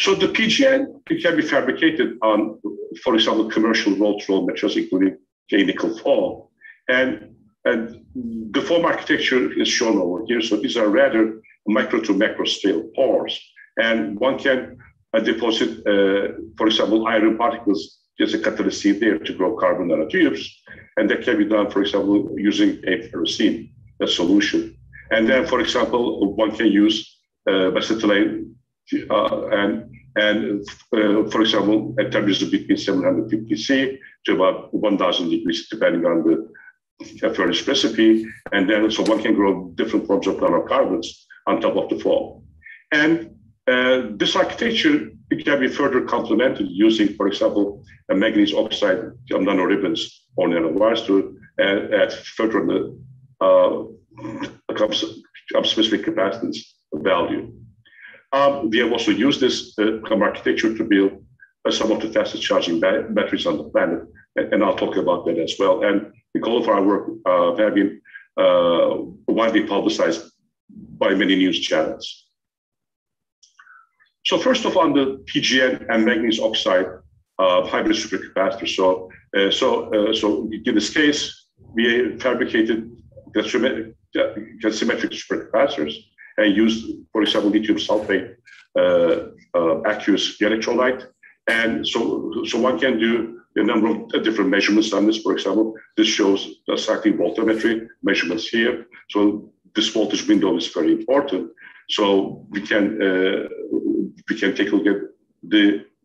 So the PGN can be fabricated on, for example, commercial roll-to-roll materials, including nickel foam. And, and the foam architecture is shown over here. So these are rather micro to macro scale pores. And one can uh, deposit, uh, for example, iron particles. There's a catalyst there to grow carbon nanotubes. And that can be done, for example, using a ferrocene, a solution. And then, for example, one can use uh, acetylene uh, and and uh, for example, at temperatures between 750 C to about 1,000 degrees, depending on the furnace recipe. And then, so one can grow different forms of nanocarbons on top of the foam. And uh, this architecture can be further complemented using, for example, a manganese oxide nanoribbons or nanowires to add, further the uh, specific capacitance value. Um, we have also used this uh, architecture to build uh, some of the fastest charging ba batteries on the planet, and, and, I'll talk about that as well. And the goal of our work uh, have been uh, widely publicized by many news channels. So first off, on the PGN and manganese oxide uh, hybrid supercapacitor. So, uh, so, uh, so in this case, we fabricated the symmetric supercapacitors and used, for example, lithium sulfate uh, uh, aqueous electrolyte. And so, so one can do a number of different measurements on this. For example, this shows the cycling voltammetry measurements here. So this voltage window is very important. So we can uh, we can take a look at the uh, uh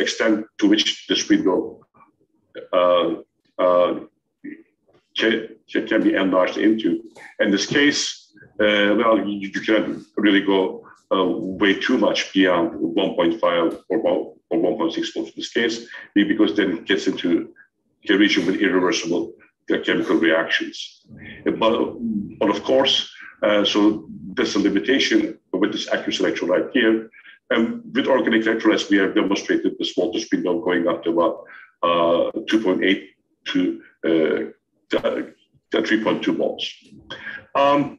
extent to which this window uh, uh, can, can be enlarged into. In this case, uh, well, you, you cannot really go way too much beyond 1.5 or, or 1.6 volts in this case, because then it gets into a region with irreversible chemical reactions. But, but of course, uh, so there's a limitation with this aqueous electrolyte here. And with organic electrolytes, we have demonstrated this voltage window going up to about uh, 2.8 to, uh, 3.2 volts. Um,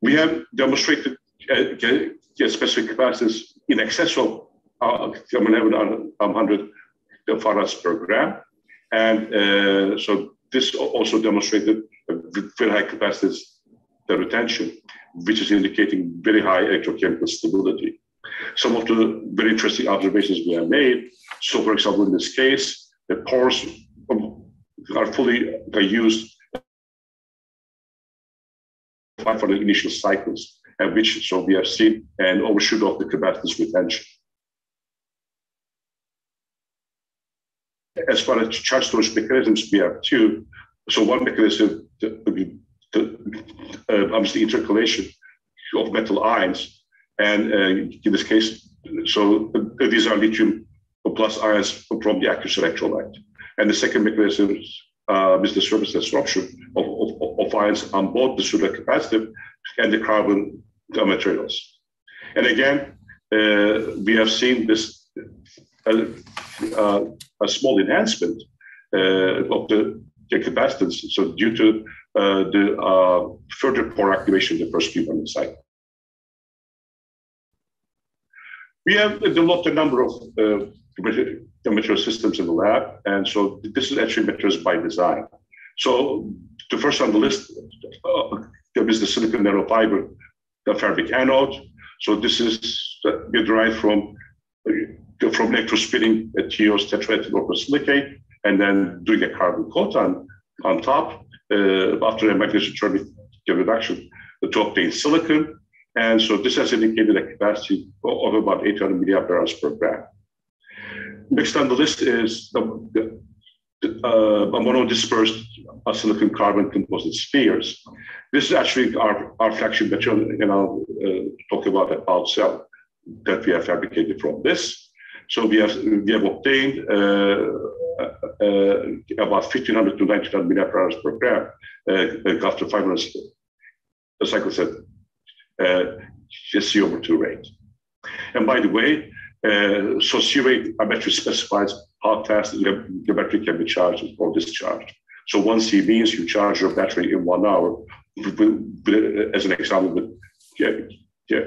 we have demonstrated uh, specific capacities in excess of uh, 100 farads per gram. And uh, so this also demonstrated very high capacities the retention, which is indicating very high electrochemical stability. Some of the very interesting observations we have made. So, for example, in this case, the pores are fully uh, used for the initial cycles, and which so we have seen an overshoot of the capacitance retention. As far as charge storage mechanisms, we have two. So one mechanism, uh, obviously intercalation of metal ions, and uh, in this case, so uh, these are lithium plus ions from the aqueous electrolyte. And the second mechanism uh, is the surface disruption of, of, of, ions on both the supercapacitive and the carbon materials. And again, uh, we have seen this uh, uh a small enhancement uh, of the, the, capacitance. So due to uh, the further pore activation in the minutes cycle. We have developed a number of material systems in the lab. And so this is actually materials by design. So the first on the list uh, is the silicon nanofiber the fabric anode. So this is uh, derived from uh, from electrospinning a TEOS tetraethyl silicate and then doing a carbon coat on, on top uh, after a magnetotropic reduction to obtain silicon. And so this has indicated a capacity of about 800 milliamp per gram. Next on the list is the, the uh, monodispersed silicon carbon composite spheres. This is actually our, our flagship material, and I'll uh, talk about the out cell that we have fabricated from this. So we have we have obtained uh, about 1500 to 1900 milliamp per gram uh, after 500 cycles at uh, C over 2 rate. And by the way, uh, so C rate battery specifies how fast the battery can be charged or discharged. So one C means you charge your battery in one hour, as an example, with yeah, yeah,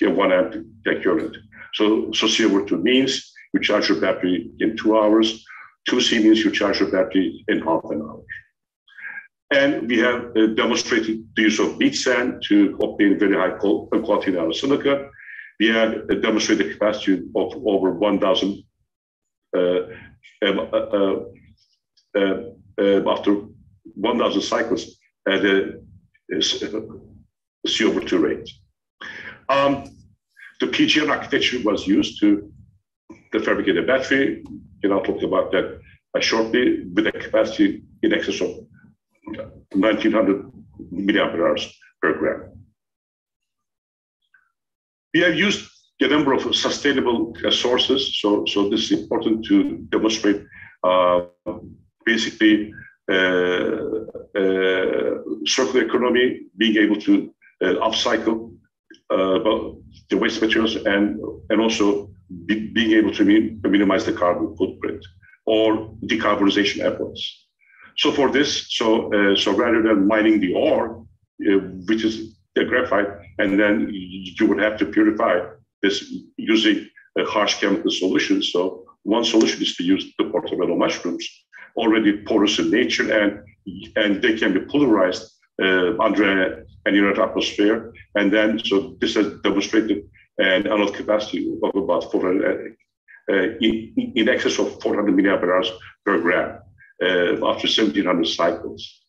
yeah, one amp current. So, so C over two means you charge your battery in two hours. Two C means you charge your battery in half an hour. And we have uh, demonstrated the use of bead sand to obtain very high quality nanosilicon we have demonstrated capacity of over 1,000 uh, um, uh, uh, after 1,000 cycles at a C over 2 rate. Um, the PGN architecture was used to fabricate a battery, and I'll talk about that shortly, with a capacity in excess of 1900 milliampere hours per gram. We have used a number of sustainable sources. So, so this is important to demonstrate uh, basically uh, uh, circular economy, being able to uh, upcycle uh, the waste materials and, and also be, being able to minimize the carbon footprint or decarbonization efforts. So for this, so, so rather than mining the ore, which is the graphite, and then you would have to purify this using a harsh chemical solution. So one solution is to use the portobello mushrooms, already porous in nature, and and they can be pyrolyzed uh, under an inert atmosphere. And then, so this has demonstrated an anode capacity of about 400 uh, in, in, excess of 400 milliampere hours per gram uh, after 1700 cycles.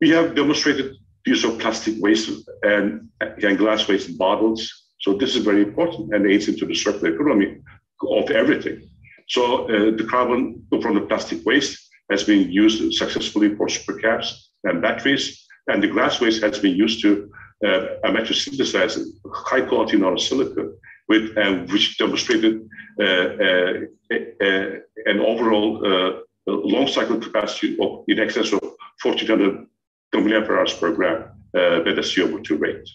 We have demonstrated use of plastic waste and, and glass waste bottles. So this is very important and aids into the circular economy of everything. So uh, the carbon from the plastic waste has been used successfully for supercaps and batteries, and the glass waste has been used to uh, synthesize high quality nanosilicon, with uh, which demonstrated uh, an overall long cycle capacity of in excess of 1400 milliampere hours per gram uh, beta CO2 rate.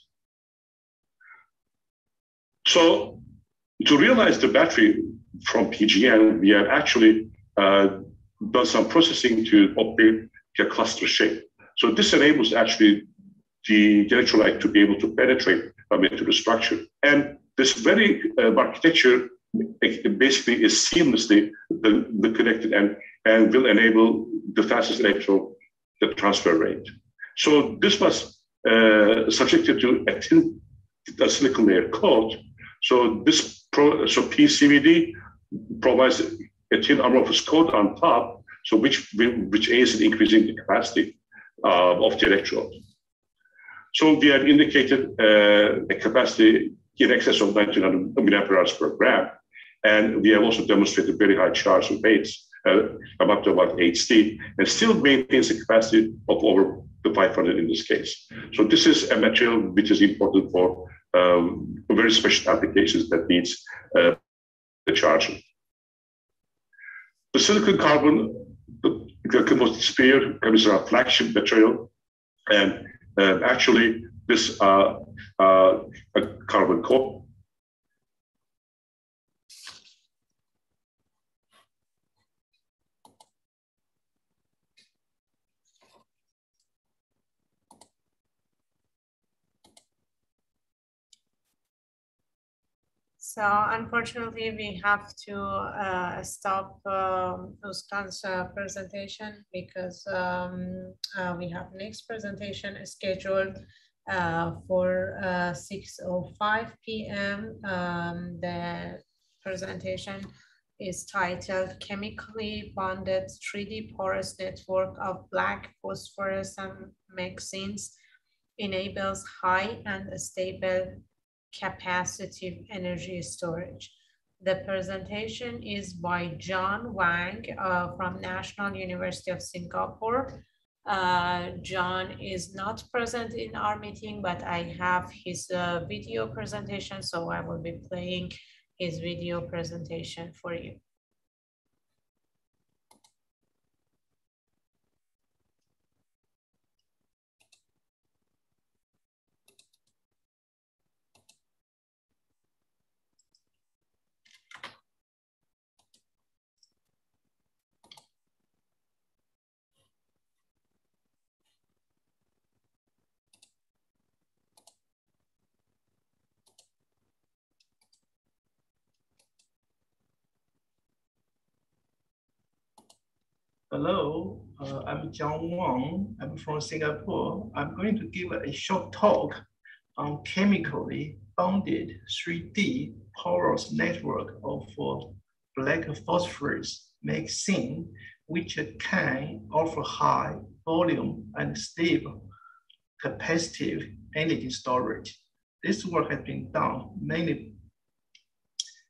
So to realize the battery from PGN, we have actually uh, done some processing to obtain a cluster shape. So this enables actually the electrolyte to be able to penetrate into the structure. And this very uh, architecture basically is seamlessly the, the connected and, and will enable the fastest electron the transfer rate. So this was uh, subjected to a thin a silicon layer coat. So this pro, so PCVD provides a thin amorphous coat on top, so which which aids in increasing the capacity uh, of the electrode. So we have indicated uh, a capacity in excess of 1900 milliampere hours per gram, and we have also demonstrated very high charge and weights, uh, up to about 8 st, and still maintains a capacity of over the 500 in this case. So this is a material which is important for um, very special applications that needs uh, the charging. The silicon carbon, the, the composite sphere is our flagship material, and uh, actually this uh, uh, So unfortunately, we have to uh, stop um, Ozkan's uh, presentation because um, uh, we have next presentation scheduled uh, for 6.05 uh, p.m. Um, the presentation is titled Chemically Bonded 3D Porous Network of Black Phosphorus MXenes Enables High and Stable capacitive energy storage. The presentation is by John Wang uh, from National University of Singapore. Uh, John is not present in our meeting, but I have his uh, video presentation, so I will be playing his video presentation for you. Hello, uh, I'm John Wang. I'm from Singapore. I'm going to give a short talk on chemically bonded 3D porous network of uh, black phosphorus MXene, which can offer high volume and stable capacitive energy storage. This work has been done mainly.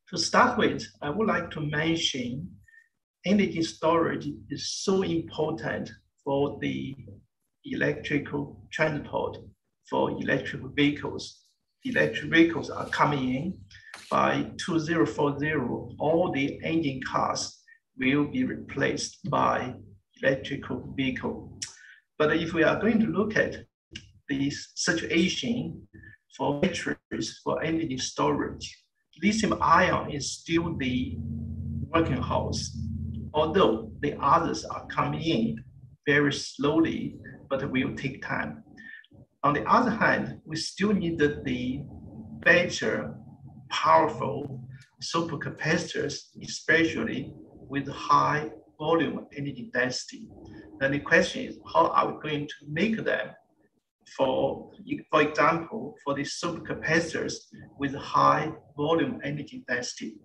To start with, I would like to mention energy storage is so important for the electrical transport for electric vehicles. Electric vehicles are coming in by 2040, all the engine cars will be replaced by electrical vehicle. But if we are going to look at the situation for batteries for energy storage, lithium ion is still the working house although the others are coming in very slowly, but will take time. On the other hand, we still need the better, powerful supercapacitors, especially with high volume energy density. Then the question is, how are we going to make them? For, for example, for the supercapacitors with high volume energy density,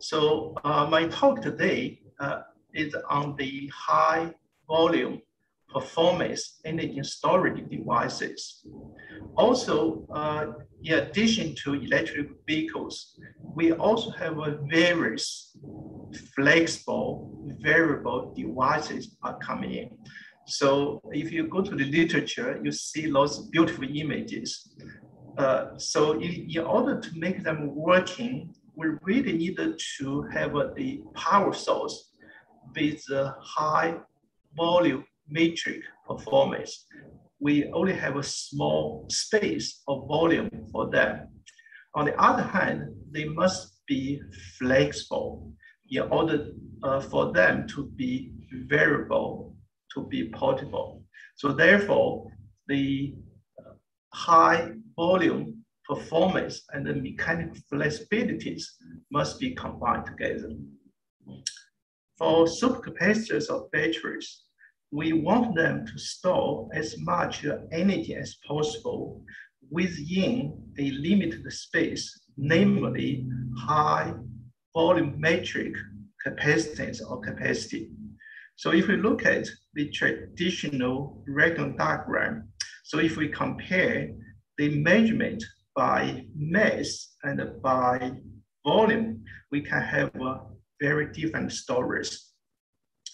So uh, my talk today uh, is on the high volume performance energy storage devices. Also, uh, in addition to electric vehicles, we also have various flexible variable devices are coming in. So if you go to the literature, you see those beautiful images. Uh, so in, in, order to make them working, we really needed to have the power source with a high volume matrix performance. We only have a small space of volume for them. On the other hand, they must be flexible in order uh, for them to be variable, to be portable. So therefore, the high volume performance and the mechanical flexibilities must be combined together. For supercapacitors of batteries, we want them to store as much energy as possible within a limited space, namely high volumetric capacitance or capacity. So if we look at the traditional Ragone diagram, so if we compare the measurement by mass and by volume, we can have a very different stories.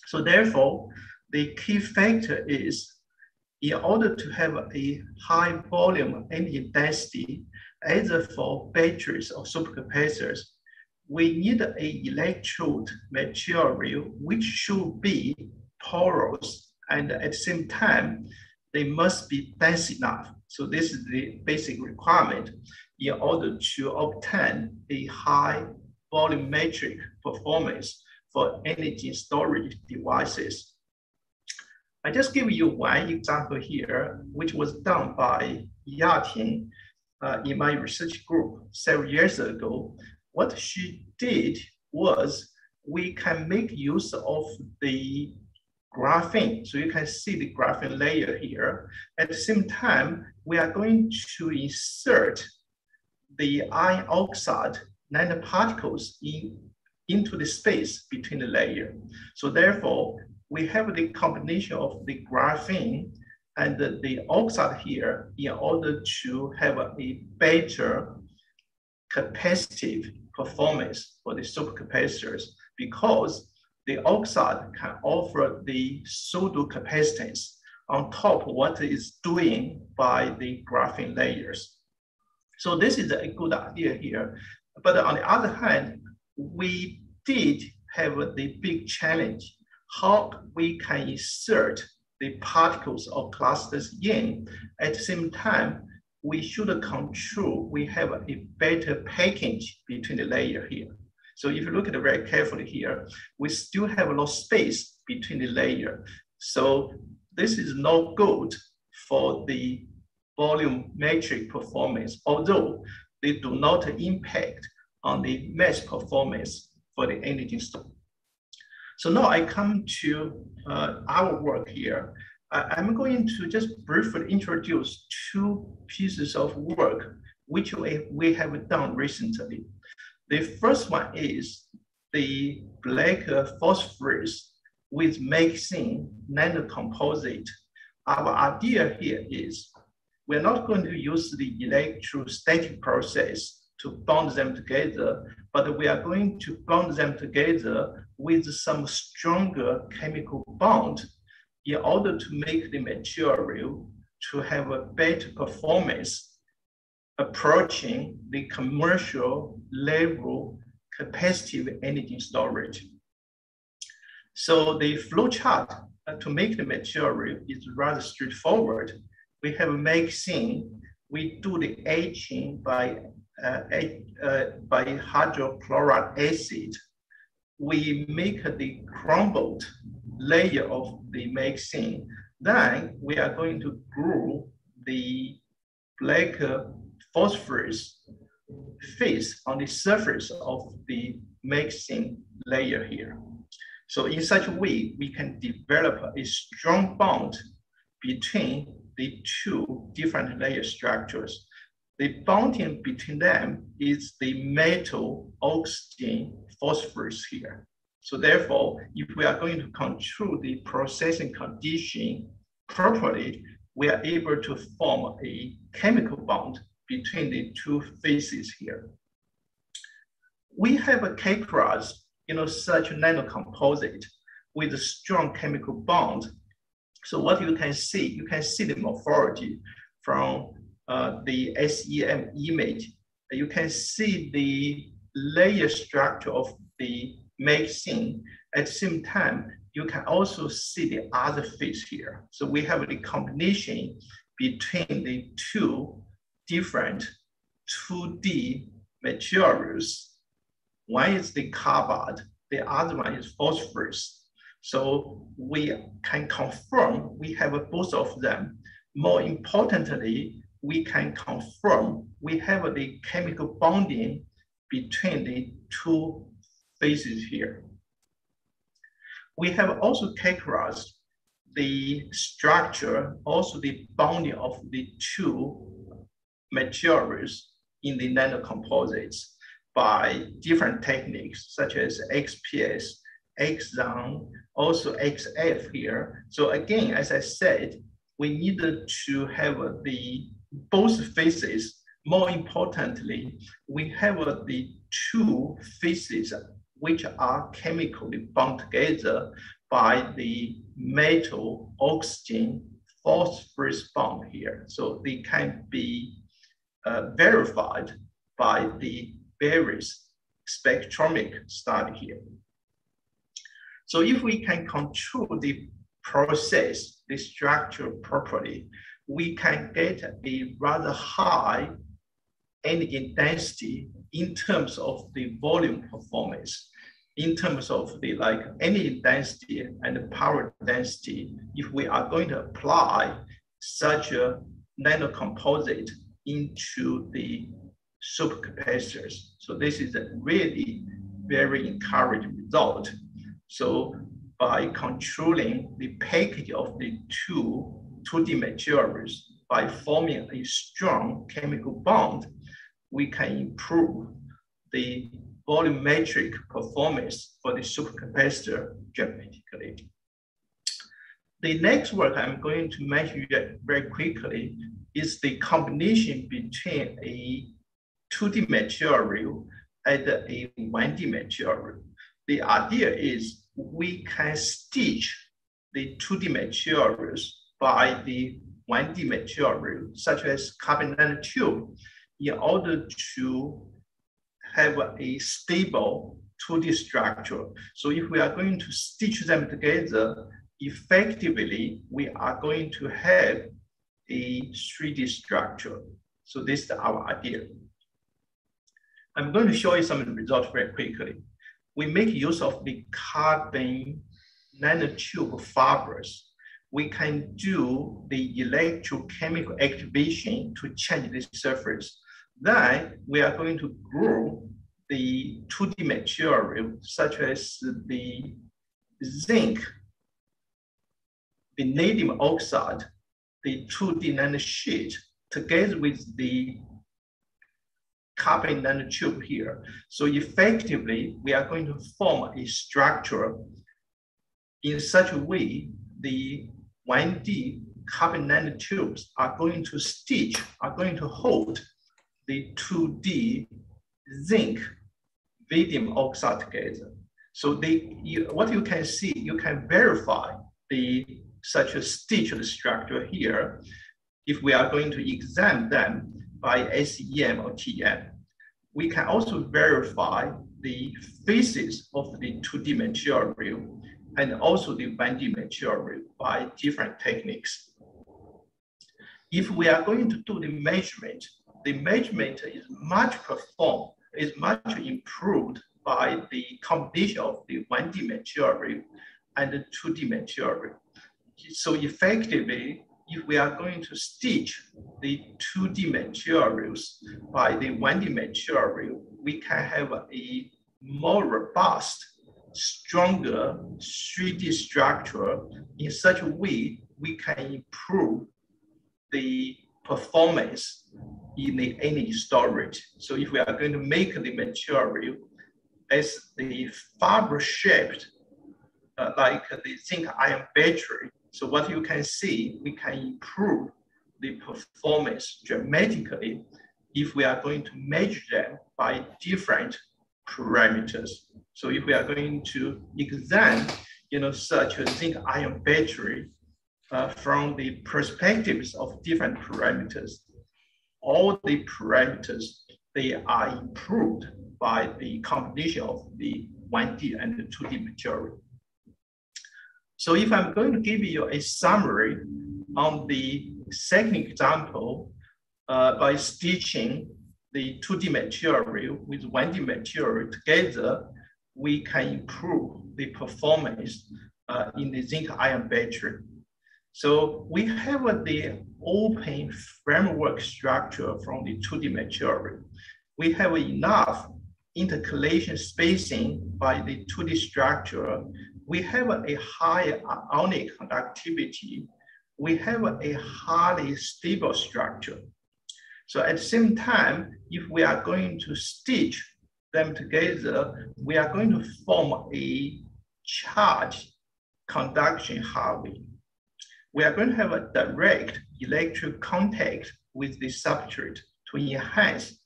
So therefore, the key factor is in order to have a high volume energy density, either for batteries or supercapacitors, we need a electrode material which should be porous and at the same time, they must be dense enough. So this is the basic requirement in order to obtain a high volumetric performance for energy storage devices. I just give you one example here, which was done by Yating uh, in my research group several years ago. What she did was we can make use of the graphene. So you can see the graphene layer here. At the same time, we are going to insert the iron oxide nanoparticles in, into the space between the layer. So therefore, we have the combination of the graphene and the, the oxide here in order to have a, a better capacitive performance for the supercapacitors because the oxide can offer the pseudo capacitance on top of what is doing by the graphene layers. So this is a good idea here. But on the other hand, we did have the big challenge how we can insert the particles or clusters in. At the same time, we should control, we have a better package between the layer here. So if you look at it very carefully here, we still have a lot of space between the layer. So this is not good for the volumetric performance, although they do not impact on the mass performance for the energy store. So now I come to uh, our work here. I, am going to just briefly introduce two pieces of work which we, we have done recently. The first one is the black phosphorus with MXene nanocomposite. Our idea here is we're not going to use the electrostatic process to bond them together, but we are going to bond them together with some stronger chemical bond in order to make the material to have a better performance approaching the commercial level capacitive energy storage. So the flow chart to make the material is rather straightforward. We have MXene, we do the etching by uh, uh, by hydrochloric acid, we make the crumbled layer of the MXene. Then we are going to glue the black phosphorus face on the surface of the MXene layer here. So in such a way, we can develop a strong bond between the two different layer structures the bonding between them is the metal oxygen phosphorus here. So therefore, if we are going to control the processing condition properly, we are able to form a chemical bond between the two phases here. We have a characterized, you know, such a nanocomposite with a strong chemical bond. So what you can see, you can see the morphology from uh, the SEM image. You can see the layer structure of the MXene. At the same time, you can also see the other phase here. So we have the combination between the two different 2D materials. One is the carbide, the other one is phosphorus. So we can confirm we have both of them. More importantly, we can confirm we have the chemical bonding between the two phases here. We have also characterized the structure, also the bonding of the two materials in the nanocomposites by different techniques such as XPS, XZone, also XF here. So again, as I said, we needed to have the both phases. More importantly, we have the two phases which are chemically bound together by the metal oxygen phosphorus bond here. So they can be uh, verified by the various spectromic study here. So if we can control the process, the structure properly, we can get a rather high energy density in terms of the volume performance, in terms of the like energy density and power density, if we are going to apply such a nanocomposite into the supercapacitors. So this is a really very encouraging result. So by controlling the package of the two 2D materials by forming a strong chemical bond, we can improve the volumetric performance for the supercapacitor dramatically. The next work I'm going to mention very quickly is the combination between a 2D material and a 1D material. The idea is we can stitch the 2D materials by the 1D material, such as carbon nanotube, in order to have a stable 2D structure. So if we are going to stitch them together, effectively, we are going to have a 3D structure. So this is our idea. I'm going to show you some results very quickly. We make use of the carbon nanotube fibers we can do the electrochemical activation to change the surface. Then we are going to grow the 2D material, such as the zinc, the vanadium oxide, the 2D nanosheet, together with the carbon nanotube here. So effectively, we are going to form a structure in such a way the 1D carbon nanotubes are going to stitch, are going to hold the 2D zinc vanadium oxide together. So they, you, what you can see, you can verify the such a stitched structure here if we are going to examine them by SEM or TM. We can also verify the phases of the 2D material and also the binding material by different techniques. If we are going to do the measurement, the measurement is much performed, is much improved by the combination of the 1D material and the 2D material. So effectively, if we are going to stitch the 2D materials by the 1D material, we can have a more robust stronger 3D structure in such a way we can improve the performance in the energy storage. So if we are going to make the material as the fiber shaped, uh, like the zinc ion battery, so what you can see, we can improve the performance dramatically if we are going to measure them by different parameters. So if we are going to examine, you know, such a zinc ion battery uh, from the perspectives of different parameters, all the parameters, they are improved by the combination of the 1D and the 2D material. So if I'm going to give you a summary on the second example uh, by stitching the 2D material with 1D material together, we can improve the performance uh, in the zinc ion battery. So we have the open framework structure from the 2D material. We have enough intercalation spacing by the 2D structure. We have a high ionic conductivity. We have a highly stable structure. So at the same time, if we are going to stitch them together, we are going to form a charge conduction Harvey we are going to have a direct electric contact with the substrate to enhance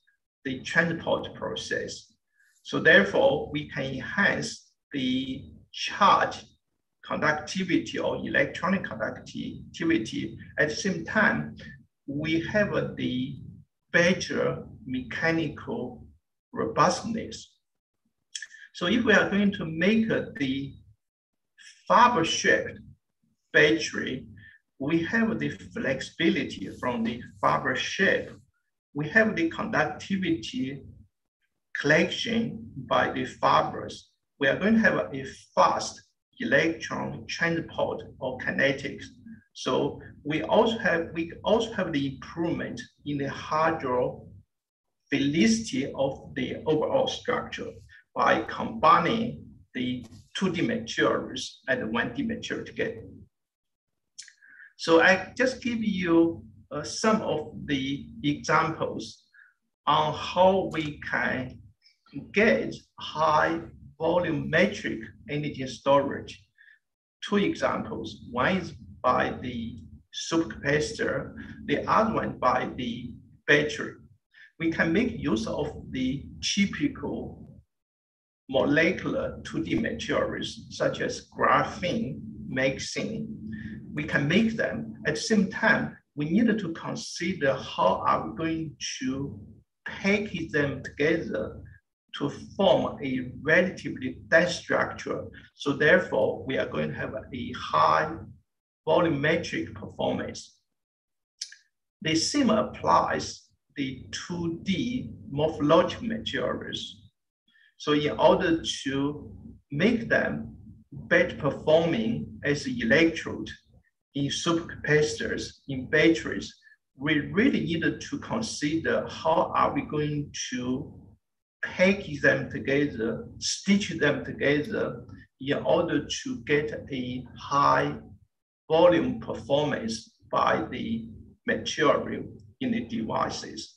the transport process. So therefore, we can enhance the charge conductivity or electronic conductivity. At the same time, we have the better mechanical robustness. So if we are going to make the fiber shaped battery, we have the flexibility from the fiber shape. We have the conductivity collection by the fibers. We are going to have a fast electron transport or kinetics. So we also have we also have the improvement in the hydrophilicity of the overall structure by combining the 2D materials and 1D material together. So I just give you uh, some of the examples on how we can get high volumetric energy storage. Two examples. One is by the supercapacitor, the other one by the battery. We can make use of the typical molecular 2D materials such as graphene, MXene, we can make them. At the same time, we need to consider how are we going to package them together to form a relatively dense structure. So therefore, we are going to have a high volumetric performance. The same applies the 2D morphological materials. So in order to make them better performing as electrode, in supercapacitors, in batteries, we really needed to consider how are we going to package them together, stitch them together in order to get a high volume performance by the material in the devices.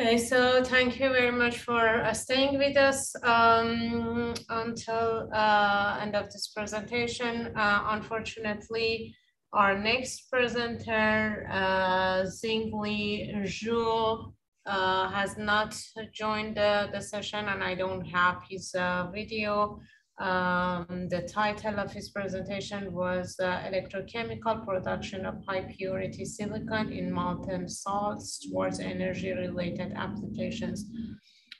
Okay, so thank you very much for uh, staying with us um, until uh, end of this presentation. Uh, unfortunately, our next presenter, uh, Xingli Zhu, uh, has not joined the, the session and I don't have his uh, video. Um, the title of his presentation was uh, Electrochemical Production of High Purity Silicon in Molten Salts towards Energy Related Applications.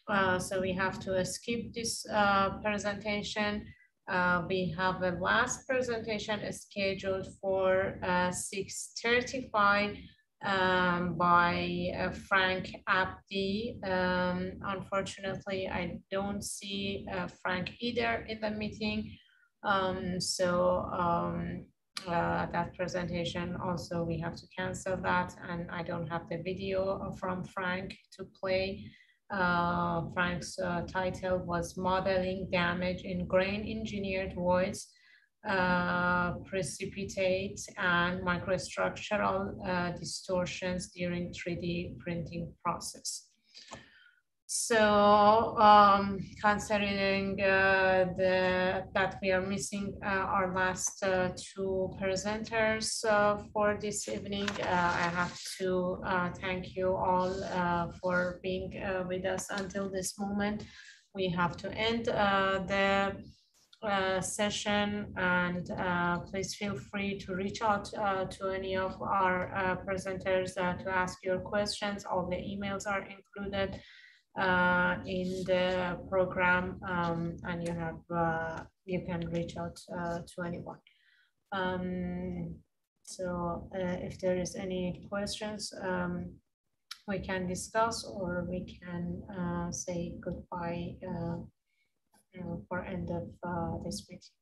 Uh, so we have to skip this uh, presentation. Uh, we have a last presentation scheduled for uh, 6.35 um, by uh, Frank Abdi. Um, unfortunately, I don't see uh, Frank either in the meeting. Um, so um, uh, that presentation. Also, we have to cancel that and I don't have the video from Frank to play. Uh, Frank's uh, title was Modeling Damage in Grain Engineered Voids, uh, Precipitate and Microstructural uh, Distortions during 3D printing process. So um, considering uh, the, that we are missing uh, our last uh, two presenters for this evening, I have to thank you all for being with us until this moment. We have to end the session and please feel free to reach out to any of our presenters to ask your questions. All the emails are included uh, in the program um, and you have uh, you can reach out uh, to anyone. Um, so uh, if there is any questions, um, we can discuss or we can uh, say goodbye uh, Uh, for end of uh, this meeting.